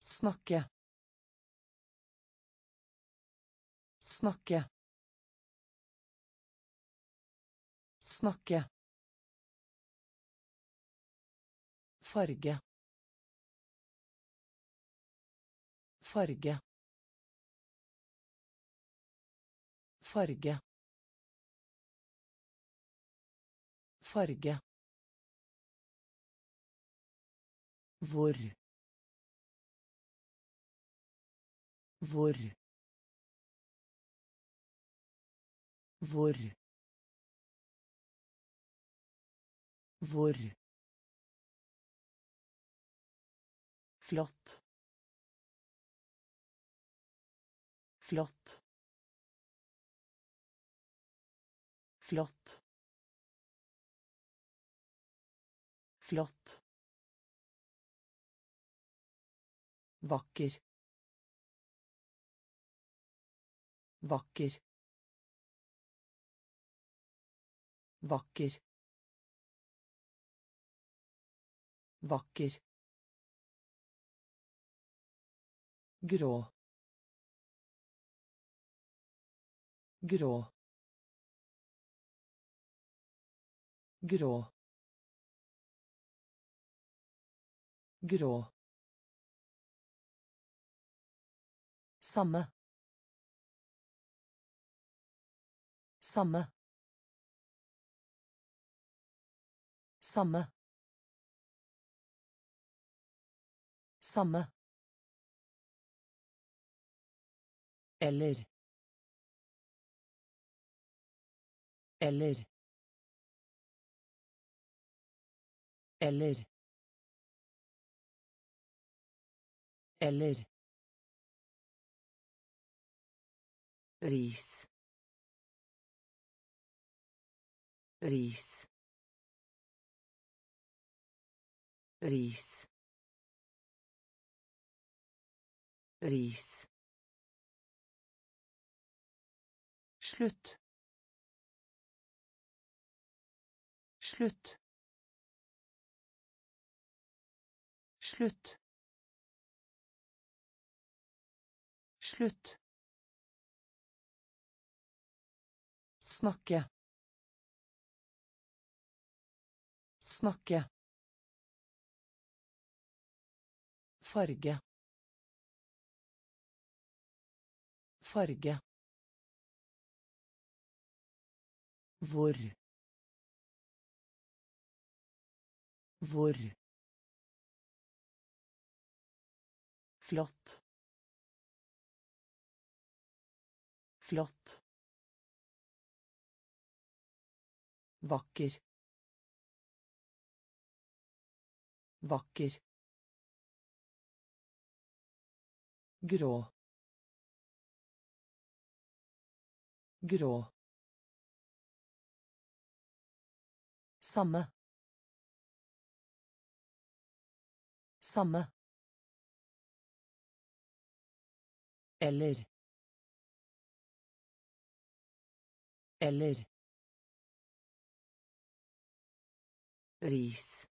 Snakke. Snakke. Snakke. Farge. Farge. Farge. Farge. Hvor. Hvor. Hvor. Hvor. Flott. Flott. Flott. Flott. Vakker. Vakker. Vakker. Vakker. grå grå grå grå samme. Samme. Samme. Samme. Eller. Eller. eller. Eller Ries. Ries. Ries. Ries. Slutt. Slutt. Slutt. Slutt. Snakke. Snakke. Farge. Farge. Hvor. Hvor. Flott. Flott vakker. Vakker. Grå. Grå. Samme. Samme. Eller. Eller ris.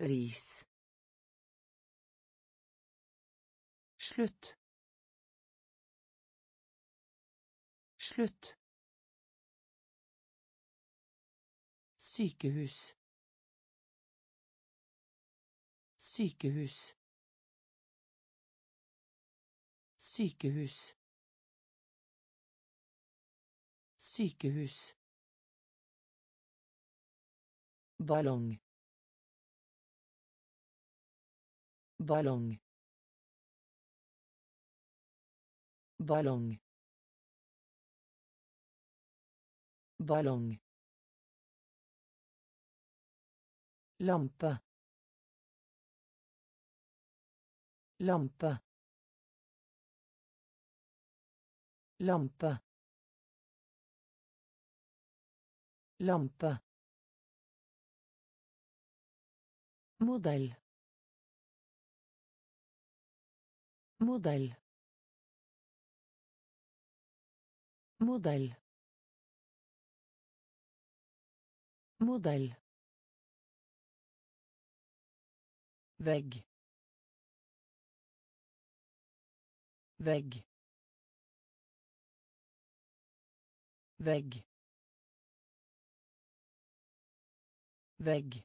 Ris. Slutt slutt sykehus. Sykehus. Sykehus. Sykehus ballong. Ballong. Ballong. Ballong. Lampe. Lampe. Lampe. Lampe موديل. موديل. موديل. موديل. vägg vägg vägg vägg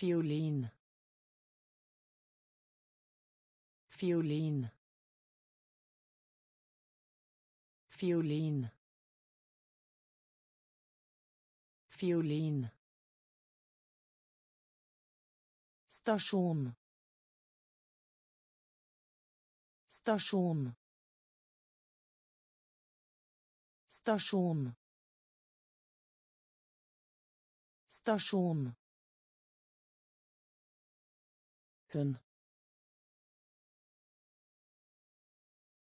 Violin. Violin. Violin. Violin. Stasjon. Stasjon. Stasjon. Stasjon. Hun.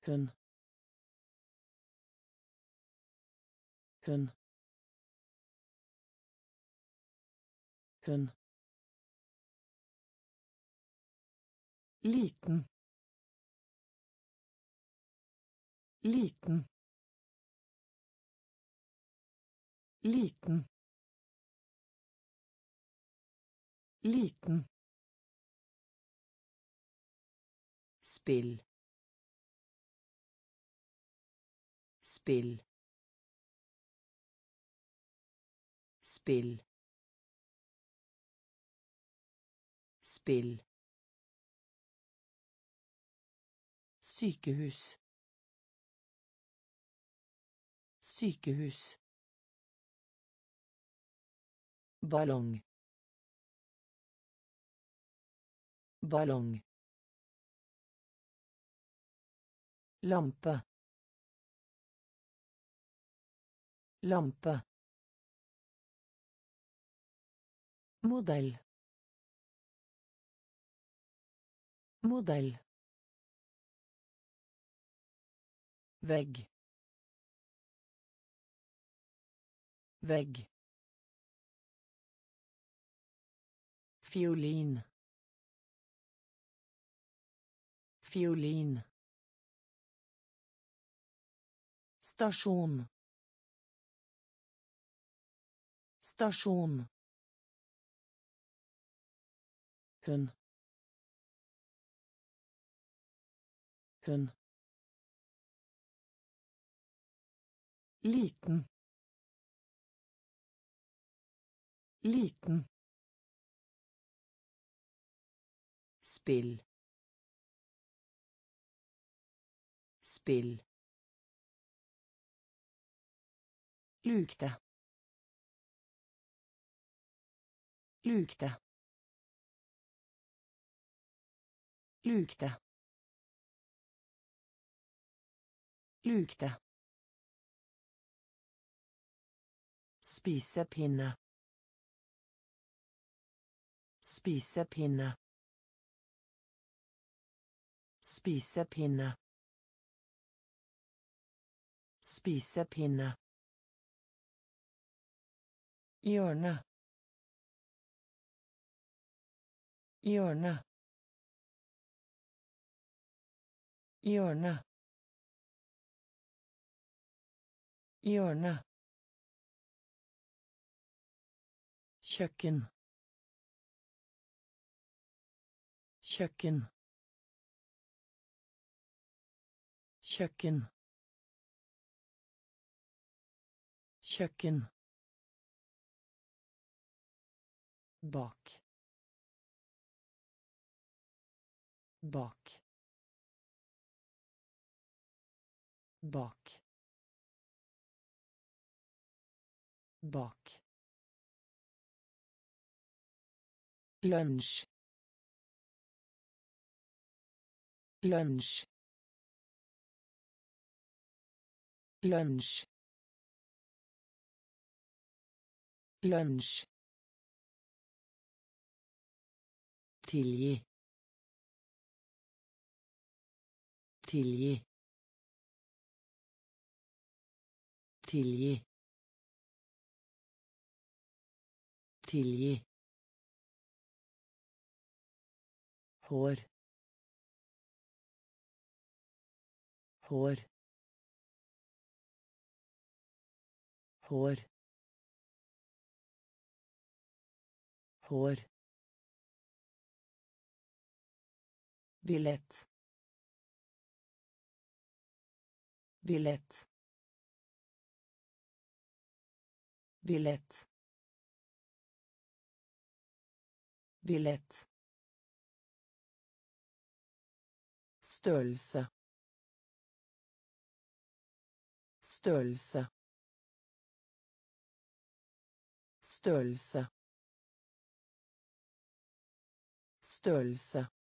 Hun. Hun. Hun. Liten. Liten. Liten. Liten spill. Spill. Spill. Spill. Sykehus. Sykehus. Ballong. Ballong lampe lampe modell. Modell. Vegg. Vegg. Fiolin. Fiolin stasjon stasjon hun. Hun. Liten. Liten. Spill. Spill lukte lukte lukte lukte Spisepinne. Spisepinne. Spisepinne. Spisepinne. Hjørne. Hjørne. Hjørne. Hjørne. kjøkken kjøkken kjøkken kjøkken bak bak bak bak lunsj lunsj lunsj lunsj tilgi. Tilgi. Tilgi. Tilgi. Hår. Hår. Hår. Hår billett billett billett billett Størrelse. Størrelse. Størrelse. Størrelse.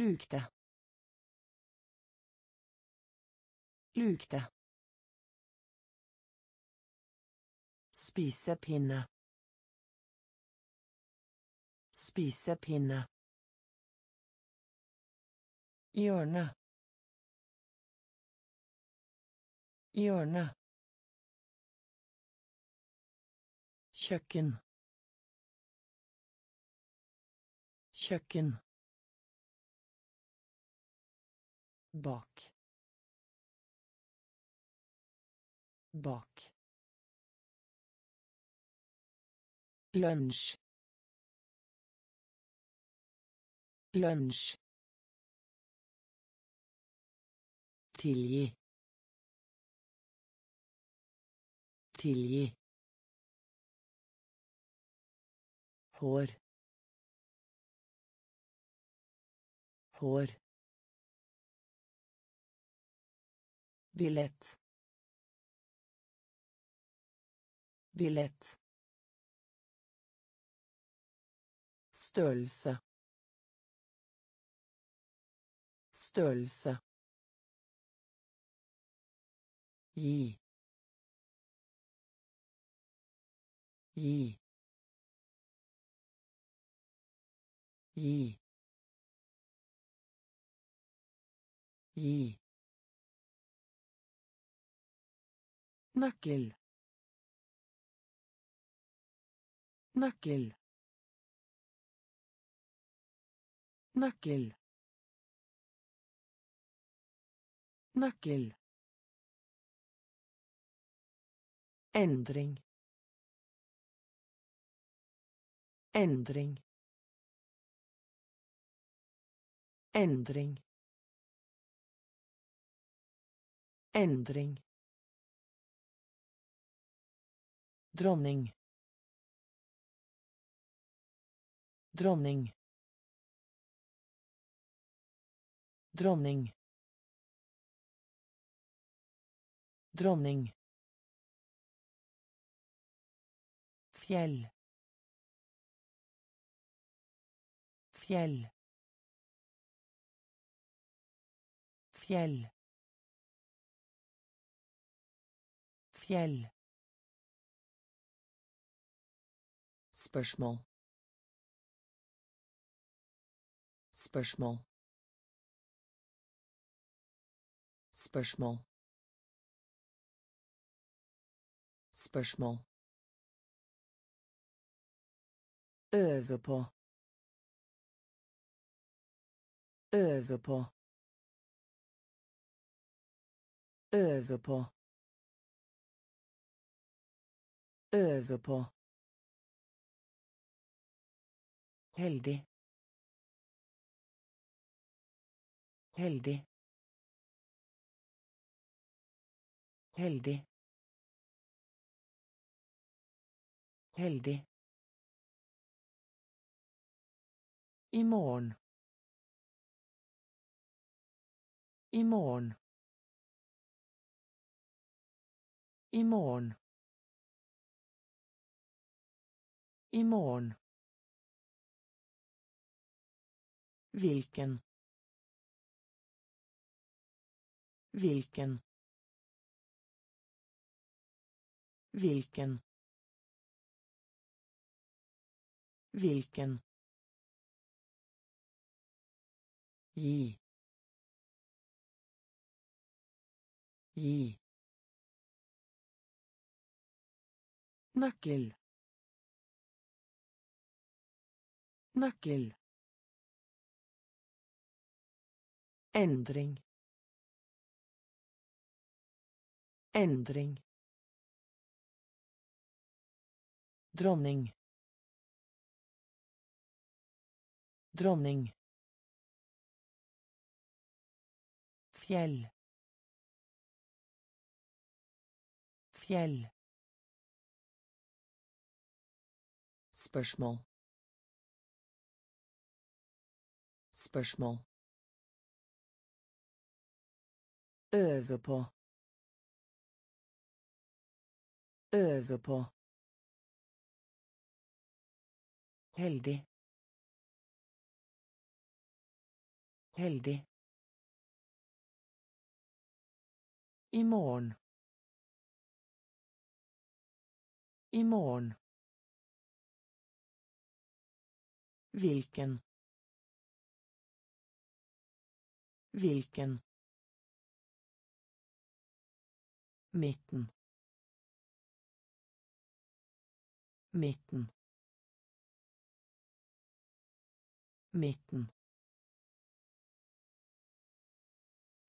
Lukte. Lukte. Spisepinne. Spisepinne. Hjørne. Hjørne. Kjøkken. Kjøkken. Bak. Bak. Lunsj. Lunsj. Tilgi. Tilgi. Hår. Hår. Billett. Billett. Størrelse. Størrelse. Gi. Gi. Gi. Gi. Nøkkel. Nøkkel. Nøkkel. Nøkkel. Endring. Endring. Endring. Endring. Dronning. Dronning. Dronning. Dronning. Fjell. Fjell. Fjell. Fjell. Spørsmål. Spørsmål. Spørsmål. Spørsmål. Øve på. Øve på. Øve på. Øve. Heldig. Heldig. Heldig. Heldig. I morgen. I morgen. I morgen. I morgen. Hvilken. Hvilken. Hvilken. Hvilken. Gi. Gi. Nøkkel. Nøkkel. Endring. Endring. Dronning. Dronning. Fjell. Fjell. Spørsmål. Spørsmål. Øve på. Øve på. Heldig. Heldig. I morgen. I morgen. Hvilken. Hvilken. Midten. Midten. Midten.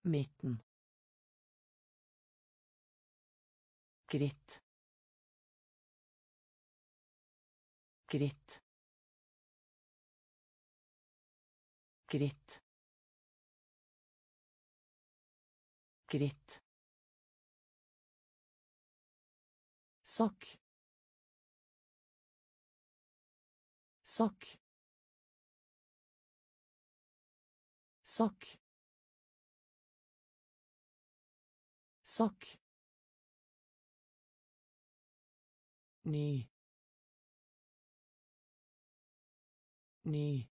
Midten. Gritt. Gritt. Gritt. Gritt. Sokk. Sokk. Sokk. Sokk. ny ny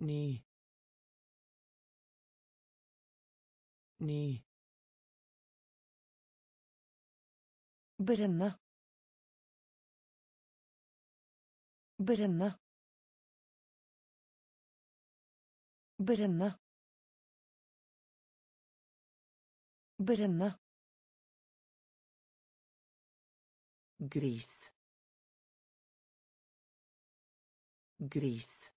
ny Ny. Brenne. Brenne. Brenne. Brenne. Gris. Gris.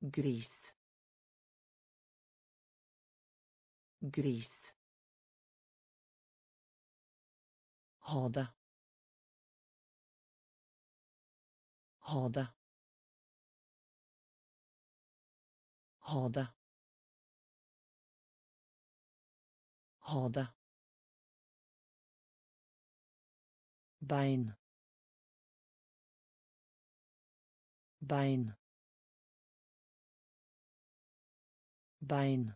Gris. Gris. Ha det. Ha det. Ha det. Ha det. Bein. Bein. Bein.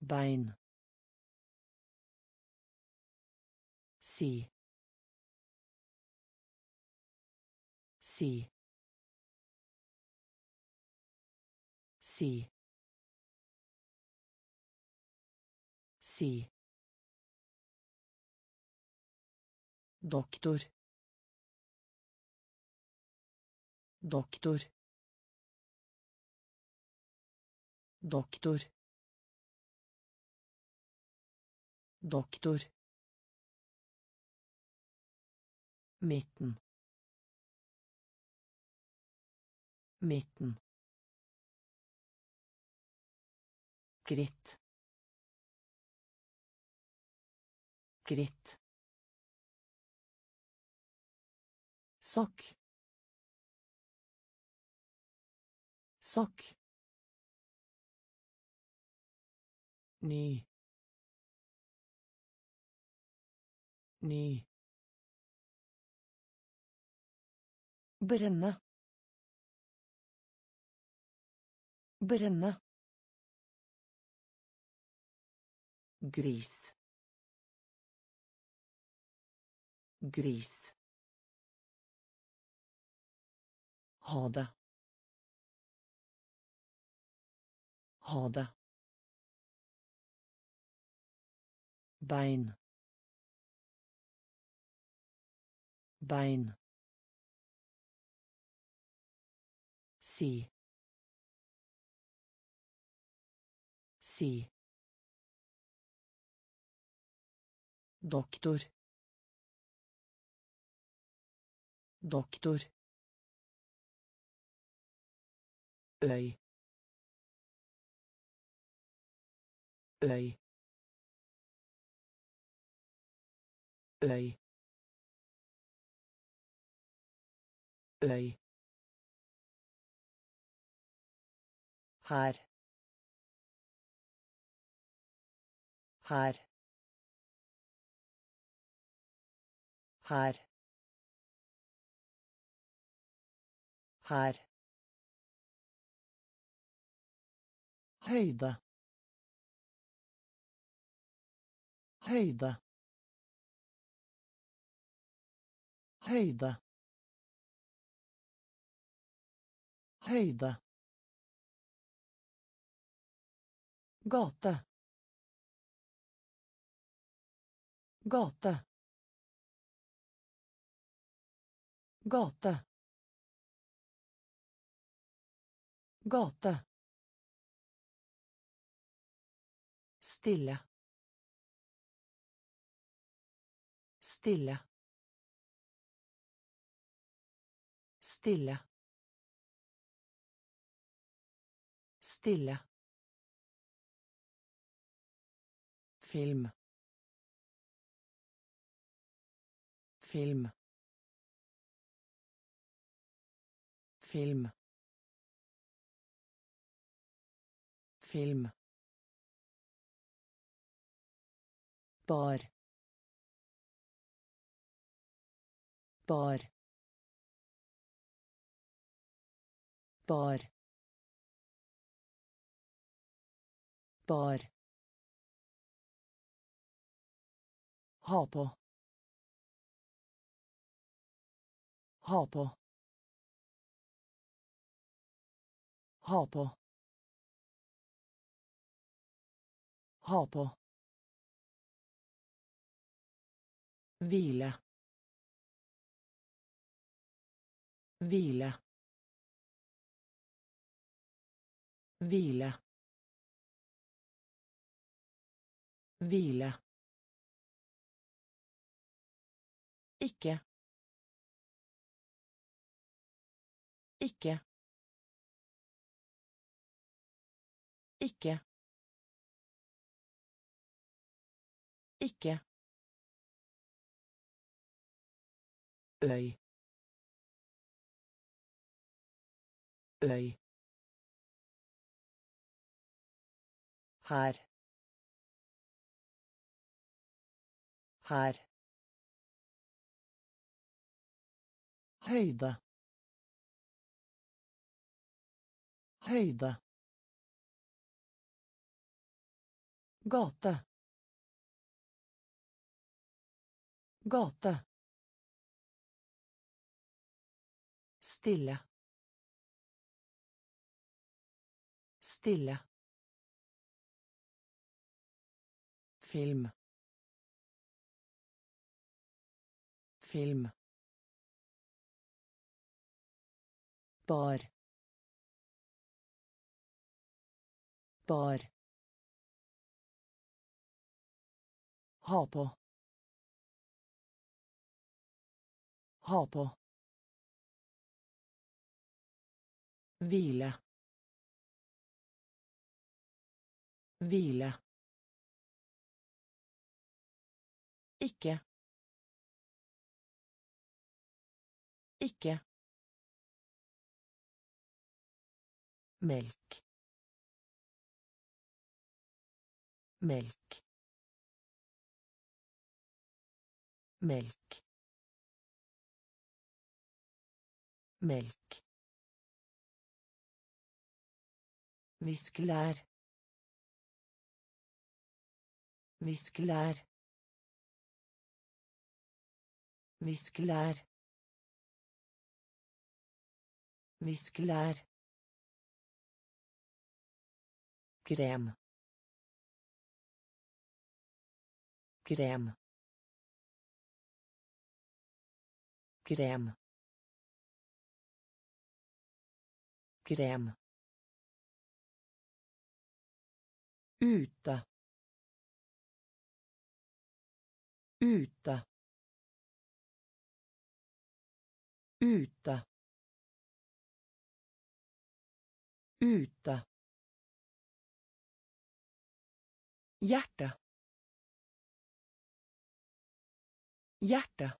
Bein. se se se se doctor doctor doctor doktor. Midten. Midten. Gritt. Gritt. Sokk. Sokk. Ny. Ny. Brenne. Brenne. Gris. Gris. Ha det. Ha det. Bein. Bein. Si. Si. Doktor. Doktor. Øy. Øy. Øy. Øy. Her. Her. Her. Her. Høyde. Høyde. Høyde. Høyde. Gate. Gate. Gate. Gate. Stille. Stille. Stille. Stille. Film. Film. Film. Film. Bar. Bar. Bar. Bar. Ha på. Ha på. Ha på. Ha på. Ikke. Ikke. Ikke. Ikke. øy øy her her høyde høyde gate gate Stille. Stille. Film. Film. Bar. Bar. Ha på. Ha på. Hvile. Hvile. Ikke. Ikke. Melk. Melk. Melk. Melk. Viskelær. Viskelær. Viskelær. Viskelær. Krem. Krem. Krem. Krem. Ute. Ute. Ute. Ute. Hjerte. Hjerte.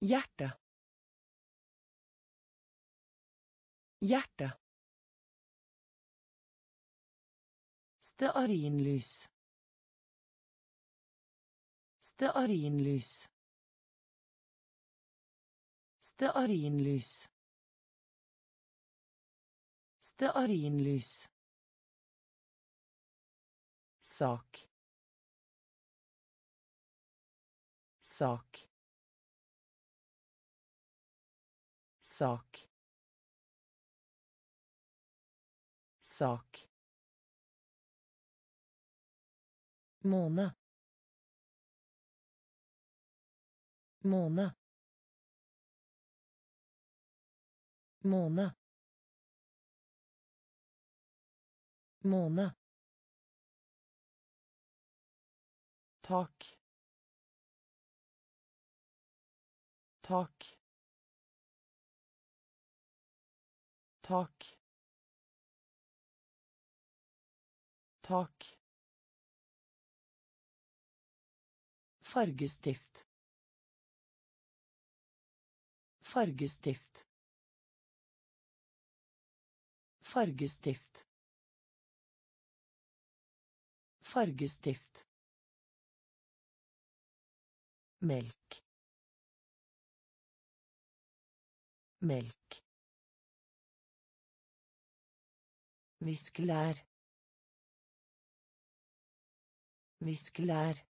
Hjerte. Hjerte. Stearinlys. Stearinlys. Stearinlys. Stearinlys. Sak. Sak. Sak. Sak. Måne. Måne. Måne. Måne tak tak tak tak Fargestift. Fargestift. Fargestift. Fargestift. Melk. Melk. Viskelær. Viskelær.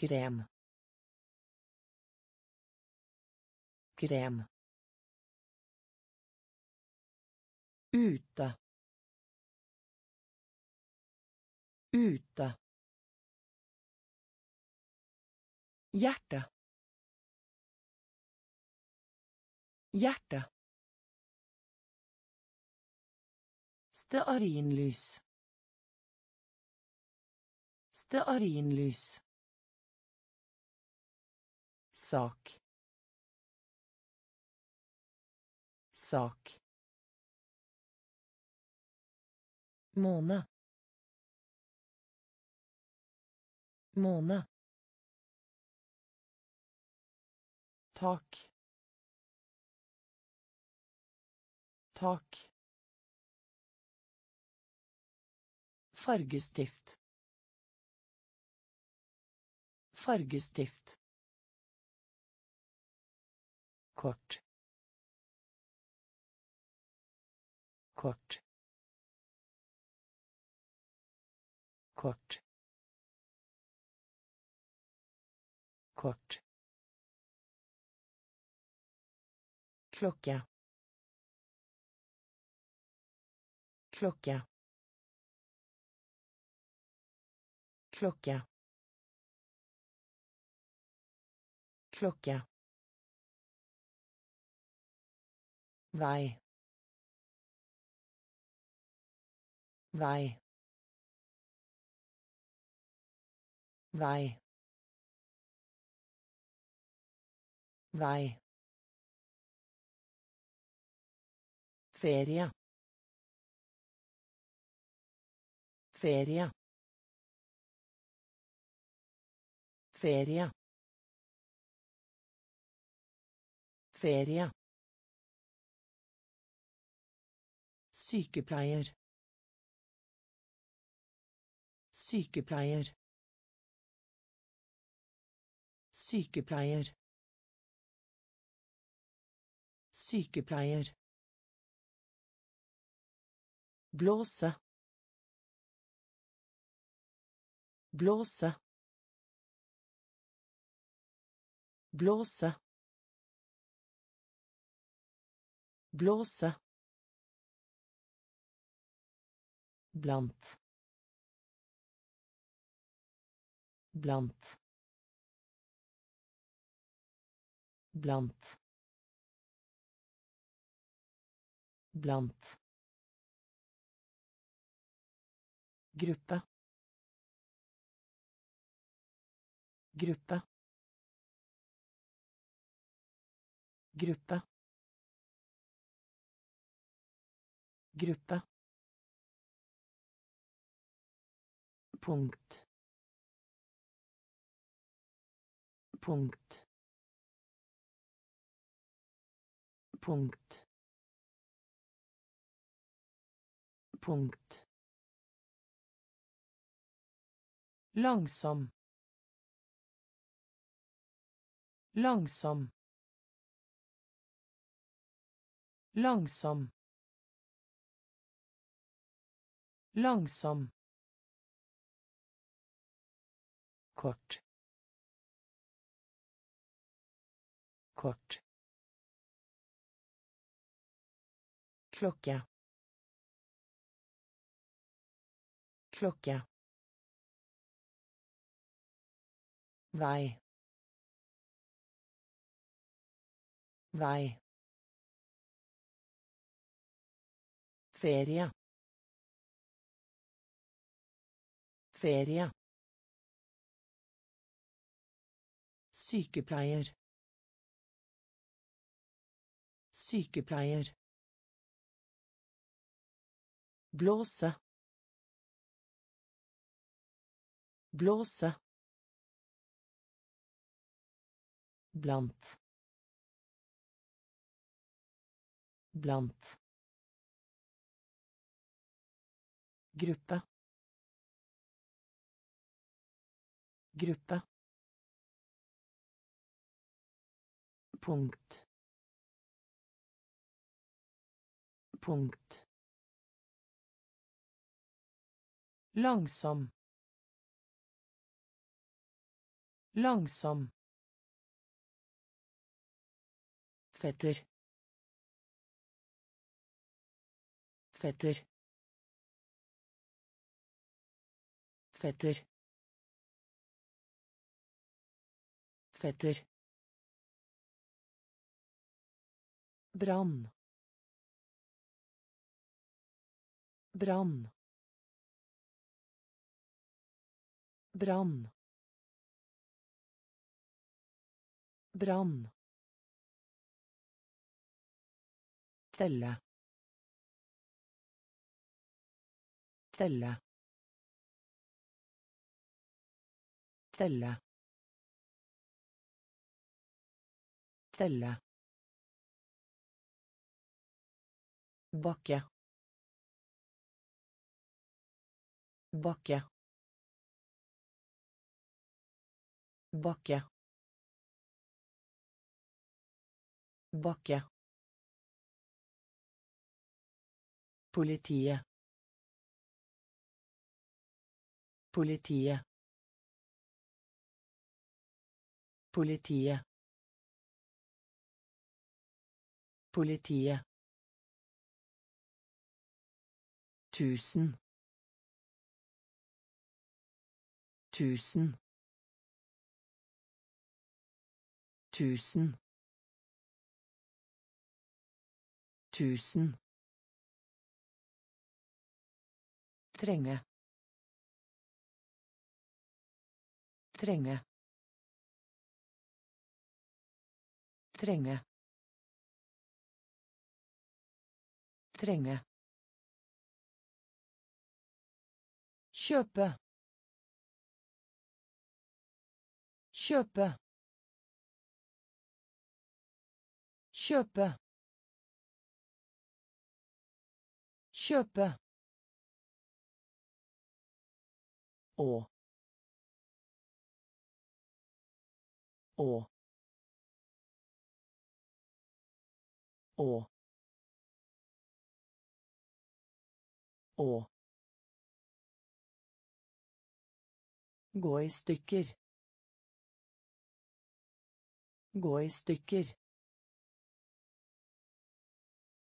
krem Krem. Ute. Ute. Hjerte. Hjerte. Stearinlys. Stearinlys. Sak. Sak. Måne. Måne. Tak. Tak. Fargestift. Fargestift. Kort. Kort. Kort. Kort. Klokke klokke klokke klokke vei vei vei vei ferie ferie ferie ferie Sykepleier. Sykepleier. Sykepleier. Sykepleier. Blåse. Blåse. Blåse. Blåse. blant blant blant blant gruppe. Gruppe. Gruppe. Gruppe. Punkt. Punkt. Punkt. Punkt langsom. Langsom. Langsom. Langsom. Kort. Kort. Klokke. Klokke vei vei ferie ferie Sykepleier. Sykepleier. Blåse. Blåse. Blant. Blant. Gruppe. Gruppe. punkt punkt langsom langsom Fetter. Fetter. Fetter. Fetter. Brann. Brann. Brann. Brann. Telle. Telle. Telle. Telle. Bakke. Bakke. Bakke. Bakke. Politiet. Politiet. Politiet. Politiet. Tusen. Tusen. Tusen. Tusen. Trenge. Trenge. Trenge. Trenge. Kjøpe. Kjøpe. Kjøpe. Kjøpe. Å. Å. Å. Å. Gå i stykker. Gå i stykker.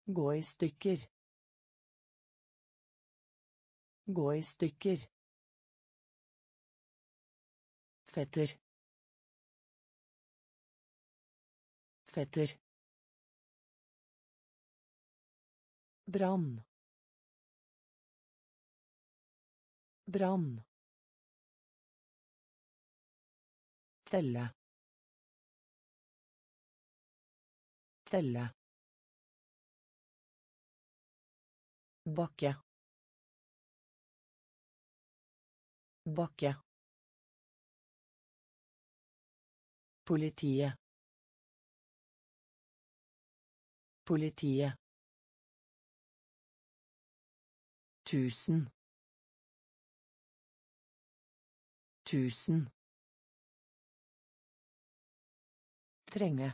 Gå i stykker. Gå i stykker. Fetter. Fetter. Brann. Brann. Telle. Telle. Bakke. Bakke. Politiet. Politiet. Tusen. Tusen. Trenge.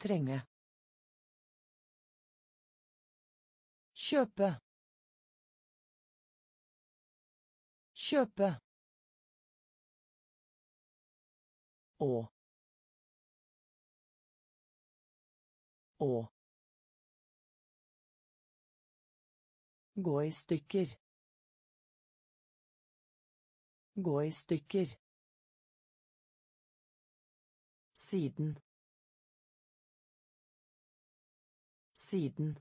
Trenge. Kjøpe. Kjøpe. Å. Å. Gå i stykker. Gå i stykker. Siden. Siden.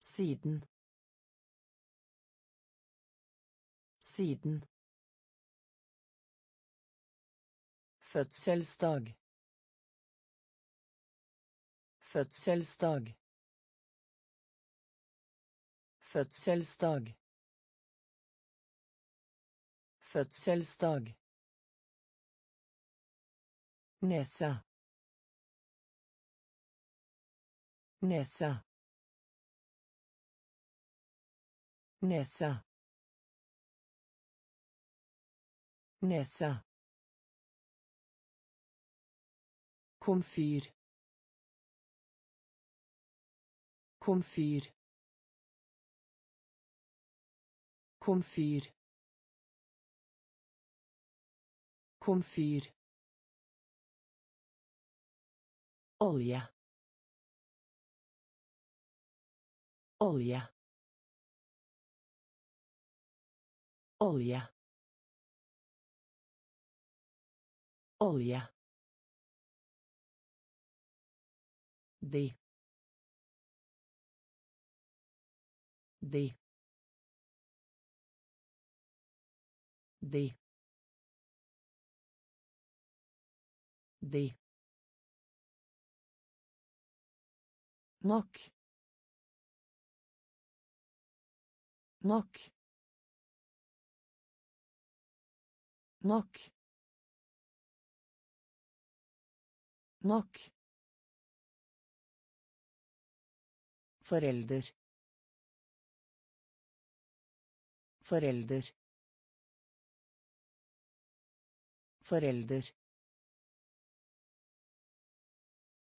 Siden. Siden. Fødselsdag. Fødselsdag. Fødselsdag. Fødselsdag. Nesa. Nesa. Nesa. Nesa. Komfyr. Komfyr. Komfyr. Komfyr. Olje. Olje. Olje. Olje. De. De. De. De. Nok. Nok. Nok. Nok. Forelder. Forelder. Forelder.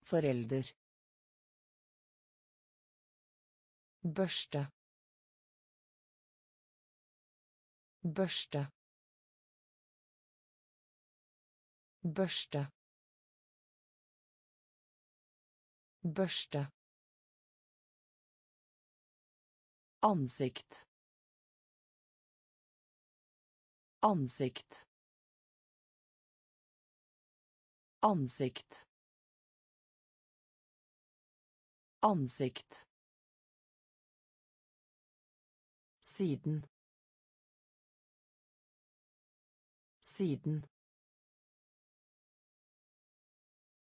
Forelder. Børste. Børste. Børste. Børste. Ansikt. Ansikt. Ansikt. Ansikt. Siden. Siden.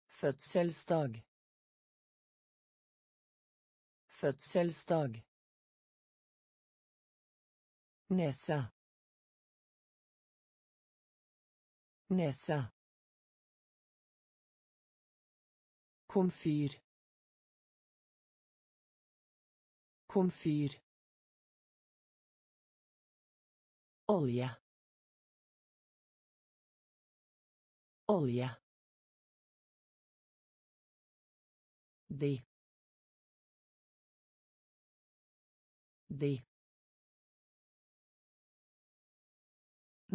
Fødselsdag. Fødselsdag. Nese. Nese. Komfyr. Komfyr. Olje. Olje. De. De.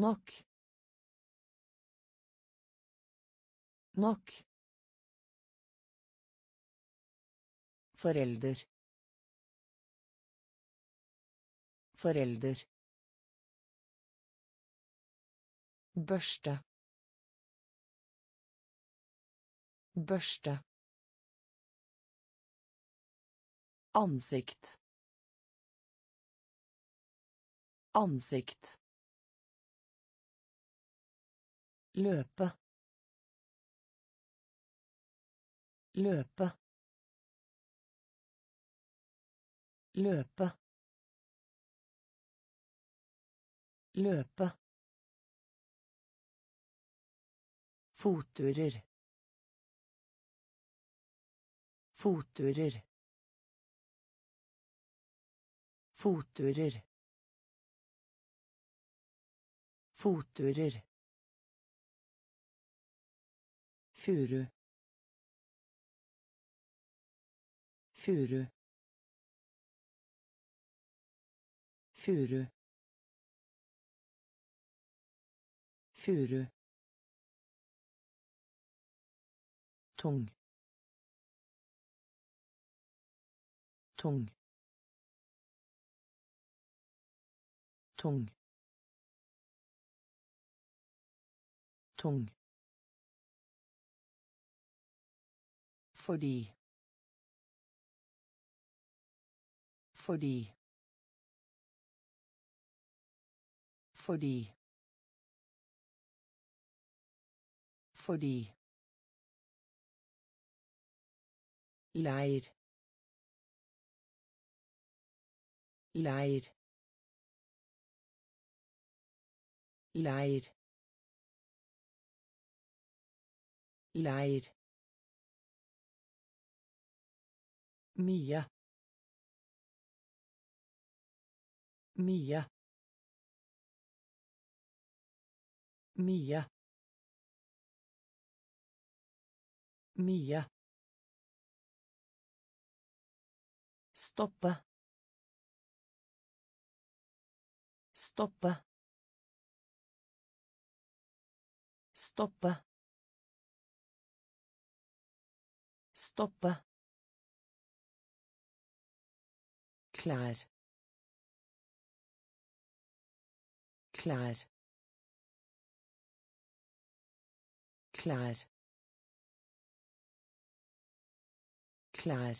Nok. Nok. Forelder. Forelder. Børste. Børste. Ansikt. Ansikt. Løpe. Løpe. Løpe. Løpe. Fotturer. Fotturer. Fotturer. Fotturer. Furu. Furu. Furu. Furu. tung tung tung tung fordi. Fordi. Fordi. Fordi. Leir. Leir. Leir. Leir mye mye mye mye Stoppe. Stoppe. Stoppe. Stoppe. Klær. Klær. Klær. Klær.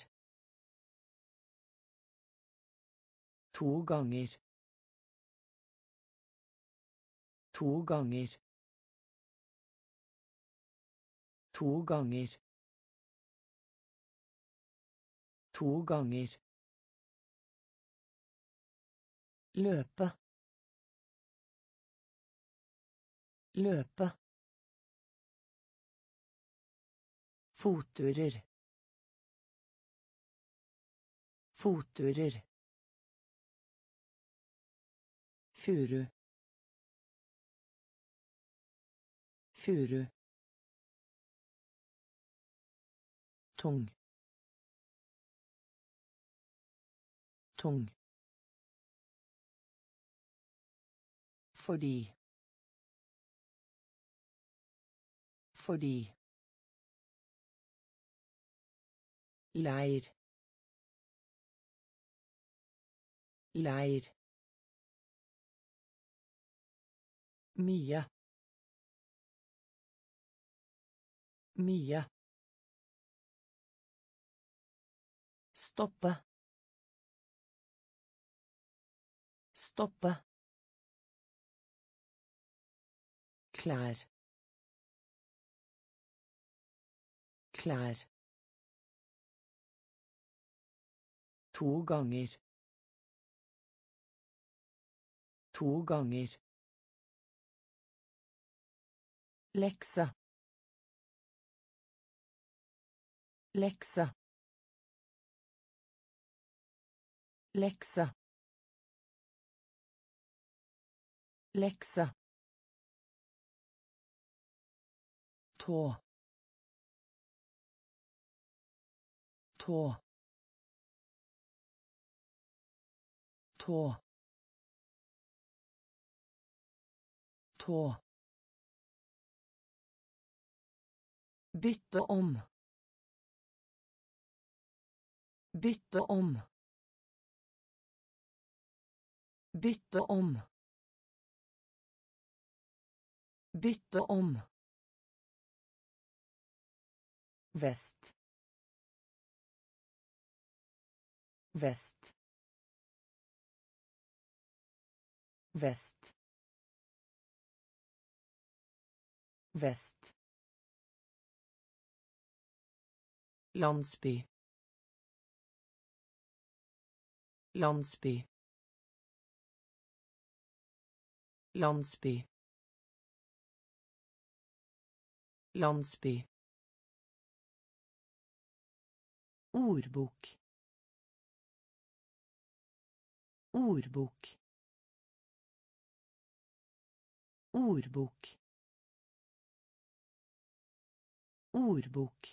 To ganger. To ganger. To ganger. To ganger. Løpe. Løpe. Fotturer. Fotturer. Furu. Furu. tung tung fordi. Fordi. Leir. Leir. Mye. Mye. Stoppe. Stoppe. Klær. Klær. To ganger. To ganger. Lekse. Lekse. Lekse. Lekse. Tå. Tå. Tå. Tå. Bytte om. Bytte om. Bytte om. Bytte om. Vest. Vest. Vest. Vest. Landsby. Landsby. Landsby. Landsby. Ordbok. Ordbok. Ordbok. Ordbok.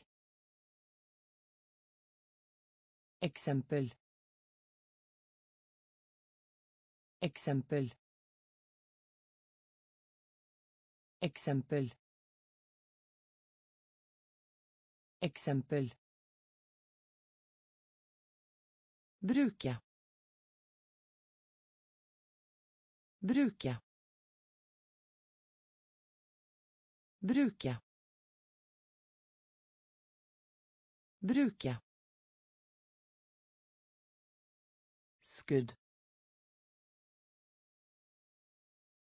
Eksempel. Eksempel. Eksempel. Eksempel. Bruke. Bruke. Bruke. Bruke. Skudd.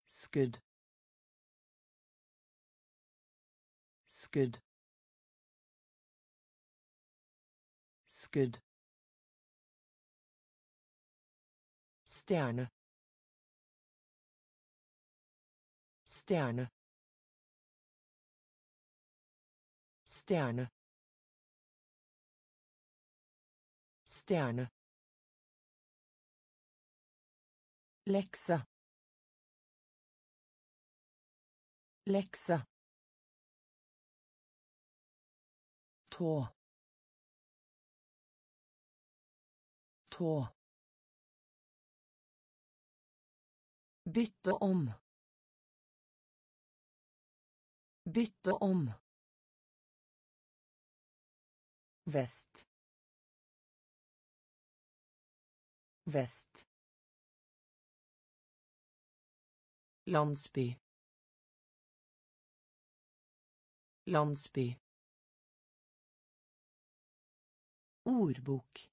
Skudd. skudd skudd stjerne. Stjerne. Stjerne. Stjerne. Lekse. Lekse. Tå. Tå bytte om Bytte om. Vest. Vest. Landsby. Landsby. Ordbok.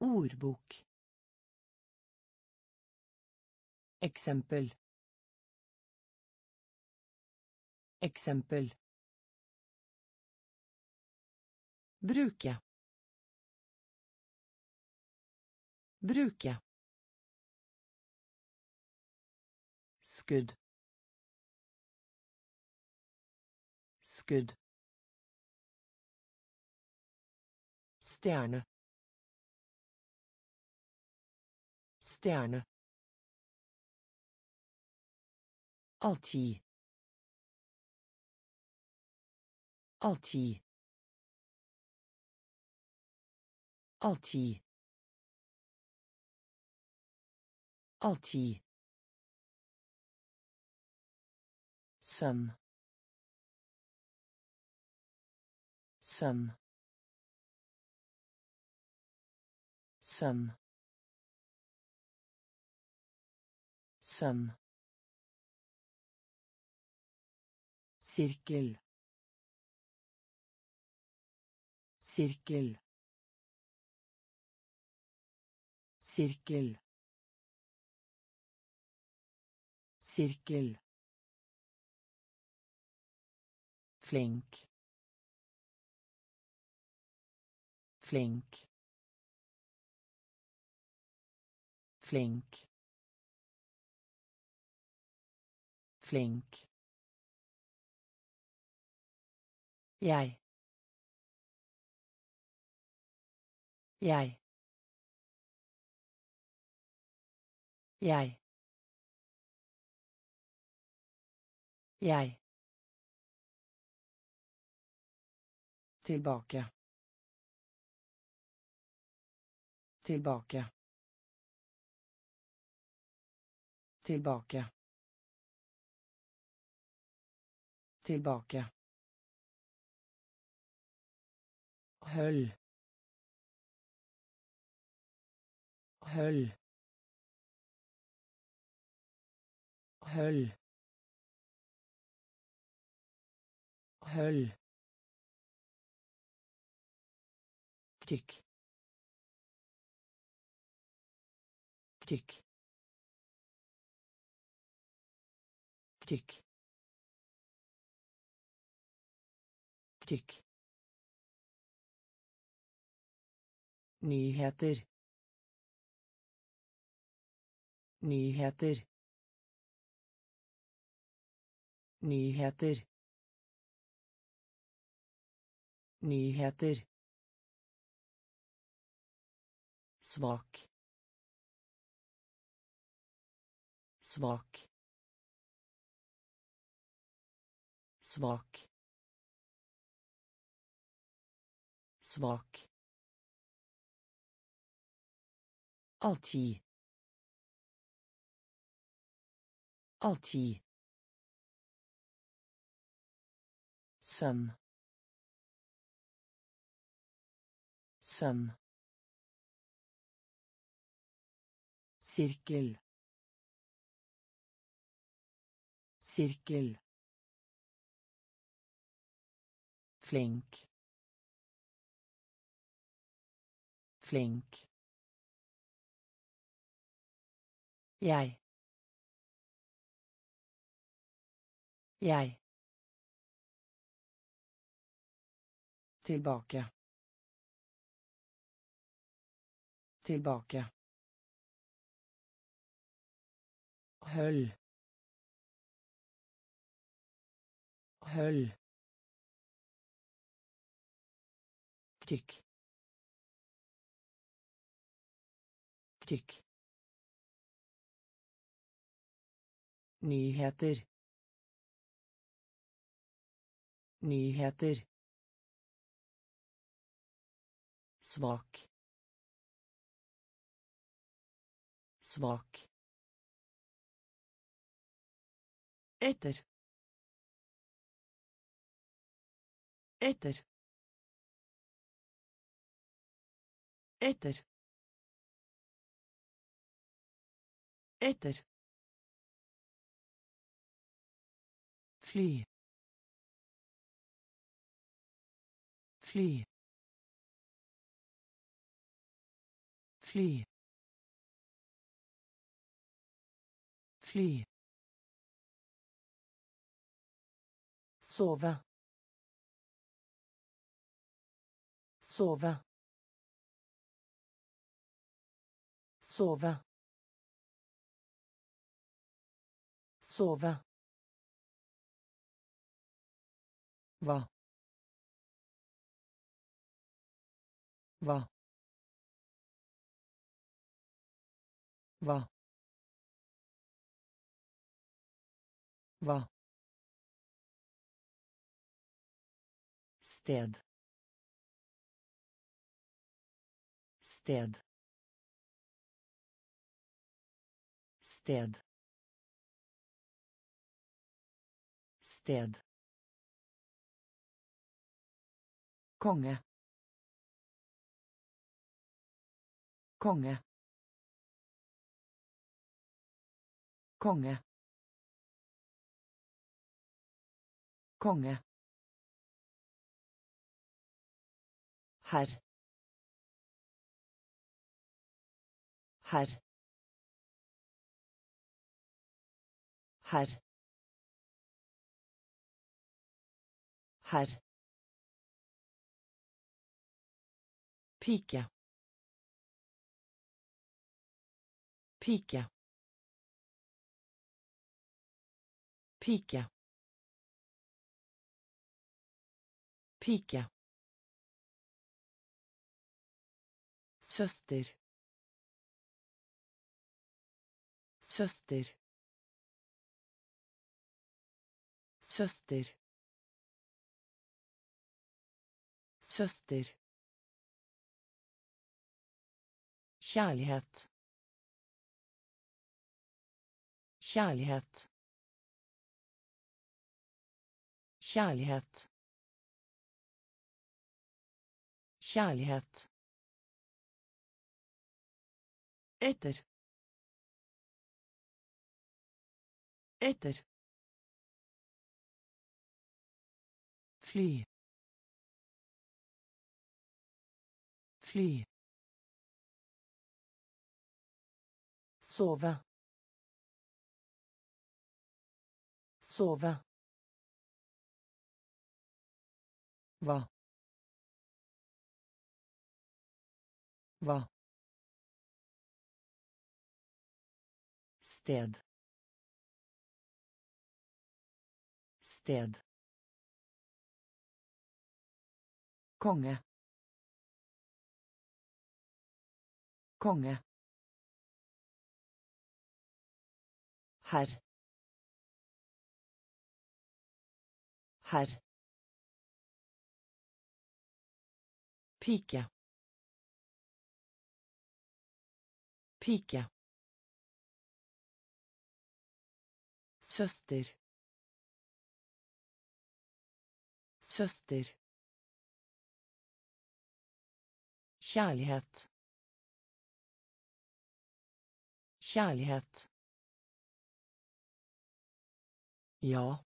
Ordbok. Eksempel. Eksempel. Bruke. Bruke. Skudd. Skudd. Stjerne. Stjerne. Alltid. Alltid. Alltid. Alltid. Sønn. Sønn. Sønn. Sønn. Sirkel. Sirkel. Sirkel. Sirkel. Flink. Flink. Flink. Flink. Jeg. Jeg. Jeg. Jeg. Tilbake. Tilbake. Tilbake. Tilbake. Høll. Høll. Høll. Høll. Tykk. Tykk. Tykk. Tykk. Nyheter. Nyheter. Nyheter. Nyheter. Svak. Svak. Svak. Svak. Alltid. Alltid. Sønn. Sønn. Sirkel. Sirkel. Flink. Flink. Jeg. Jeg. Tilbake. Tilbake. Høll. Høll. Trykk. Tykk. Nyheter. Nyheter. Svak. Svak. Etter. Etter. Etter. Etter. Fly. Fly. Fly. Fly. Sove. Sove. Sove. Sove. Hva? Hva? Hva? Hva? Sted. Sted. Sted. Sted. Konge. Konge. Konge. Konge. Herr. Herr. Herr. Herr. Pike. Pike. Pike. Pike. Søster. Søster. Søster. Søster. Kjærlighet. Kjærlighet. Kjærlighet. Kjærlighet. Etter. Etter. Fly. Fly. Sove. Sove. Hva? Hva? Sted. Sted. Konge. Konge. Herr. Herr. Pike. Pike. Søster. Søster. Kjærlighet. Kjærlighet. Ja.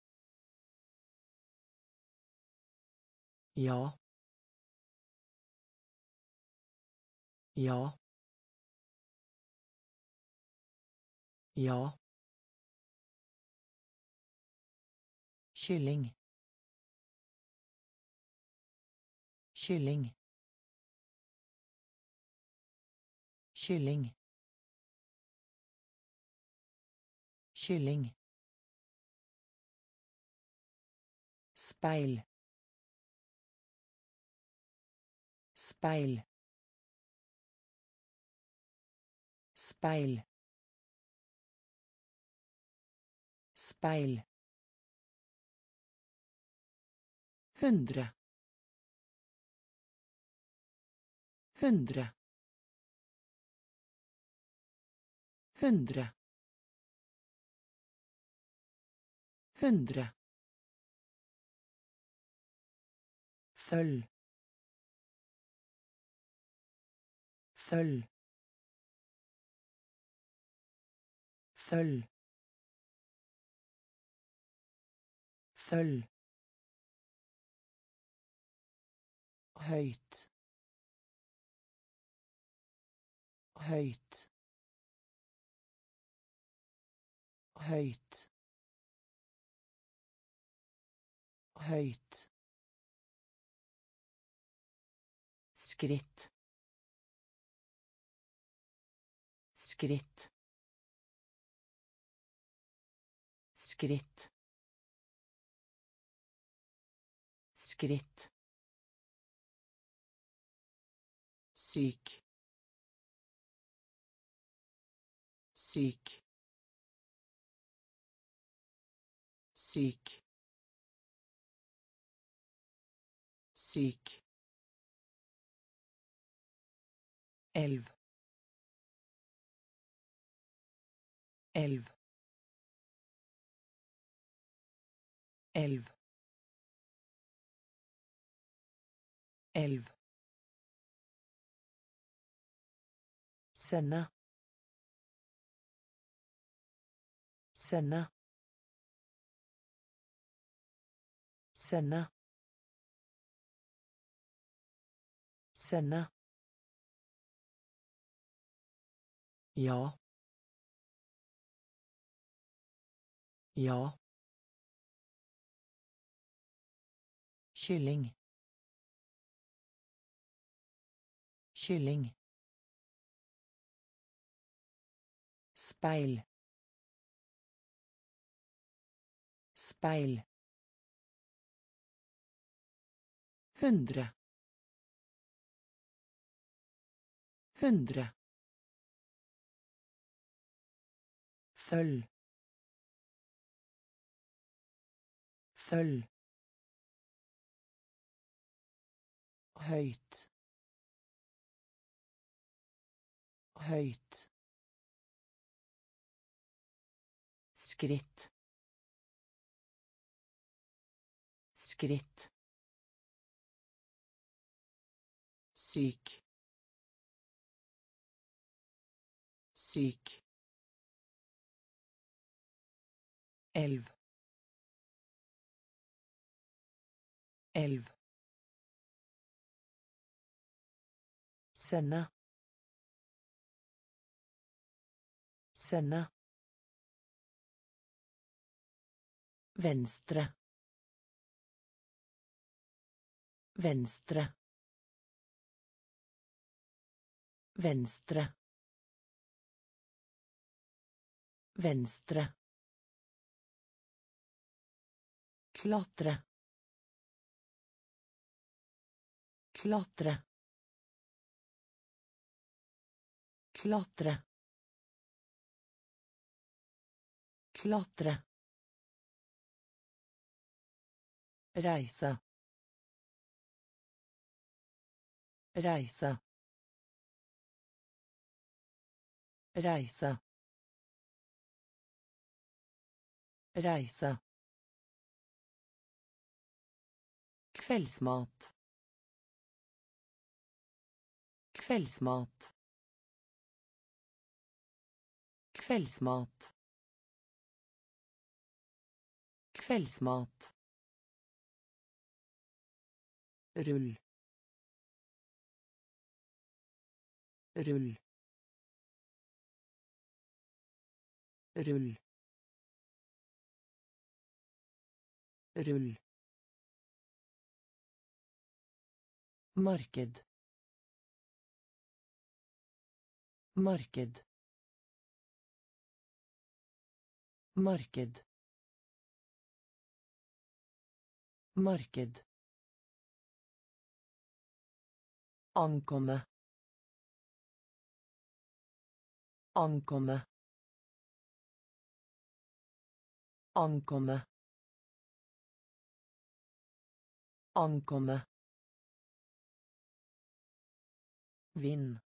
Ja. Ja. Ja. Kylling. Kylling. Kylling. Kylling. Speil. Speil. Speil. Speil. Hundre. Hundre. Hundre. Hundre. Følg. Følg. Følg. Følg. høyt høyt høyt høyt skritt. Skritt. Skritt. Skritt. Syk. Syk. Syk. Syk elv elv elv elv Sende. Sende. Sende. Sende. Ja. Ja. Kylling. Kylling. speil speil hundre hundre følg følg høyt. Høyt. Skritt. Skritt. Syk. Syk elv elv sende sende Venstre. Venstre. Venstre. Venstre. Klatre. Klatre. Klatre. Klatre. Reise. Reise. Reise. Reise. Kveldsmat. Kveldsmat. Kveldsmat. Kveldsmat rull rull rull rull marked marked marked marked Ankomme. Ankomme. Ankomme. Ankomme. Vind.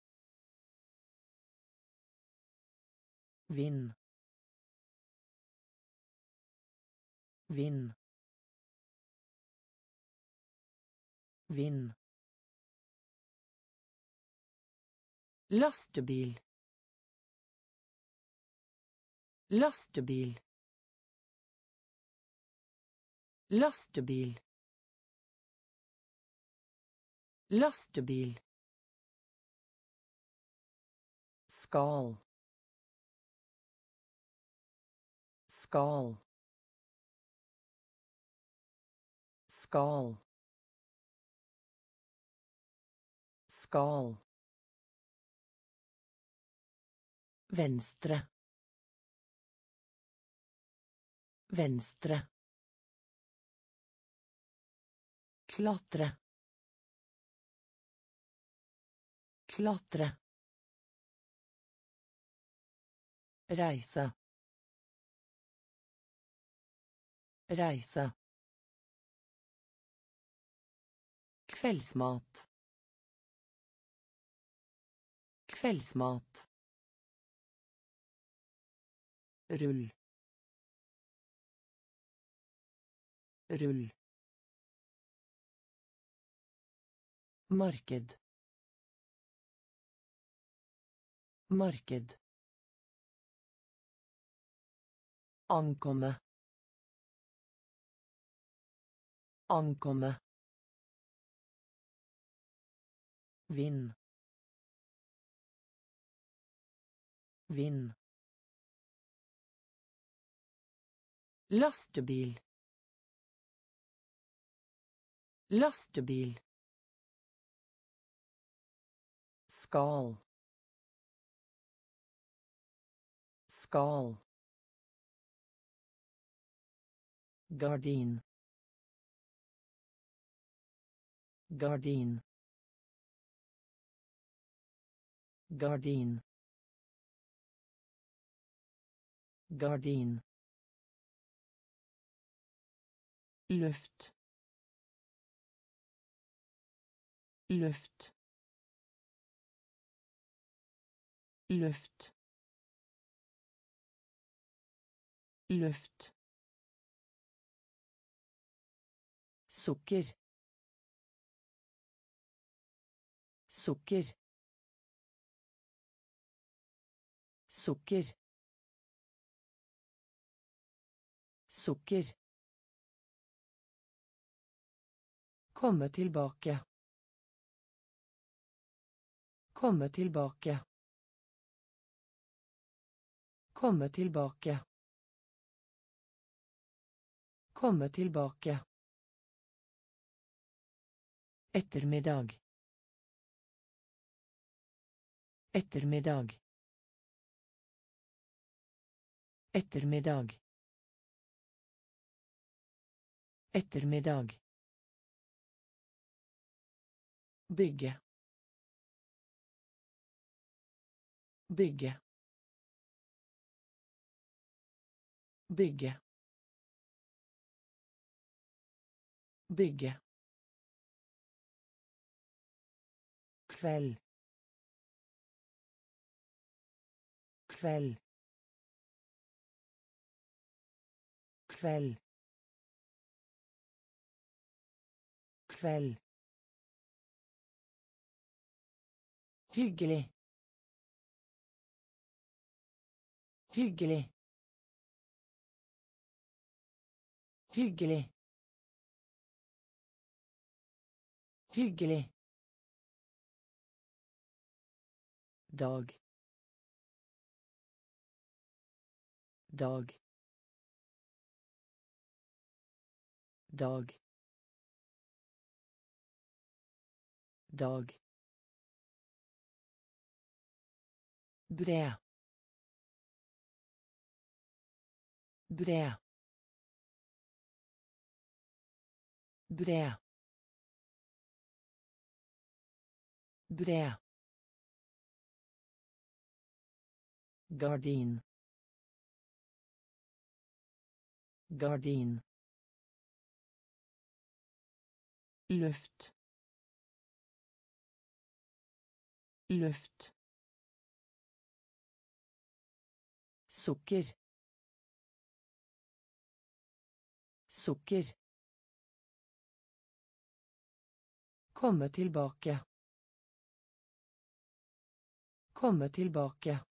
Vind. Vind. Vind. Lastebil. Lastebil. Lastebil. Lastebil. Skal. Skal. Skal. Skal. Venstre. Venstre. Klatre. Klatre. Reise. Reise. Kveldsmat. Kveldsmat. Rull. Rull. Marked. Marked. Ankomme. Ankomme. Vind. Vind. Lastebil. Lastebil. Skal. Skal. Gardin. Gardin. Gardin. Gardin. Luft. Luft. Luft. Luft. Sukker. Sukker. Sukker. Sukker. Komme tilbake. Komme tilbake. Komme tilbake. Komme tilbake. Ettermiddag. Ettermiddag. Ettermiddag. Ettermiddag. Bygge. Bygge. Bygge. Bygge. Kveld. Kveld. Kveld. Kveld. Hyggelig. Hyggelig. Hyggelig. Hyggelig. Dag dag dag dag bred bred bred bred Gardin. Gardin. Luft. Luft. Sukker. Sukker. Komme tilbake. Komme tilbake.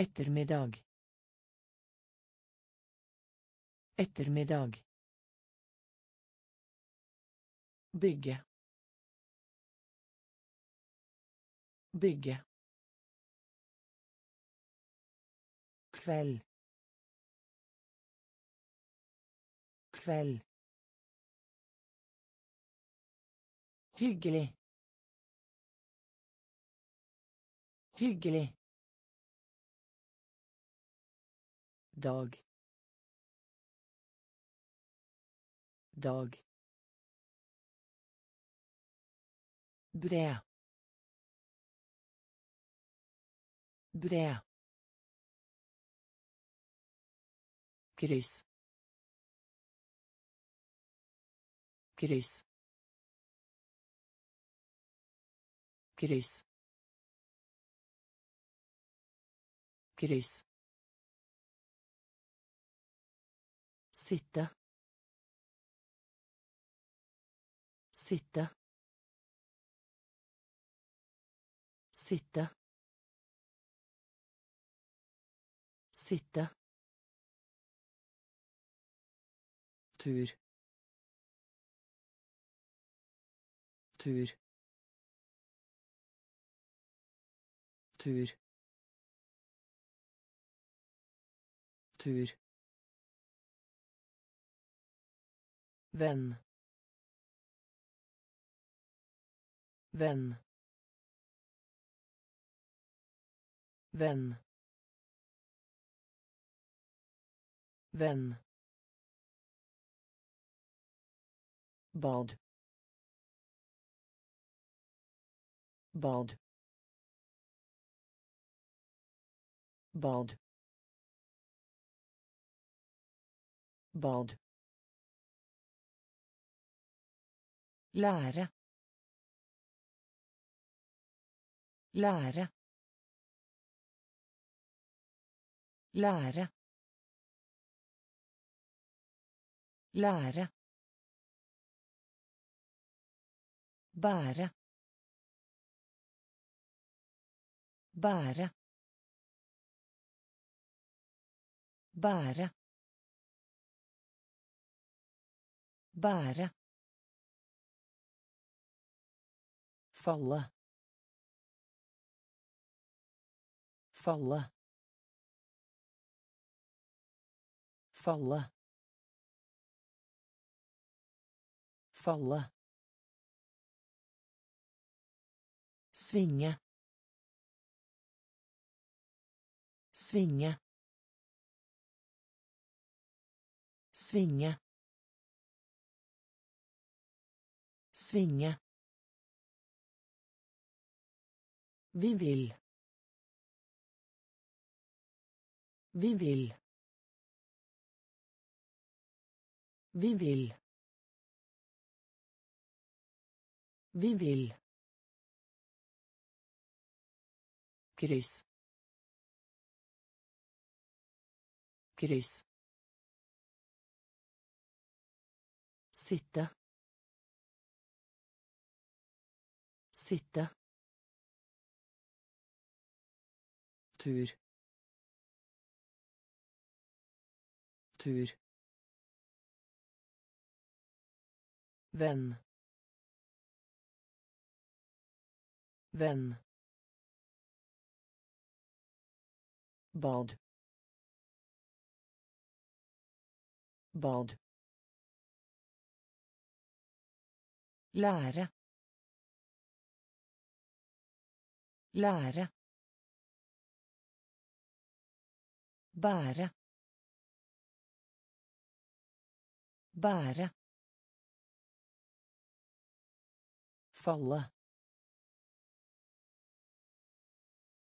Ettermiddag. Ettermiddag. Bygge. Bygge. Kveld. Kveld. Hyggelig. Hyggelig. Dag. Dag. Bred bred kryss. Kryss. Kryss. Kryss Sitte. Sitte. Sitte. Sitte. Tur. Tur. Tur. Tur. Venn. Venn. Venn. Venn. Bad. Bad. Bad. Bad. Lære. Lære. Lære. Lære. Bære. Bære. Bære. Bære. فالله فالله فالله فالله svinge svinge svinge svinge Vi vil. Vi vil. Vi vil. Vi vil. Kryss. Kryss. Sitte. Sitte. Tur. Tur. Venn. Venn. Bad. Bad. Lære. Lære Bære. Bære. Falle.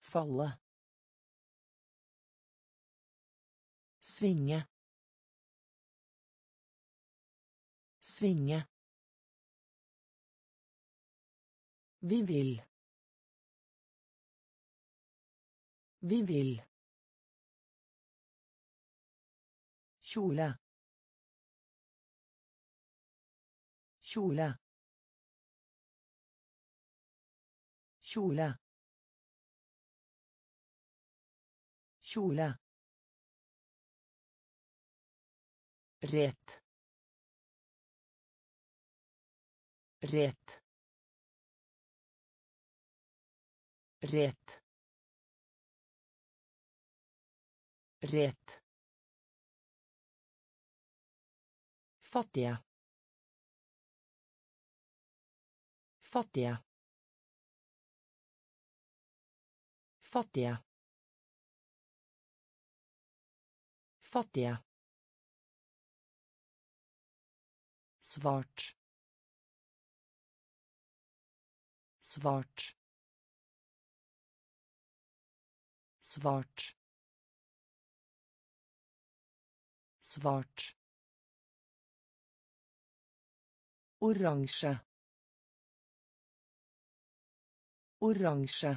Falle. Svinge. Svinge. Vi vil. Vi vil. Kjole kjole kjole kjole Rett. Rett. Rett. Rett. Fattige. Fattige. Fattige. Fattige. svart svart svart svart oransje oransje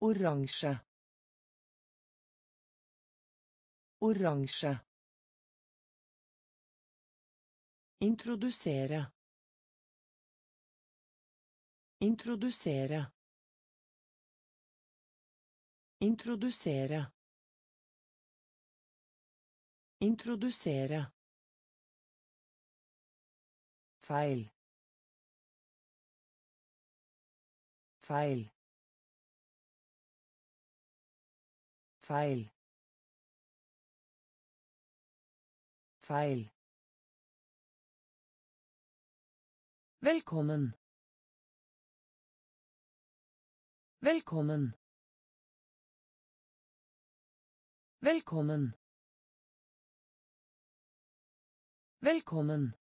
oransje oransje Introdusere. Introdusere. Introdusere. Introdusere. Feil. Feil. Feil. Feil. Velkommen. Velkommen. Velkommen. Velkommen.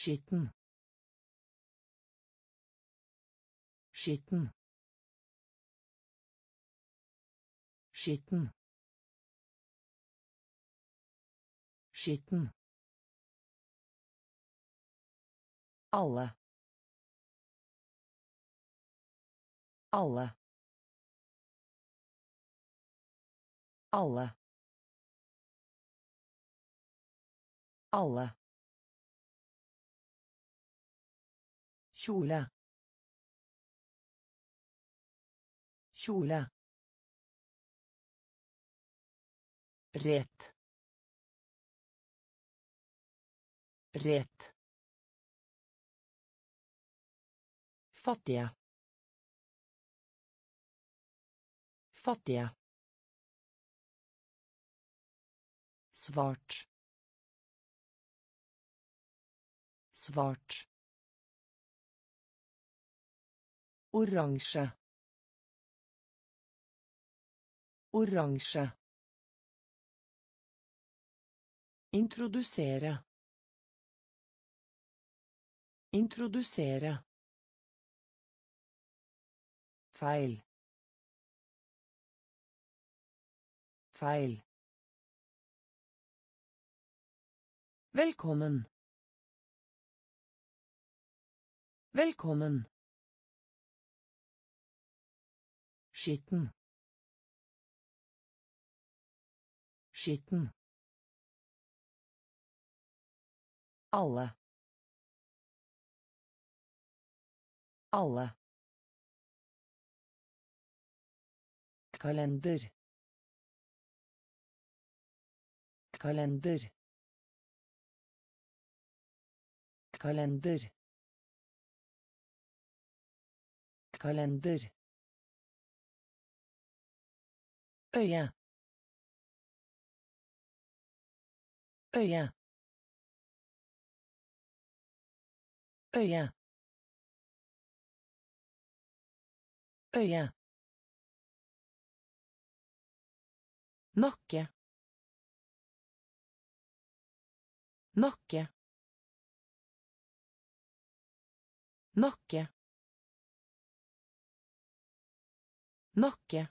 Skitten. Skitten. Skitten. Skitten. Alle. Alle. Alle. Alle. Kjole. Kjole. Rett. Rett. Fattige. Fattige. Svart. Svart. Oransje. Oransje. Introdusere. Introdusere. Feil. Feil. Velkommen. Velkommen. Skitten. Skitten. Alle. Alle. kalender kalender kalender kalender øye øye øye øye Nakke. Nakke. Nakke. Nakke.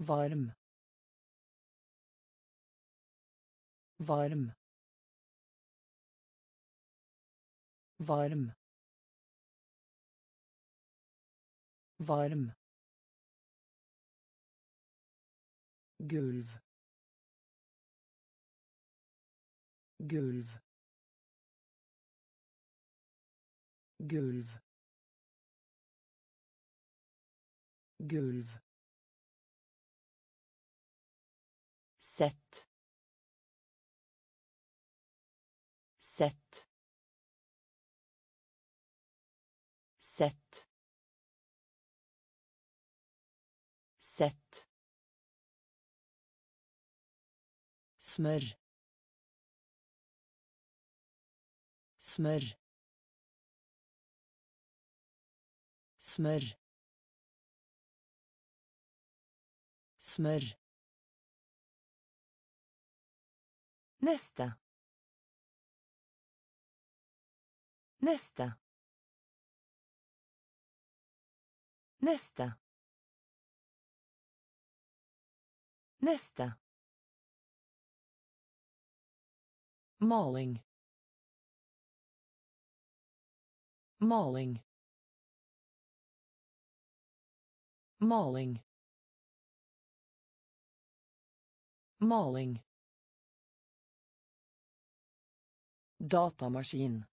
Varm. Varm. Varm. varm gulv gulv gulv gulv sett. Sett. Sett. Sett. Smør. Smør. Smør. Smør neste neste neste neste maling maling maling maling datamaskin.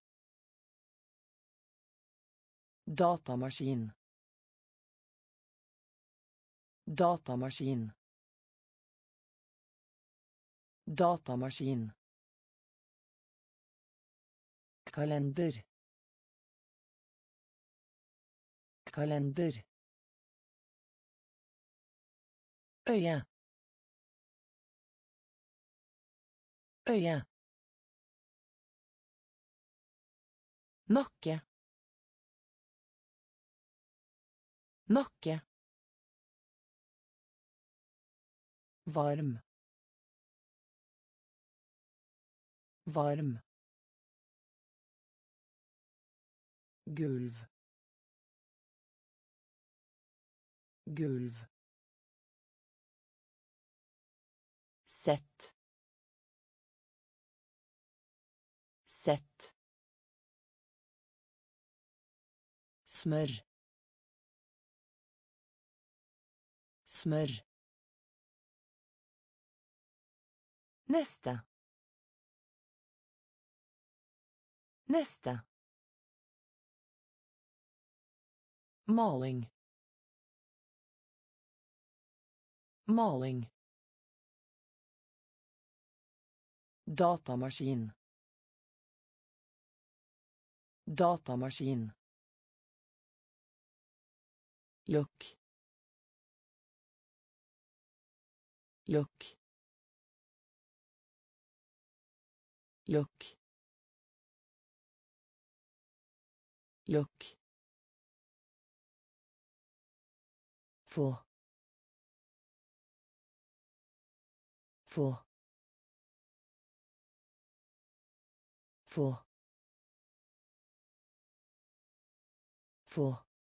Datamaskin. Datamaskin. Datamaskin. Kalender. Kalender. Øye. Øye nakke. Nakke. Varm. Varm. Gulv. Gulv. Sett. Sett smør. Smør. Neste. Neste. Maling. Maling. Datamaskin. Datamaskin lukk lukk lukk lukk få. Få. Få. Få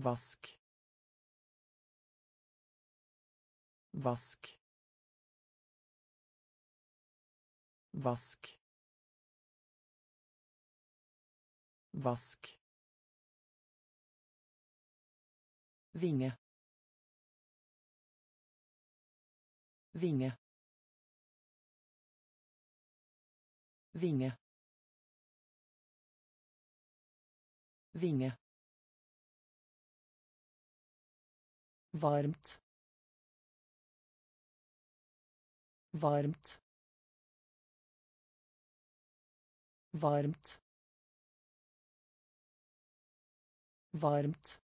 vask. Vask. Vask. Vask. Vinge. Vinge. Vinge. Vinge varmt varmt varmt varmt.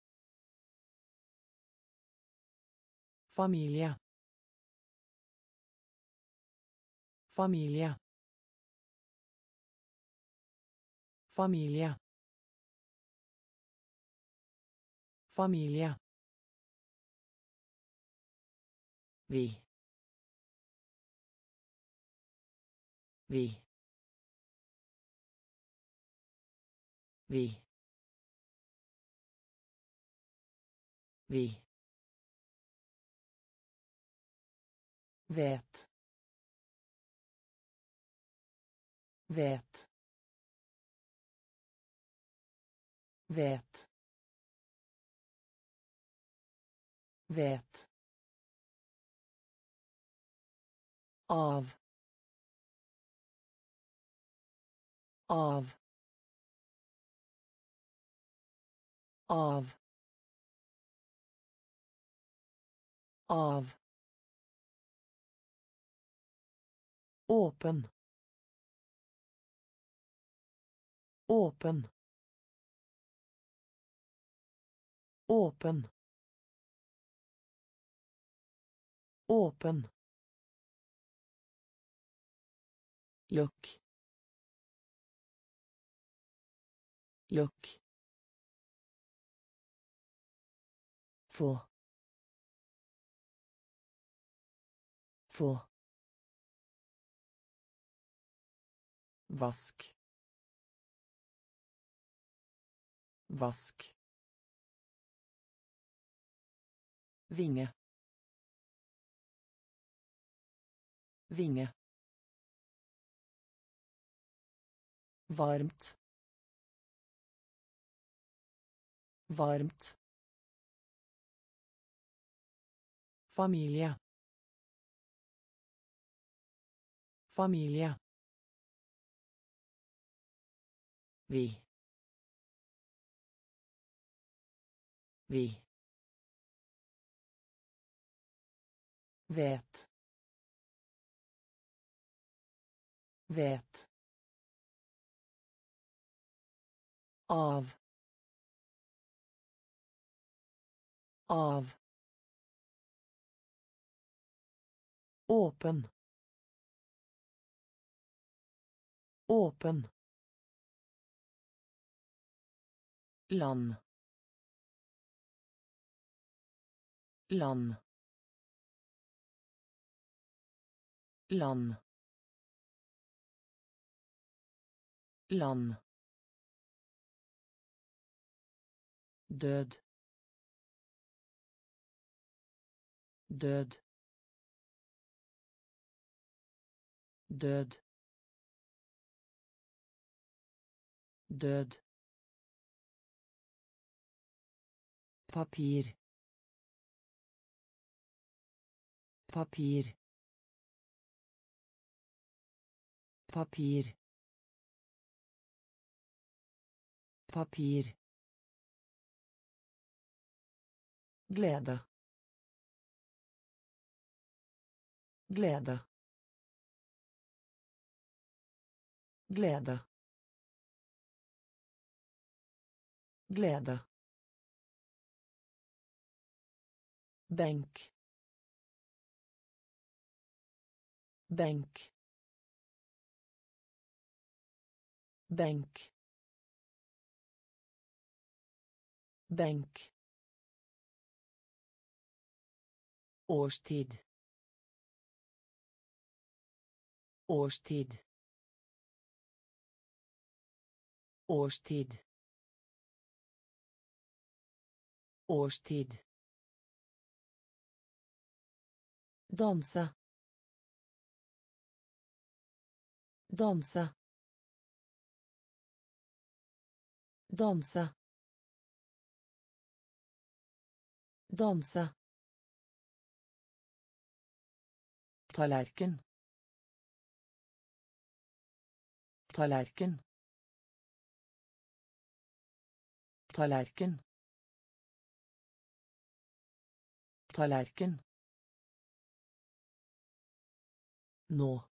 Familie. Familie. Familie. Familie vi. Vi. Vi. Vi. Vet. Vet. Vet. Vet av av av av åpen. Åpen. Åpen. Åpen lukk. Lukk. Få. Få. Vask. Vask. Vinge. Vinge varmt varmt familie. Familie. Vi. Vi. Vet. Vet av. Av. Åpen. Åpen. Land. Land. Land. Land død. Død. Død. Død. Papir. Papir. Papir. Papir glede. Glede. Glede. Glede. Benk. Benk. Benk. Benk årstid. Årstid. Årstid. Årstid. Danse. Danse. Danse. Danse tallerken. Tallerken. Tallerken. Tallerken. Nå.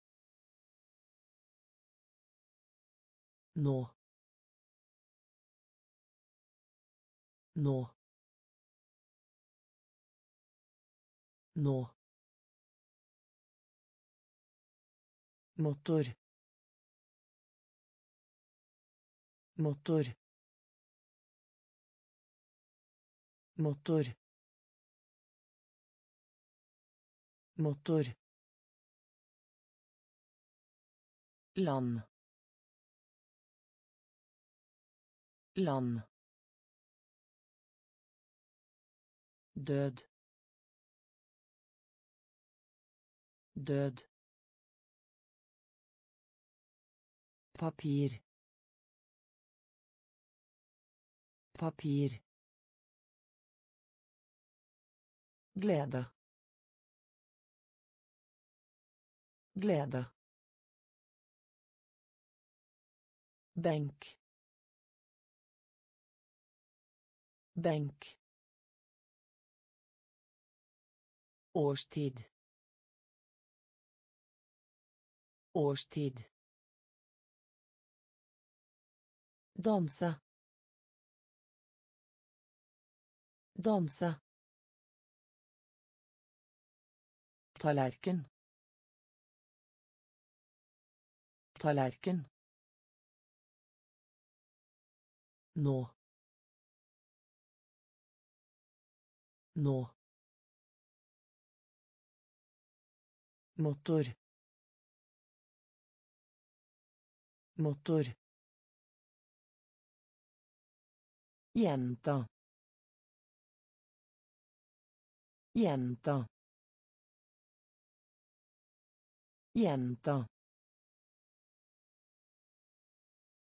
Nå. Nå. Nå motor. Motor. Motor. Motor. Land. Land. Død. Død papir Papir. Glede. Glede. Benk. Benk. Årstid. Årstid. Danse. Danse. Tallerken. Tallerken. Nå. Nå. Motor. Motor. Gjenta. Jenta. Jenta.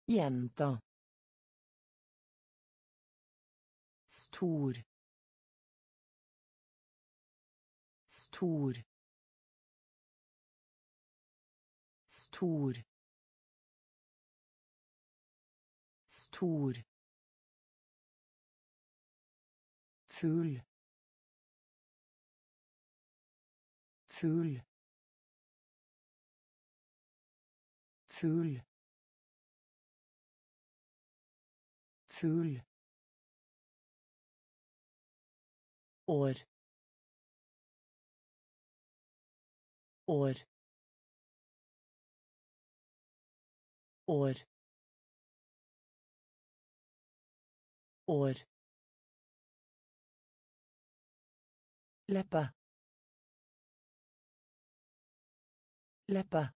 Gjenta. Stor. Stor. Stor. Stor. Fugl. Fugl. Fugl. Fugl. år år år år leppe leppe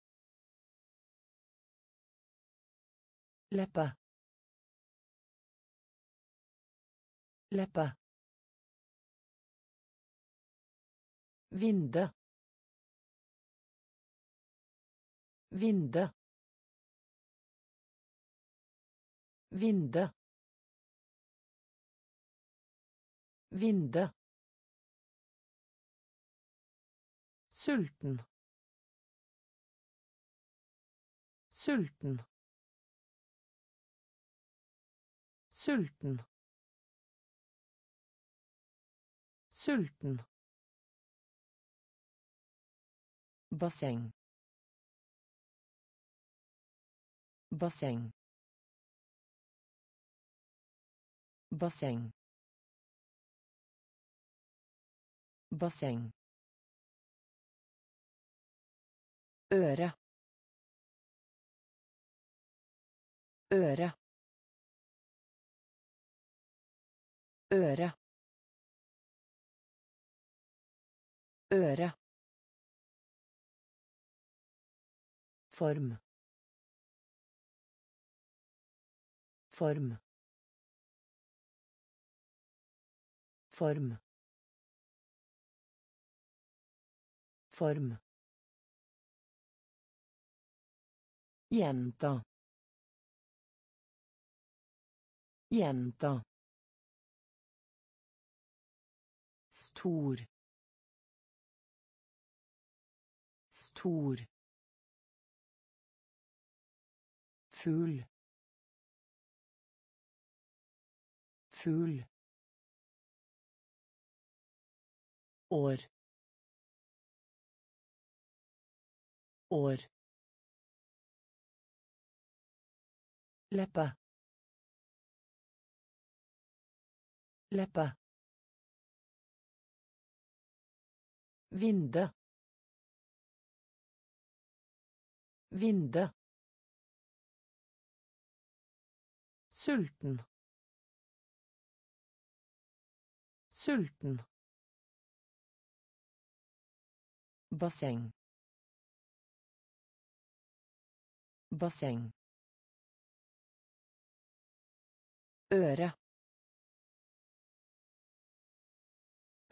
leppe leppe Vinde. Vinde. Vinde. Vinde. Sulten. Sulten. Sulten. Sulten. Basseng. Basseng. Basseng. Basseng. Øre. Øre. Øre. Øre. Form. Form. Form. Form. Gjenta. Jenta. Stor. Stor. Fugl. Fugl. år år leppe leppe Vinde. Vinde. Sulten. Sulten. Basseng. Basseng. Øre.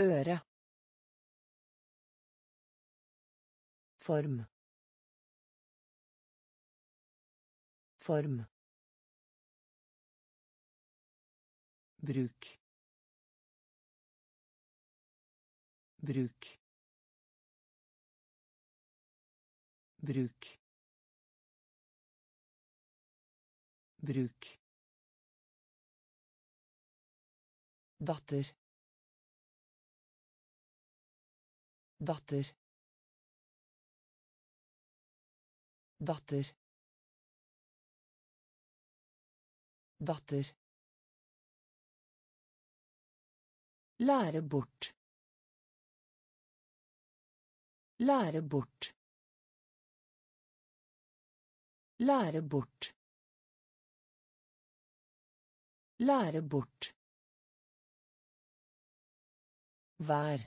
Øre. Form. Form. bruk bruk bruk bruk datter datter datter datter Lære bort. Lære bort. Lære bort. Lære bort. Vær.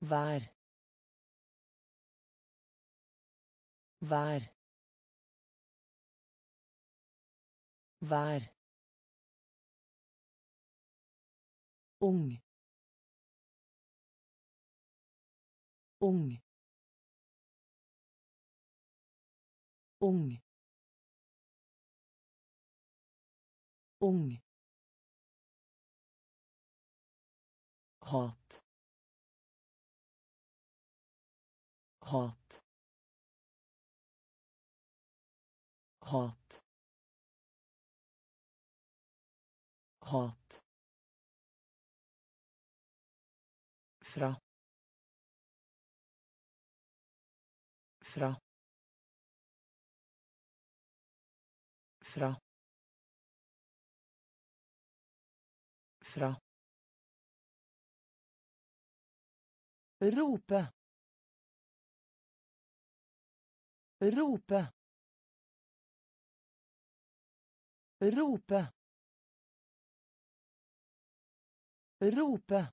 Vær. Vær. Vær. ung ung ung ung hat. Hat. Hat. Hat. Fra. Fra. Fra. Fra rope. Rope. Rope. Rope.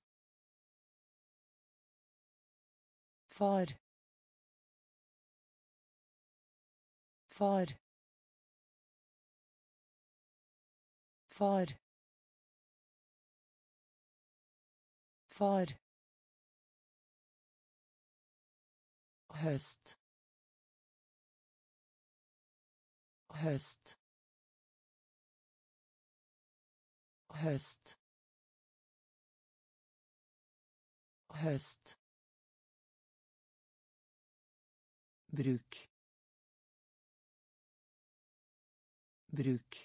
Far. Far. Far. Far høst. Høst. Høst. Høst. Bruk. Bruk.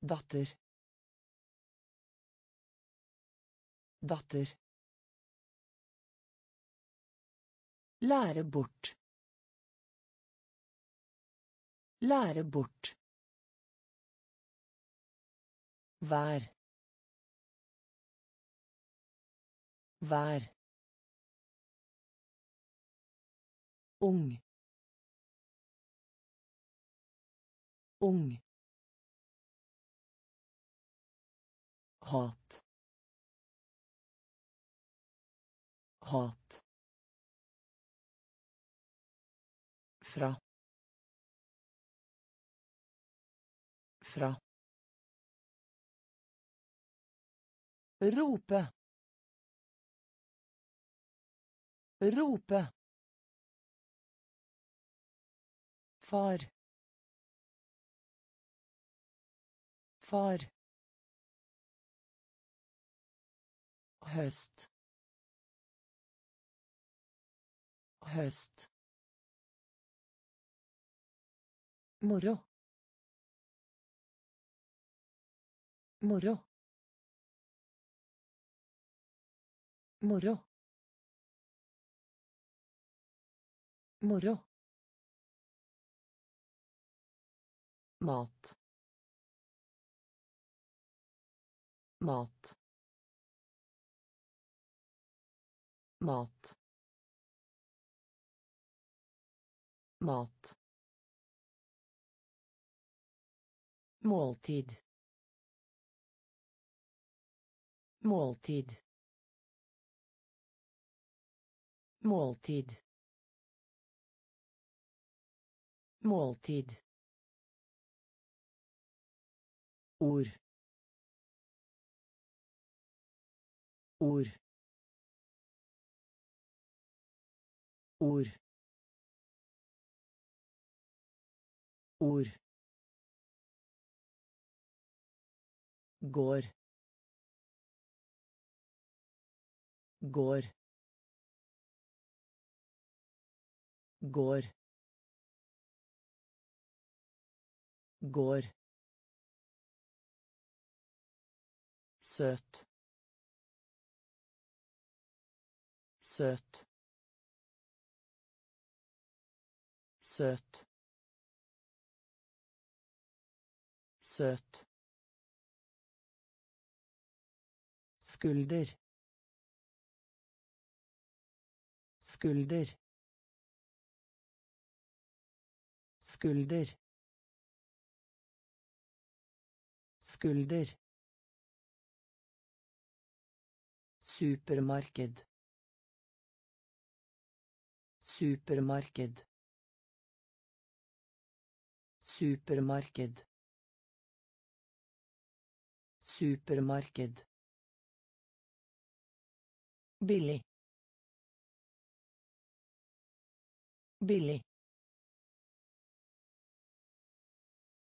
Datter. Datter lære bort. Lære bort. Vær. Vær. Ung. Ung. Hat. Hat fra. Fra. Rope. Rope. Far. Far. Høst. Høst moro moro moro moro mat mat mat mat måltid. Måltid. Måltid. Måltid. Ord. Ord. Ord. Ord går. Går. Går. Går. Søt. Søt. Søt. Søt skulder. Skulder. Skulder. Skulder. Supermarked. Supermarked. Supermarked. Supermarked billig billig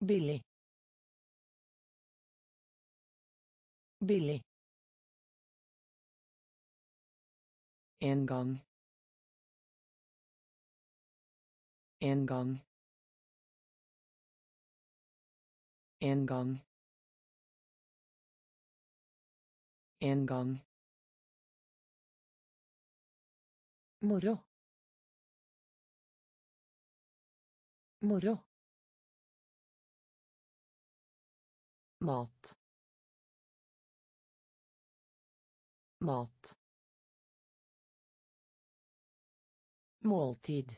billig billig En gang. En gang. Moro. Moro. mat. Mat. Måltid.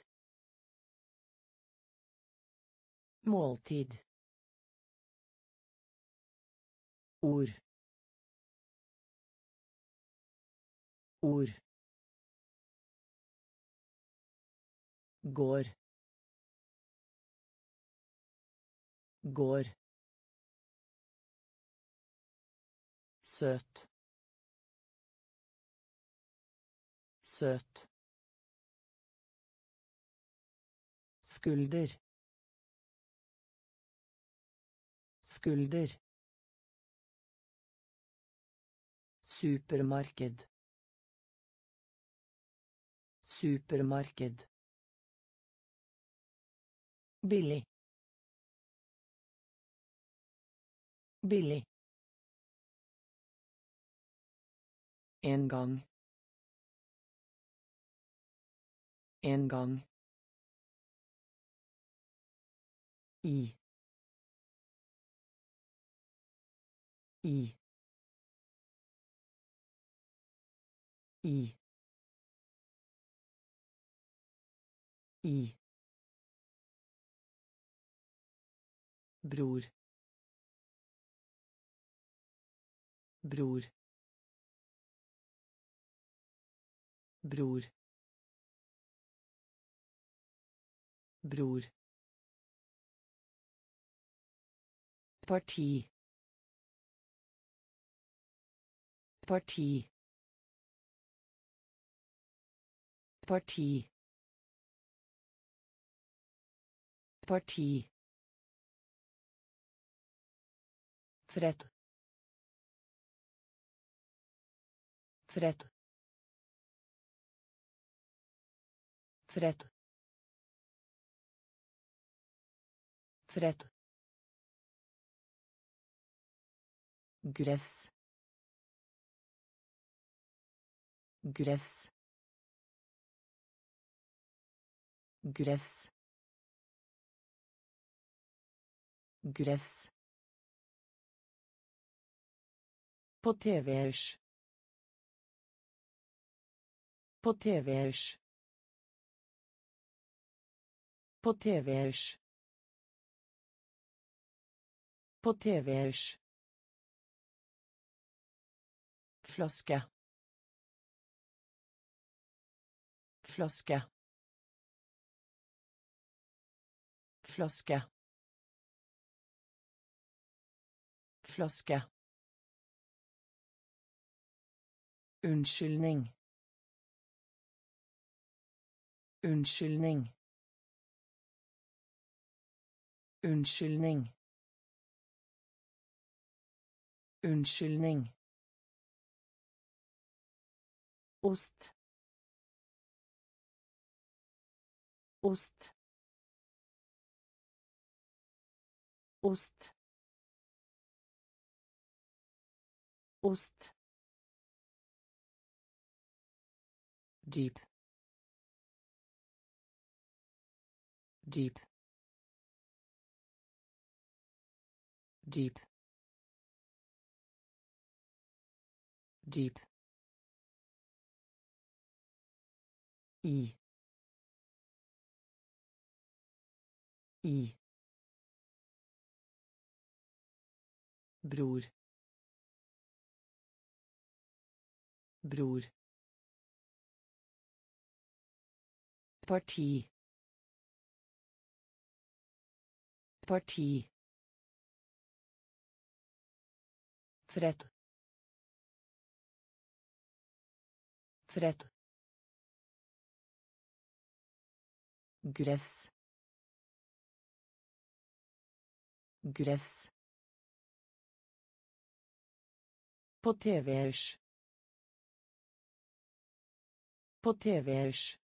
Måltid. Ord. Ord går. Går. Søt. Søt. Skulder. Skulder. Supermarked. Supermarked billig billig En gang. En gang. I. I. I. I. broer. Broer. Broer. Broer. Parti. Parti. Parti. Parti. Fred. Fred. Fred. Fred. gress gress gress gress på TV-ers på TV-ers på TV-ers på TV-ers flaske. Flaske. Flaske. Flaske Unnskyldning. Unnskyldning. Unnskyldning. Unnskyldning. Ost. Ost. Ost. Ost. Dyp dyp dyp dyp i i bror. Bror parti. Parti. Fred fred gress. Gress. På TV-ers. På TV-ers.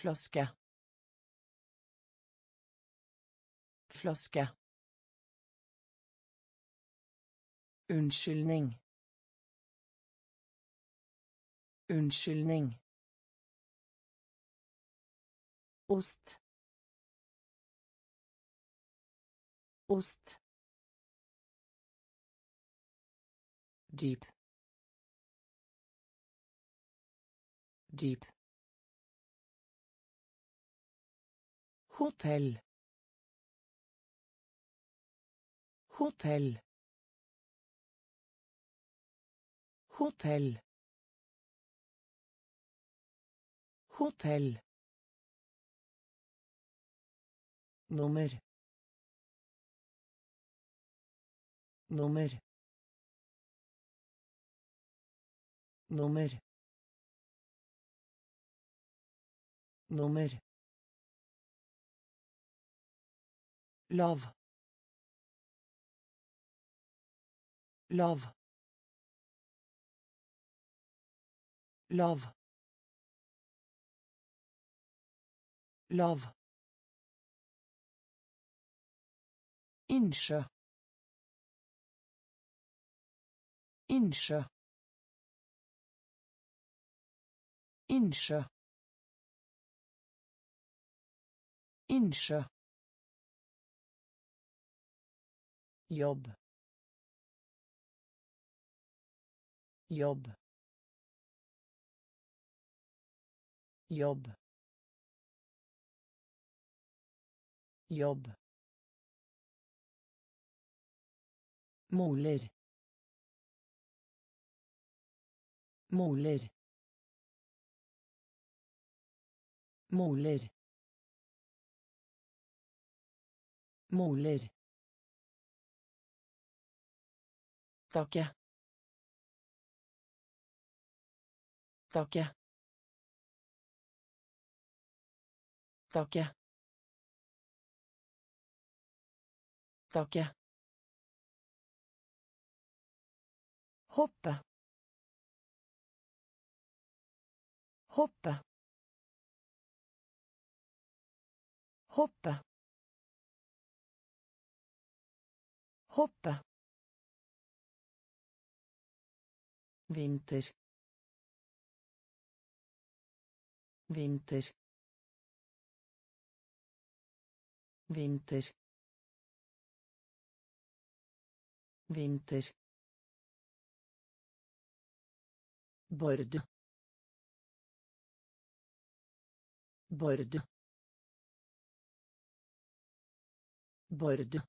Flaske. Flaske. Unnskyldning. Unnskyldning. Ost. Ost. dyp dyp hotell hotell hotell hotell nummer nummer nummer nummer lav lav lav lav Innsjø. Innsjø. Innsjø. Innsjø. Jobb. Jobb. Jobb. Jobb. Moler. Moler. Moler. Moler. Takke. taket taket taket Hoppe. Hoppe. Hoppe. Hoppe. Vinter. Vinter. Vinter. Vinter. Bord. Bord. Bord.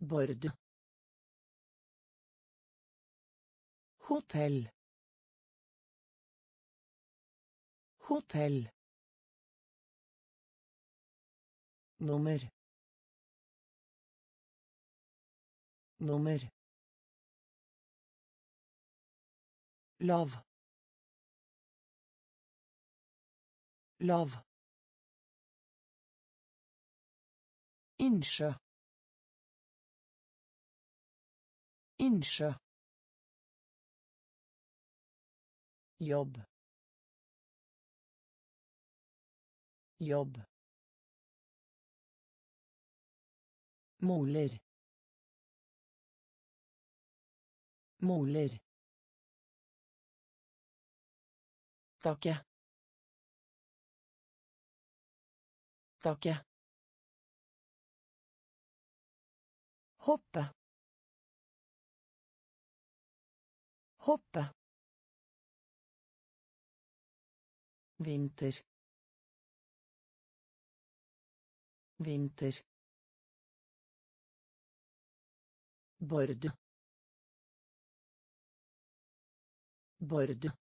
Bord. Hotell. Hotell. Nummer. Nummer. Lav. Lav. Innsjø. Innsjø. Jobb. Jobb. Moler. Moler. Takke. Takke. Hoppe. Hoppe. Vinter. Vinter. Bord. Bord.